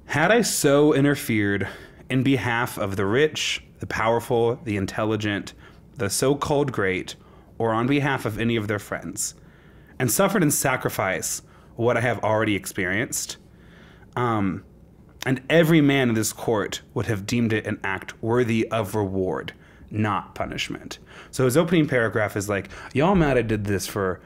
Had I so interfered in behalf of the rich, the powerful, the intelligent, the so called great, or on behalf of any of their friends, and suffered in sacrifice what I have already experienced, um, and every man in this court would have deemed it an act worthy of reward, not punishment. So his opening paragraph is like, Y'all mad I did this for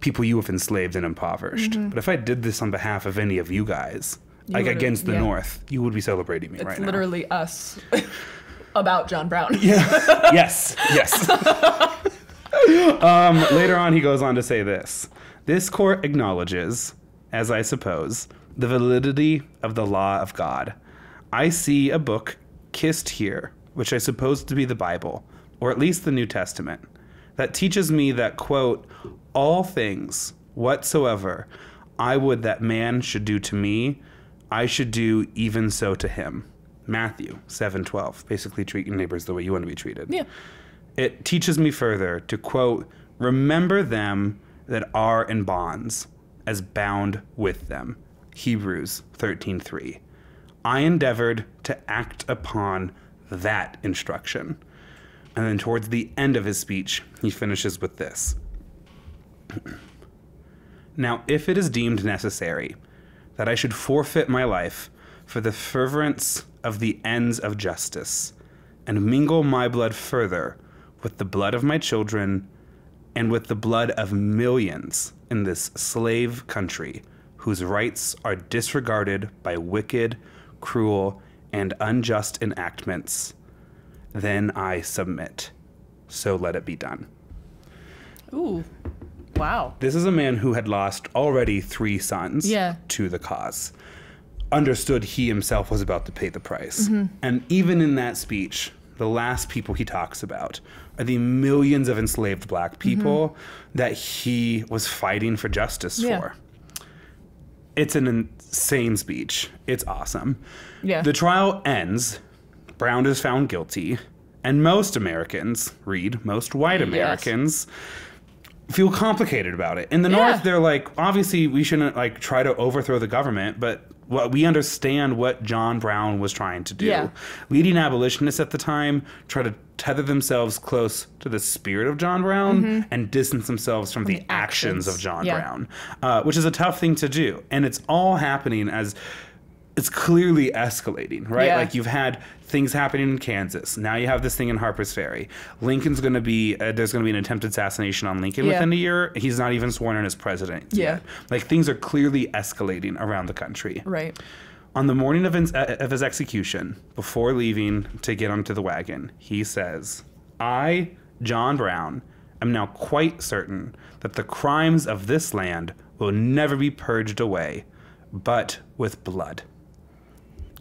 people you have enslaved and impoverished. But if I did this on behalf of any of you guys, like against the yeah. North, you would be celebrating me right? now. It's literally us (laughs) about John Brown. (laughs) now. yes, yes. (laughs) um, later on, he goes on to say this This court acknowledges, as I suppose, the validity of the law of God. I see a book kissed here, which I suppose to be the Bible, or at least the New Testament, that teaches me that, quote, all things whatsoever I would that man should do to me, I should do even so to him. Matthew 7:12, basically treat your neighbors the way you want to be treated. Yeah. It teaches me further to quote, remember them that are in bonds as bound with them. Hebrews 13:3. I endeavored to act upon that instruction. And then towards the end of his speech, he finishes with this. (clears throat) now, if it is deemed necessary that I should forfeit my life for the furtherance of the ends of justice, and mingle my blood further with the blood of my children and with the blood of millions in this slave country whose rights are disregarded by wicked, cruel, and unjust enactments, then I submit. So let it be done. Ooh. Wow. This is a man who had lost already three sons Yeah. to the cause. Understood he himself was about to pay the price. Mm-hmm. And even in that speech, the last people he talks about the millions of enslaved black mm-hmm. people that he was fighting for justice Yeah. for. It's an insane speech. It's awesome. Yeah. The trial ends. Brown is found guilty. And most Americans, read, most white Americans, feel complicated about it. In the Yeah. North, they're like, obviously, we shouldn't like try to overthrow the government, but what we understand what John Brown was trying to do. Yeah. Leading abolitionists at the time try to tether themselves close to the spirit of John Brown and distance themselves from, the, Mm-hmm. the actions. actions. of John Yeah. Brown, uh, which is a tough thing to do. And it's all happening as it's clearly escalating, right? Yeah. Like you've had things happening in Kansas. Now you have this thing in Harper's Ferry. Lincoln's going to be uh, there's going to be an attempted assassination on Lincoln Yeah. within a year. He's not even sworn in as president. Yeah. yet. Like things are clearly escalating around the country. Right. On the morning of his, uh, of his execution, before leaving to get onto the wagon, he says, I, John Brown, am now quite certain that the crimes of this land will never be purged away, but with blood.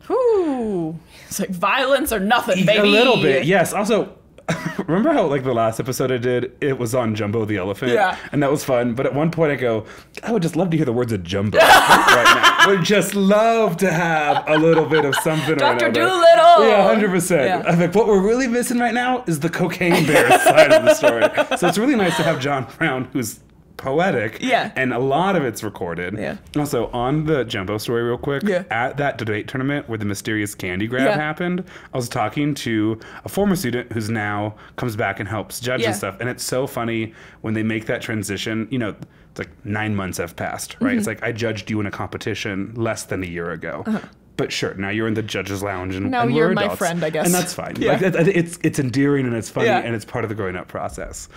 Whew. It's like violence or nothing, baby. A little bit, yes. Also, (laughs) remember how like the last episode I did, it was on Jumbo the elephant, Yeah. and that was fun. But at one point, I go, I would just love to hear the words of Jumbo (laughs) right now. Would just love to have a little bit of something. or Dr. another. Dolittle! Yeah, hundred percent. I'm like, what we're really missing right now is the cocaine bear (laughs) side of the story. So it's really nice to have John Brown, who's poetic. Yeah. And a lot of it's recorded. Yeah. Also, on the Jumbo story, real quick. Yeah. At that debate tournament where the mysterious candy grab Yeah. happened, I was talking to a former student who's now comes back and helps judge Yeah. and stuff. And it's so funny when they make that transition. You know, it's like nine months have passed, right? It's Mm-hmm. like I judged you in a competition less than a year ago. Uh-huh. But sure, now you're in the judge's lounge, and Now and you're we're my friend, I guess. and that's fine. Yeah. Like, it's it's endearing and it's funny, Yeah. and it's part of the growing up process.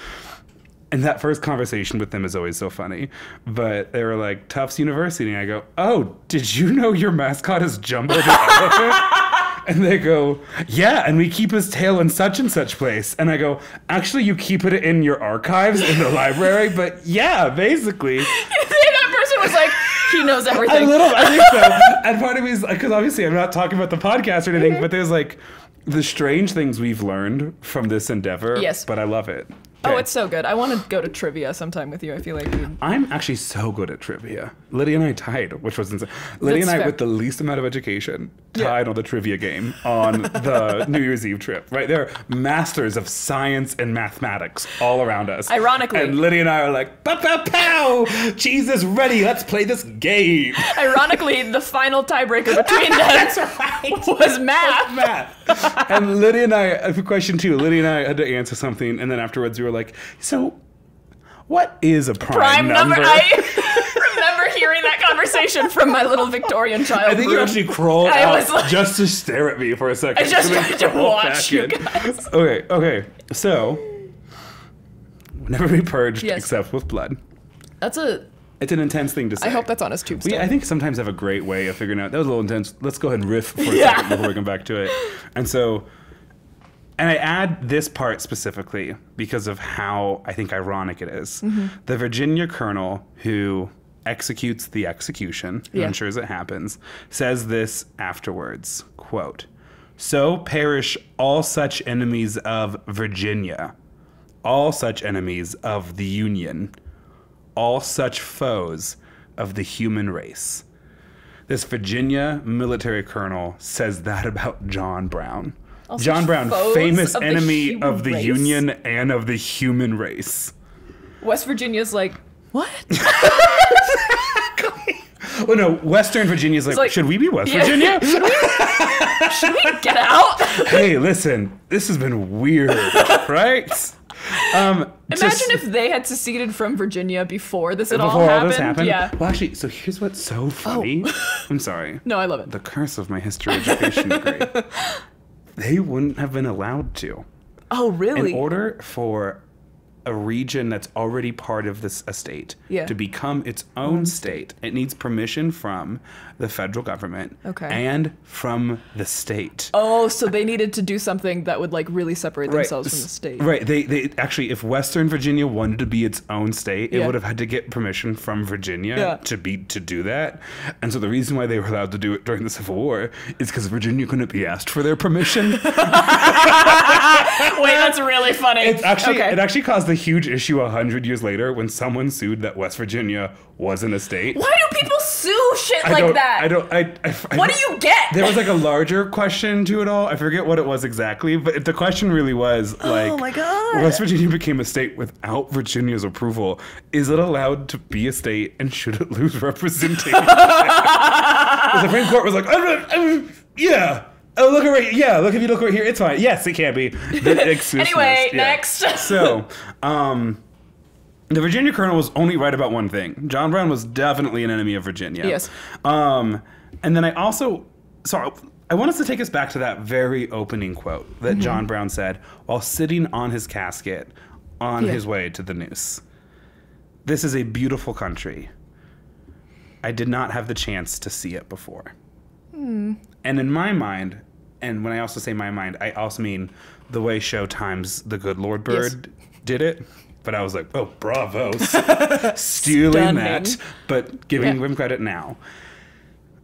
And that first conversation with them is always so funny. But they were like, Tufts University. And I go, Oh, did you know your mascot is Jumbo the (laughs) elephant? And they go, Yeah, and we keep his tail in such and such place. And I go, Actually, you keep it in your archives in the library? But yeah, basically. (laughs) that person was like, he knows everything. A little, I think so. (laughs) And part of me is because obviously I'm not talking about the podcast or anything, mm-hmm. but there's like the strange things we've learned from this endeavor. Yes. But I love it. Oh, it's so good. I want to go to trivia sometime with you. I feel like we'd I'm actually so good at trivia. Lydia and I tied, which was insane. Lydia That's and I, fair. with the least amount of education, Yeah. tied on the trivia game on the (laughs) New Year's Eve trip. Right, they're masters of science and mathematics all around us. Ironically. and Lydia and I are like, pow pow pow, cheese is ready. Let's play this game. Ironically, the final tiebreaker (laughs) between them (laughs) was math. Matt. and Lydia and I, for question two, Lydia and I had to answer something, and then afterwards we were like, so. What is a prime, Prime number. number? I (laughs) remember hearing that conversation from my little Victorian child. I think you actually crawled I out was like- just to stare at me for a second. I just tried to watch you in. guys. Okay, okay. So, never be purged Yes. except with blood. That's a. It's an intense thing to say. I hope that's on his We, tombstone. I think sometimes have a great way of figuring out that was a little intense. Let's go ahead and riff for a Yeah. second before we come back to it. And so, and I add this part specifically because of how I think ironic it is. Mm-hmm. The Virginia colonel who executes the execution, Yeah. ensures it happens, says this afterwards. Quote, so perish all such enemies of Virginia, all such enemies of the Union, all such foes of the human race. This Virginia military colonel says that about John Brown. All John Brown, famous of enemy human of the race? Union and of the human race. West Virginia's like, what? Well, (laughs) no, Western Virginia's like, like- should we be West Yeah. Virginia? (laughs) Should we get out? (laughs) hey, listen, this has been weird, right? Um, Imagine just- if they had seceded from Virginia before this had all before all happened. this happened. Yeah. Oh. Well, actually, so here's what's so funny. I'm sorry. No, I love it. The curse of my history education degree. They wouldn't have been allowed to. oh, really? In order for a region that's already part of this estate Yeah. to become its own mm-hmm. state, it needs permission from the federal government Okay. and from the state. oh, so they needed to do something that would like really separate themselves from the state. Right. They they actually if Western Virginia wanted to be its own state, it Yeah. would have had to get permission from Virginia Yeah. to be to do that. And so the reason why they were allowed to do it during the Civil War is because Virginia couldn't be asked for their permission. (laughs) Wait, that's really funny. It's actually okay. it actually caused a huge issue a hundred years later when someone sued that West Virginia wasn't a state. Why do people sue shit I like don't, that? I don't. I, I, I What do you get? There was like a larger question to it all. I forget what it was exactly, but the question really was like, Oh my God. West Virginia became a state without Virginia's approval. Is it allowed to be a state, and should it lose representation? (laughs) the Supreme Court was like, "Uh, uh, uh, yeah. Oh, look at right. Yeah, look if you look right here, it's fine. Yes, it can be. (laughs) Anyway, yeah. next. (laughs) So, um, the Virginia colonel was only right about one thing. John Brown was definitely an enemy of Virginia. Yes. Um, and then I also, so I want us to take us back to that very opening quote that Mm-hmm. John Brown said while sitting on his casket on Yeah. his way to the noose. This is a beautiful country. I did not have the chance to see it before. Hmm. And in my mind, and when I also say my mind, I also mean the way Showtime's The Good Lord Yes. Bird did it. But I was like, oh, bravo. (laughs) Stealing that, but giving Yeah. him credit now.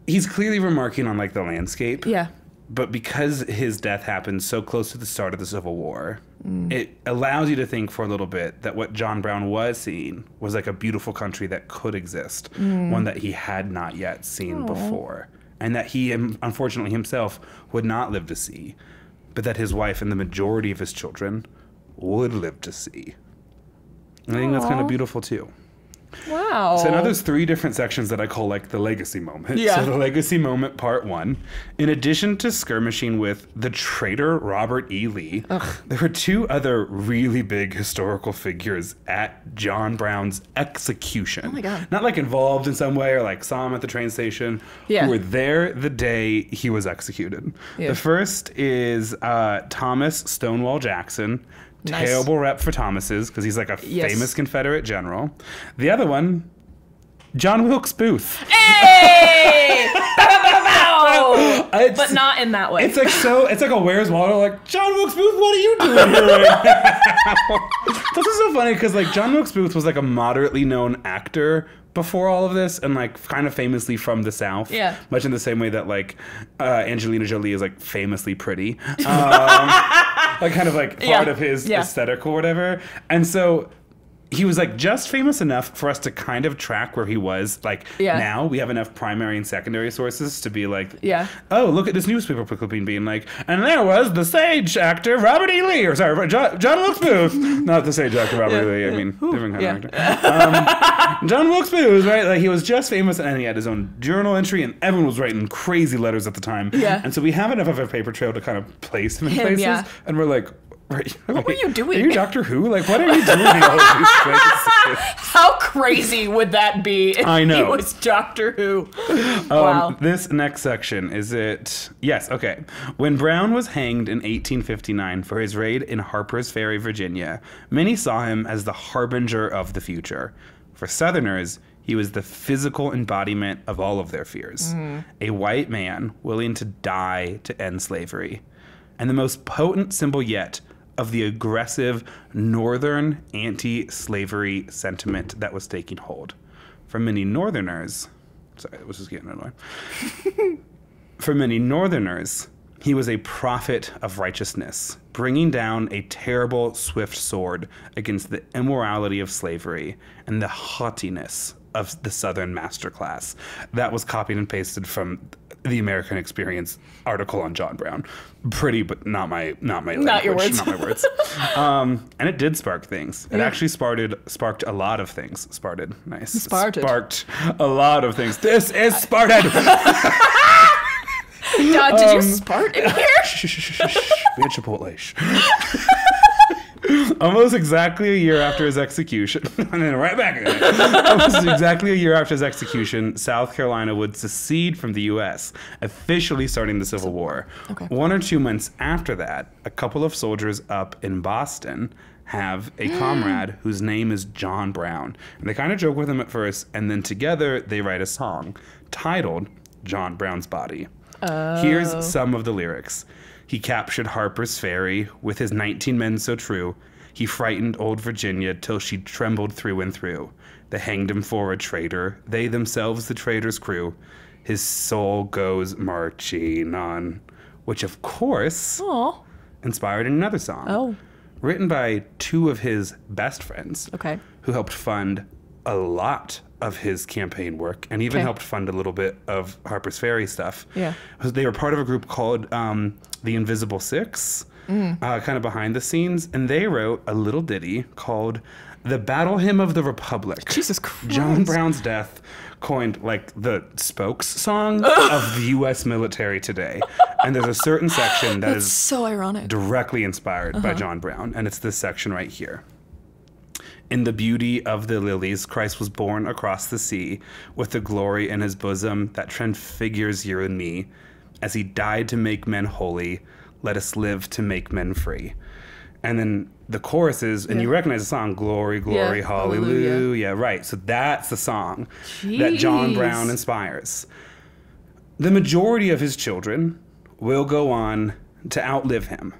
He's clearly remarking on like the landscape. yeah. But because his death happened so close to the start of the Civil War, Mm. it allows you to think for a little bit that what John Brown was seeing was like a beautiful country that could exist, Mm. one that he had not yet seen before, and that he, unfortunately himself, would not live to see, but that his wife and the majority of his children would live to see. And I think that's kind of beautiful too. Wow. So now there's three different sections that I call like the legacy moment. Yeah. So the legacy moment part one. In addition to skirmishing with the traitor Robert E. Lee, there were two other really big historical figures at John Brown's execution. Oh my God. Not like involved in some way or like saw him at the train station. Yeah. Who were there the day he was executed. Yeah. The first is uh, Thomas Stonewall Jackson. Nice. Terrible rep for Thomas's because he's like a Yes. famous Confederate general. The other one, John Wilkes Booth. Hey! (laughs) But not in that way. It's like so. It's like a Where's Waldo? Like John Wilkes Booth, what are you doing here right this (laughs) is so funny because like John Wilkes Booth was like a moderately known actor before all of this, and like kind of famously from the South. Yeah. Much in the same way that like uh, Angelina Jolie is like famously pretty. (laughs) Um, like kind of like part Yeah. of his Yeah. aesthetic or whatever. And so he was like just famous enough for us to kind of track where he was. Like Yeah. now we have enough primary and secondary sources to be like, Yeah. oh, look at this newspaper clipping being like, and there was the sage actor Robert E. Lee, or sorry, John, John Wilkes Booth, (laughs) not the sage actor Robert E. Lee. I mean, different kind Yeah. of actor. Um, John Wilkes Booth, right? Like he was just famous, and he had his own journal entry, and everyone was writing crazy letters at the time. Yeah. And so we have enough of a paper trail to kind of place him in Him, places, yeah. and we're like. Right. What were you doing? Are you Doctor Who? Like, what are you doing all these (laughs) places? How crazy would that be if I know. he was Doctor Who? Um, wow. This next section is it? Yes. Okay. When Brown was hanged in 1859 for his raid in Harper's Ferry, Virginia, many saw him as the harbinger of the future. For Southerners, he was the physical embodiment of all of their fears. A white man willing to die to end slavery, and the most potent symbol yet of the aggressive northern anti-slavery sentiment that was taking hold. For many Northerners, sorry, this is getting annoying. (laughs) For many Northerners, he was a prophet of righteousness, bringing down a terrible, swift sword against the immorality of slavery and the haughtiness of the Southern master class. That was copied and pasted from the American Experience article on John Brown. Pretty, but not my not my Not your words. Not my words. (laughs) um, and it did spark things. It actually sparked sparked a lot of things. Sparted, nice. Sparted. Sparked a lot of things. This is Sparted. (laughs) (laughs) God, did you um, spart in here? Shh, shh, shh, shh, shh. We had Chipotle. (laughs) Almost exactly a year after his execution, (laughs) and then right back again. Almost exactly a year after his execution, South Carolina would secede from the U.S., officially starting the Civil War. Okay. One or two months after that, a couple of soldiers up in Boston have a (gasps) comrade whose name is John Brown. And they kind of joke with him at first, and then together they write a song titled John Brown's Body. Here's oh. some of the lyrics. He captured Harper's Ferry with his 19 men so true. He frightened old Virginia till she trembled through and through. They hanged him for a traitor, they themselves the traitor's crew. His soul goes marching on. Which, of course, Oh, inspired another song. Oh. Written by two of his best friends okay. who helped fund a lot of his campaign work and even Okay. helped fund a little bit of Harper's Ferry stuff. Yeah. They were part of a group called um, the Invisible Six, Mm. uh, kind of behind the scenes, and they wrote a little ditty called The Battle Hymn of the Republic. Jesus Christ. John Brown's death coined like the spokes song of the U.S. military today. And there's a certain section that That's is so ironic. directly inspired Uh-huh. by John Brown, and it's this section right here. In the beauty of the lilies, Christ was born across the sea, with the glory in his bosom that transfigures you and me. As he died to make men holy, let us live to make men free. And then the chorus is, and you recognize the song, Glory, Glory, Yeah, Hallelujah. Hallelujah. Right. So that's the song that John Brown inspires. The majority of his children will go on to outlive him.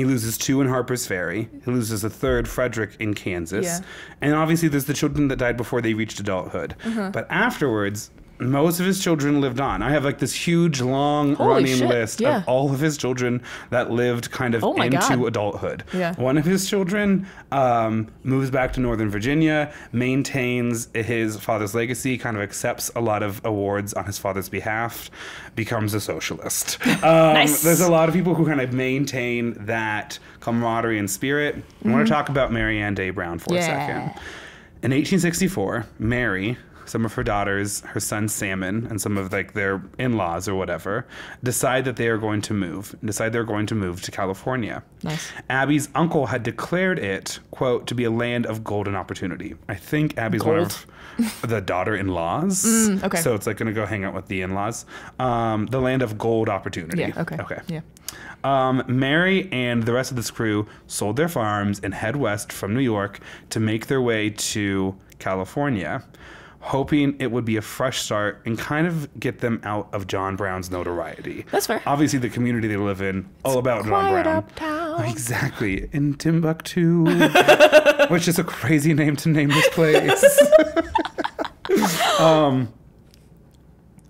He loses two in Harper's Ferry. He loses a third, Frederick, in Kansas. Yeah. And obviously, there's the children that died before they reached adulthood. Uh-huh. But afterwards, most of his children lived on. I have like this huge, long Holy running shit, list yeah. of all of his children that lived kind of Oh into God. adulthood. Yeah. One of his children um, moves back to Northern Virginia, maintains his father's legacy, kind of accepts a lot of awards on his father's behalf, becomes a socialist. (laughs) Um, Nice. There's a lot of people who kind of maintain that camaraderie and spirit. I want to talk about Mary Ann Day Brown for a Mm-hmm. Yeah. second. In 1864, Mary, some of her daughters, her son Salmon, and some of like their in-laws or whatever, decide that they are going to move. Decide they're going to move to California. Nice. Abby's uncle had declared it, quote, to be a land of golden opportunity. I think Abby's one of the daughter-in-laws. (laughs) Mm, okay. So it's like going to go hang out with the in-laws. Um, the land of gold opportunity. Yeah. Okay. Okay. Yeah. Um, Mary and the rest of this crew sold their farms and head west from New York to make their way to California, hoping it would be a fresh start and kind of get them out of John Brown's notoriety. That's fair. Obviously, the community they live in, all about John Brown. uptown. (laughs) Exactly. In Timbuktu, (laughs) which is a crazy name to name this place. (laughs) um,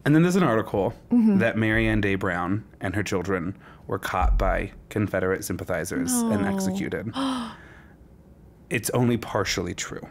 and then there's an article Mm-hmm. that Mary Ann Day Brown and her children were caught by Confederate sympathizers and executed. (gasps) it's only partially true.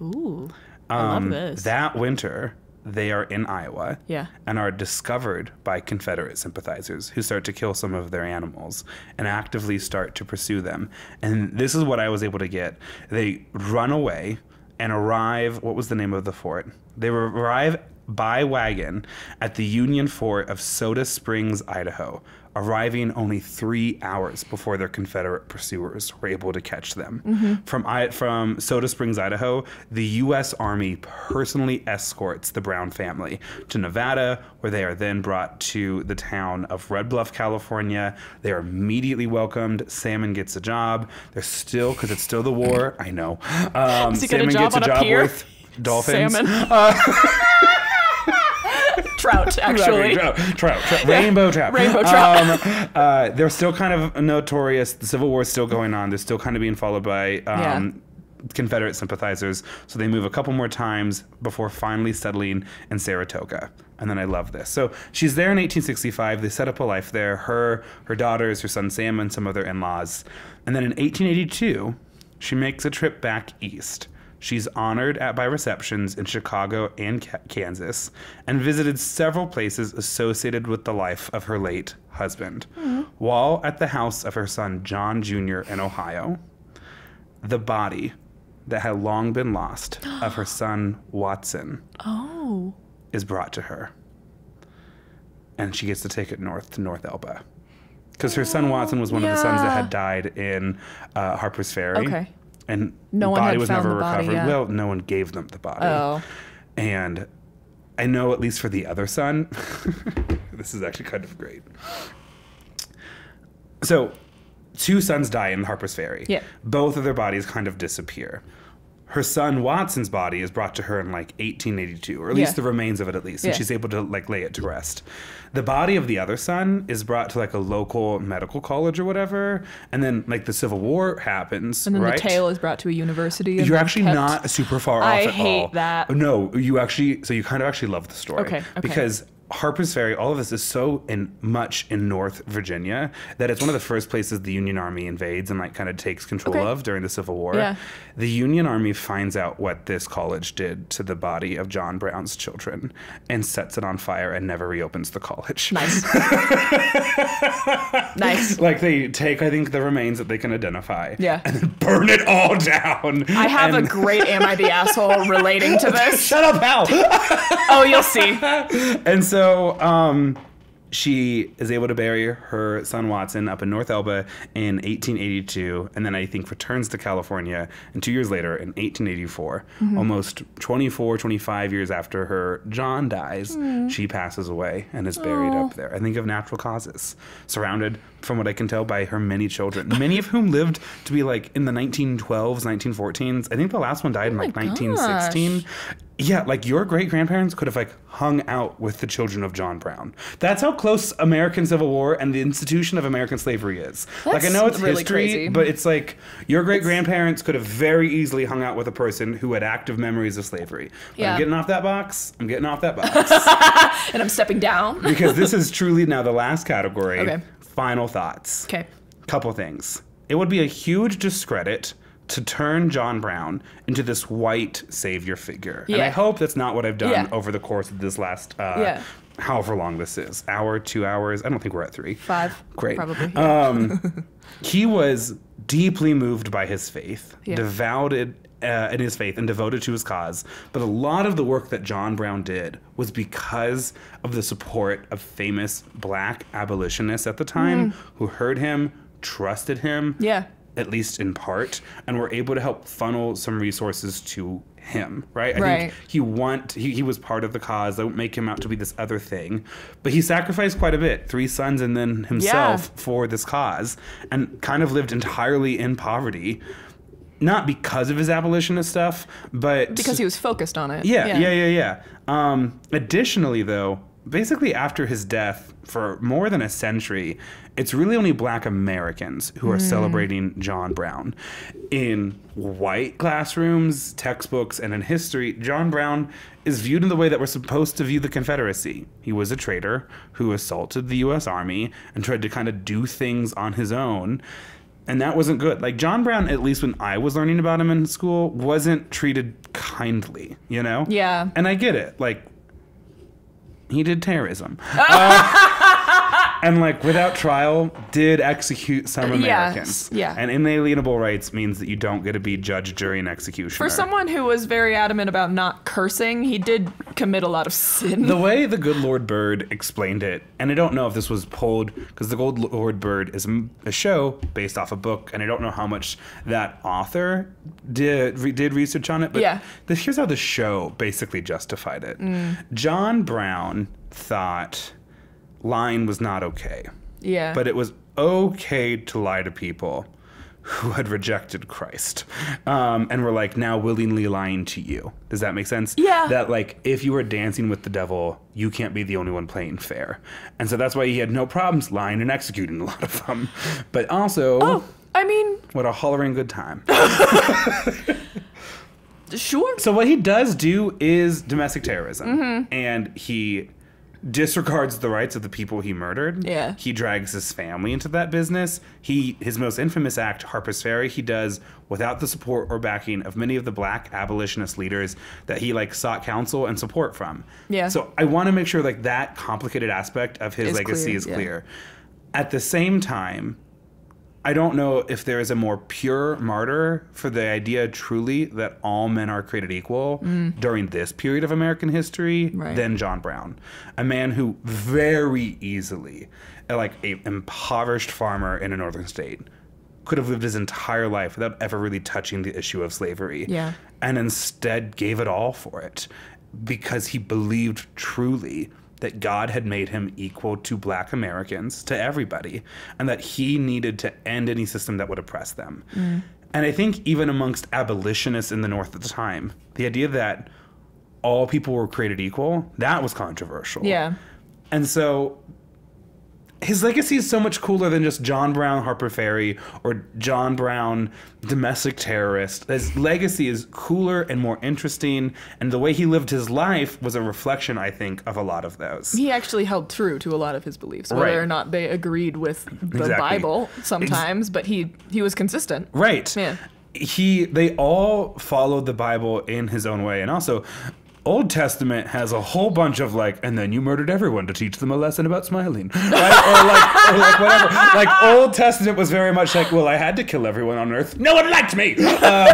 Ooh. I love Um, this. That winter, they are in Iowa Yeah. and are discovered by Confederate sympathizers who start to kill some of their animals and actively start to pursue them. And this is what I was able to get. They run away and arrive. What was the name of the fort? They arrive by wagon at the Union Fort of Soda Springs, Idaho, arriving only three hours before their Confederate pursuers were able to catch them. From I, from Soda Springs, Idaho, the U.S. Army personally escorts the Brown family to Nevada, where they are then brought to the town of Red Bluff, California. They are immediately welcomed. Salmon gets a job. They're still because it's still the war. I know. (laughs) Um, get a job gets a on a with dolphins. Salmon. (laughs) Trout, (laughs) actually. Trout, trout, trout, rainbow trout. Rainbow trout. Um, (laughs) uh, they're still kind of notorious. The Civil War is still going on. They're still kind of being followed by um, Confederate sympathizers. So they move a couple more times before finally settling in Saratoga. And then I love this. So she's there in 1865. They set up a life there. Her, her daughters, her son Sam, and some of their in-laws. And then in 1882, she makes a trip back east. She's honored at by receptions in Chicago and Kansas and visited several places associated with the life of her late husband. While at the house of her son John Jr. in Ohio, the body that had long been lost of her (gasps) son Watson Oh. is brought to her. And she gets to take it north to North Elba. Because her son Watson was one of the sons that had died in uh, Harper's Ferry. Okay. And No the one body had was found never the body recovered. Well, no one gave them the body. Oh. And I know, at least for the other son, (laughs) this is actually kind of great. So, two sons die in Harper's Ferry. Yeah. Both of their bodies kind of disappear. Her son Watson's body is brought to her in like 1882, or at least Yeah. the remains of it, at least, and Yeah. she's able to like lay it to rest. The body of the other son is brought to like a local medical college or whatever, and then like the Civil War happens, And then right? the tail is brought to a university. You're actually kept- not super far I off at hate all. that. No, you actually. So you kind of actually love the story. Okay, okay. Because Harper's Ferry, all of this is so in much in North Virginia that it's one of the first places the Union Army invades and like kind of takes control Okay. of during the Civil War. Yeah. The Union Army finds out what this college did to the body of John Brown's children and sets it on fire and never reopens the college. Nice. (laughs) nice. Like they take, I think, the remains that they can identify. Yeah. And burn it all down. I have And- a great Am I the Asshole (laughs) relating to this. Shut up, Hal. Oh, you'll see. (laughs) and so um, she is able to bury her son Watson up in North Elba in 1882, and then I think returns to California. And two years later, in 1884, almost 24, 25 years after her John dies, she passes away and is buried up there. I think of natural causes, surrounded, from what I can tell, by her many children, many of whom lived to be like in the 1912s, 1914s. I think the last one died in oh like my 1916. Yeah, like your great grandparents could have like hung out with the children of John Brown. That's how close American Civil War and the institution of American slavery is. like I know it's really history, crazy. but it's like your great grandparents could have very easily hung out with a person who had active memories of slavery. Yeah. I'm getting off that box. I'm getting off that box (laughs) And I'm stepping down. because this (laughs) is truly now the last category. Okay. Final thoughts Okay. couple things. It would be a huge discredit to turn John Brown into this white savior figure. And I hope that's not what I've done Yeah. over the course of this last, uh, Yeah. however long this is hour, two hours. I don't think we're at three. Five. Great. Probably. Um, (laughs) he was deeply moved by his faith, Yeah. Uh, in his faith and devoted to his cause. But a lot of the work that John Brown did was because of the support of famous black abolitionists at the time who heard him, trusted him, Mm. Yeah. at least in part, and were able to help funnel some resources to him, right? I Right. think he want he, he was part of the cause. Don't make him out to be this other thing, but he sacrificed quite a bit, three sons and then himself for this cause, and kind of lived entirely in poverty, not because of his abolitionist stuff, but Because he was focused on it. yeah, yeah, yeah, yeah. Um, additionally, though, basically after his death, for more than a century, it's really only black Americans who are celebrating John Brown. In white classrooms, textbooks, and in history, John Brown is viewed in the way that we're supposed to view the Confederacy. He was a traitor who assaulted the U.S. Army and tried to kind of do things on his own and that wasn't good. Like John Brown, at least when I was learning about him in school, wasn't treated kindly, you know? Yeah. And I get it. Like he did terrorism. (laughs) Uh, and like without trial, did execute some Yes, Americans. yeah. And inalienable rights means that you don't get to be judge, jury, and executioner. For someone who was very adamant about not cursing, he did commit a lot of sin. the way the good Lord Bird explained it, and I don't know if this was pulled because the Good Lord Bird is a show based off a book, and I don't know how much that author did re- did research on it. But Yeah. the, here's how the show basically justified it. Mm. John Brown thought lying was not okay, yeah. but it was okay to lie to people who had rejected Christ um, and were like now willingly lying to you. Does that make sense? Yeah. That like if you were dancing with the devil, you can't be the only one playing fair, and so that's why he had no problems lying and executing a lot of them. But also, oh, I mean, what a hollering good time. (laughs) (laughs) sure. So what he does do is domestic terrorism, Mm-hmm. and he disregards the rights of the people he murdered. Yeah. He drags his family into that business. He his most infamous act, Harper's Ferry, he does without the support or backing of many of the black abolitionist leaders that he like sought counsel and support from. Yeah. So I want to make sure like that complicated aspect of his Is legacy clear, is yeah. clear. At the same time, I don't know if there is a more pure martyr for the idea truly that all men are created equal during this period of American history Mm. Right. than John Brown, a man who very easily, like a impoverished farmer in a northern state, could have lived his entire life without ever really touching the issue of slavery. Yeah. And instead gave it all for it because he believed truly that God had made him equal to black Americans, to everybody, and that he needed to end any system that would oppress them. Mm. And I think even amongst abolitionists in the North at the time, the idea that all people were created equal, that was controversial. Yeah. And so his legacy is so much cooler than just John Brown Harper Ferry or John Brown domestic terrorist. His legacy is cooler and more interesting, and the way he lived his life was a reflection, I think, of a lot of those. He actually held true to a lot of his beliefs, whether Right. or not they agreed with the Exactly. Bible sometimes, but he he was consistent. Right. Yeah. He they all followed the Bible in his own way. And also Old Testament has a whole bunch of like, and then you murdered everyone to teach them a lesson about smiling, (laughs) right? or like, or like whatever. Like Old Testament was very much like, well, I had to kill everyone on earth. No one liked me. (laughs) Um,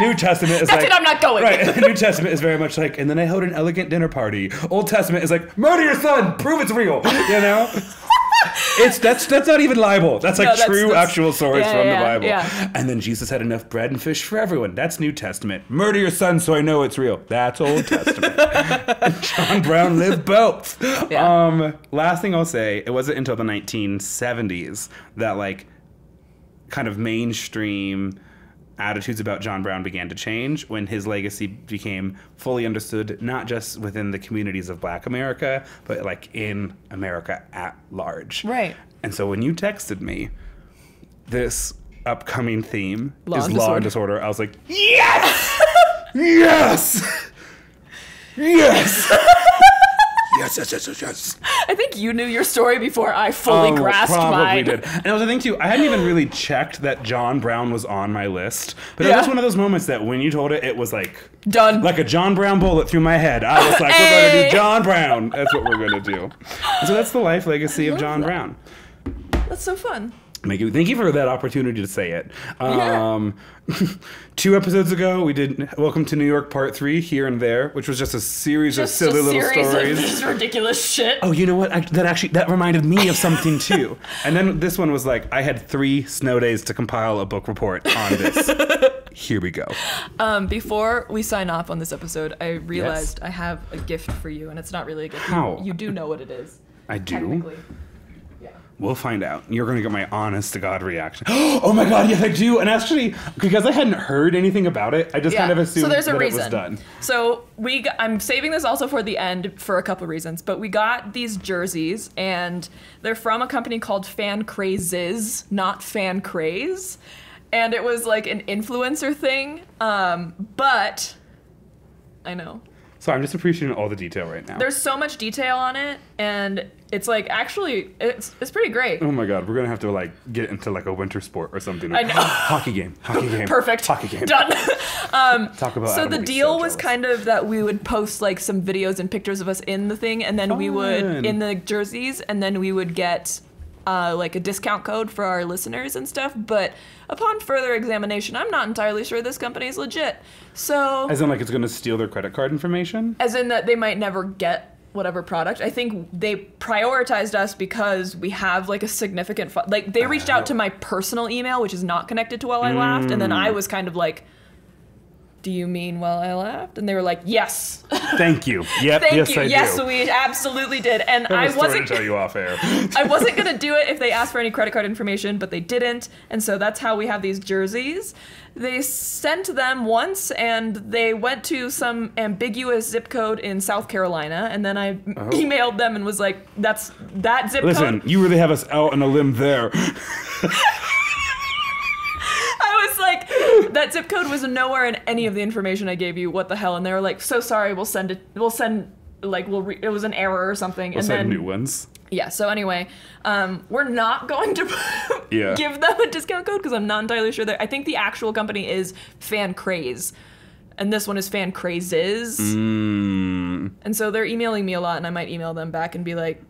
New Testament is That's like, it, I'm not going. Right. (laughs) New Testament is very much like, and then I held an elegant dinner party. Old Testament is like, murder your son, prove it's real. You know. It's that's that's not even libel. That's like No, that's- true that's- actual stories yeah, from yeah, the Bible. yeah. And then Jesus had enough bread and fish for everyone. That's New Testament. Murder your son so I know it's real. That's Old Testament. (laughs) John Brown lived both. Um, last thing I'll say, it wasn't until the 1970s that like kind of mainstream attitudes about John Brown began to change when his legacy became fully understood, not just within the communities of Black America, but like in America at large. Right. And so when you texted me, this upcoming theme Law is and law and disorder. disorder. I was like, yes, (laughs) yes, (laughs) yes, (laughs) yes, yes, yes, yes, yes. I think you knew your story before I fully Oh, grasped probably mine. did. And it was the thing too. I hadn't even really checked that John Brown was on my list, but it was one of those moments that when you told it, it was like Done. like a John Brown bullet through my head. I was like, we're going to do John Brown. That's what we're going to do. And (laughs) so that's the life legacy of John Brown. That's so fun. Thank you. Thank you for that opportunity to say it. Um, (laughs) two episodes ago, we did Welcome to New York Part 3 here and there, which was just a series Just of silly little stories. of just ridiculous shit. Oh, you know what? I, that actually that reminded me of something too. (laughs) and then this one was like, I had three snow days to compile a book report on this. (laughs) Here we go. Um, before we sign off on this episode, I realized I have a gift for you, and it's not really a gift. You- How? You, do know what it is. I do. Yeah. We'll find out. You're going to get my honest to God reaction. (gasps) oh my God, yes, I do. And actually, because I hadn't heard anything about it, I just kind of assumed so there's a that reason. it was done. So we, got, I'm saving this also for the end for a couple reasons. But we got these jerseys, and they're from a company called Fan Crazes, not Fan Craze, and it was like an influencer thing. Um, but I know So I'm just appreciating all the detail right now. there's so much detail on it, and it's like actually it's it's pretty great. Oh my god, we're gonna have to like get into like a winter sport or something. I know. (gasps) hockey game. Hockey game. Perfect. Hockey game. Done. (laughs) Um, Talk about so the deal so was kind of that we would post like some videos and pictures of us in the thing, and then we would in the jerseys, and then we would get uh, like a discount code for our listeners and stuff. But upon further examination, I'm not entirely sure this company is legit. So As in like it's gonna steal their credit card information. as in that they might never get whatever product. I think they prioritized us because we have like a significant like they reached out to my personal email, which is not connected to Well I Laughed, and then I was kind of like, "Do you mean Well I Laughed?" And they were like, "Yes, (laughs) Thank you. Yep. thank yes, you, I yes, do. we absolutely did." And I I have a story wasn't to tell you off air. (laughs) I wasn't gonna do it if they asked for any credit card information, but they didn't, and so that's how we have these jerseys. They sent them once, and they went to some ambiguous zip code in South Carolina, and then I oh. emailed them and was like, "That's that zip Listen, code." Listen, you really have us out on a limb there. (laughs) Was like, "That zip code was nowhere in any of the information I gave you. What the hell?" And they were like, "So sorry, we'll send it. We'll send." Like we'll re- it was an error or something, Let's and have then new ones. Yeah, so anyway, um, we're not going to (laughs) Yeah. give them a discount code because I'm not entirely sure that I think the actual company is Fan Craze. And this one is Fan Crazes. Mm. And so they're emailing me a lot and I might email them back and be like,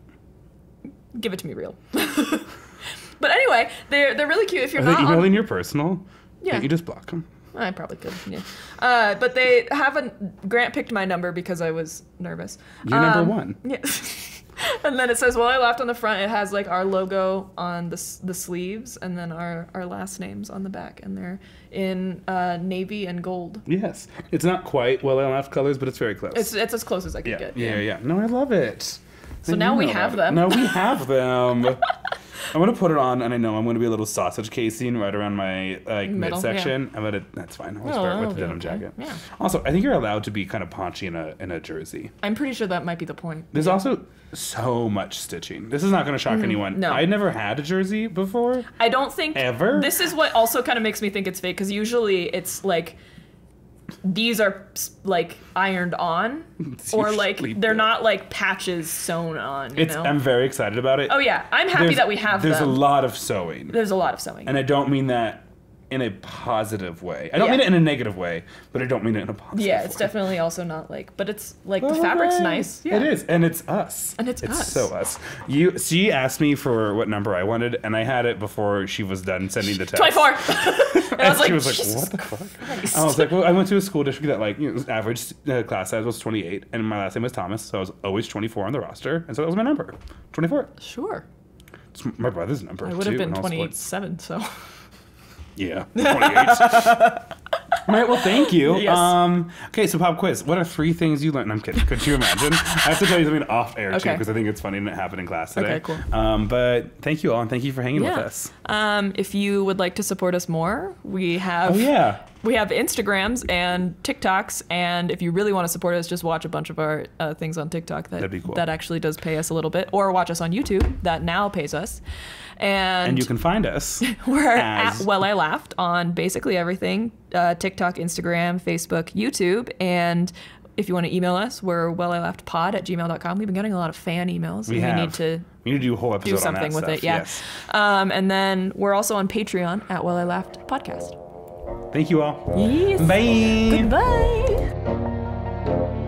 give it to me real. (laughs) but anyway, they're they're really cute if you're Are not on- emailing your personal? Yeah. You just block them? I probably could. Yeah. Uh, but they haven't. Grant picked my number because I was nervous. You're number Um, one. Yeah. (laughs) and then it says, "Well, I laughed on the front. It has like our logo on the the sleeves, and then our our last names on the back, and they're in uh, navy and gold. Yes. It's not quite well I laughed colors, but it's very close. It's it's as close as I could yeah, get. yeah, yeah, yeah. No, I love it. So now we have them. Now we have (laughs) them. I'm gonna put it on, and I know I'm gonna be a little sausage casing right around my like Middle, midsection. I'm gonna. That's fine. I'll Oh, start with the denim okay. jacket. Yeah. Also, I think you're allowed to be kind of paunchy in a in a jersey. I'm pretty sure that might be the point. There's also so much stitching. This is not gonna shock anyone. Mm-hmm. no. I never had a jersey before. I don't think Ever? This is what also kind of makes me think it's fake because usually it's like these are like ironed on, (laughs) or like they're the- not like patches sewn on. You It's. know. I'm very excited about it. oh yeah, I'm happy There's- that we have There's them. a lot of sewing. There's a lot of sewing. And I don't mean that in a positive way. I don't Yeah. mean it in a negative way, but I don't mean it in a positive yeah, it's way. definitely also not like, but it's like the fabric's nice. Yeah. It is, and it's us. And it's us. so us. You. She asked me for what number I wanted, and I had it before she was done sending the text. 24. (laughs) and I was like, she was like, Jesus "What the fuck?" Christ. I was like, "Well, I went to a school district that like you know, average uh, class size was 28, and my last name was Thomas, so I was always 24 on the roster, and so that was my number, 24. Sure. It's my brother's number. I would have been sports. 27, so. Yeah, (laughs) 28. All right, well, thank you. Yes. Um, okay, so pop quiz. What are three things you learned? I'm kidding. Could you imagine? I have to tell you something off air too because I think it's funny and it happened in class today. Okay, cool. Um, but thank you all and thank you for hanging with us. Um, if you would like to support us more, we have Oh yeah. we have Instagrams and TikToks, and if you really want to support us, just watch a bunch of our uh, things on TikTok that That'd be cool. that actually does pay us a little bit, or watch us on YouTube that now pays us. And, And you can find us. (laughs) we're at Well I Laughed on basically everything: uh, TikTok, Instagram, Facebook, YouTube, and. If you want to email us, we're well I laughed pod at gmail.com. We've been getting a lot of fan emails. We we need to We need to do a whole episode do something on that with stuff. it. Yeah. Yes. Um, and then we're also on Patreon at Well I Laughed Podcast. Thank you all. Yes. Bye. Goodbye.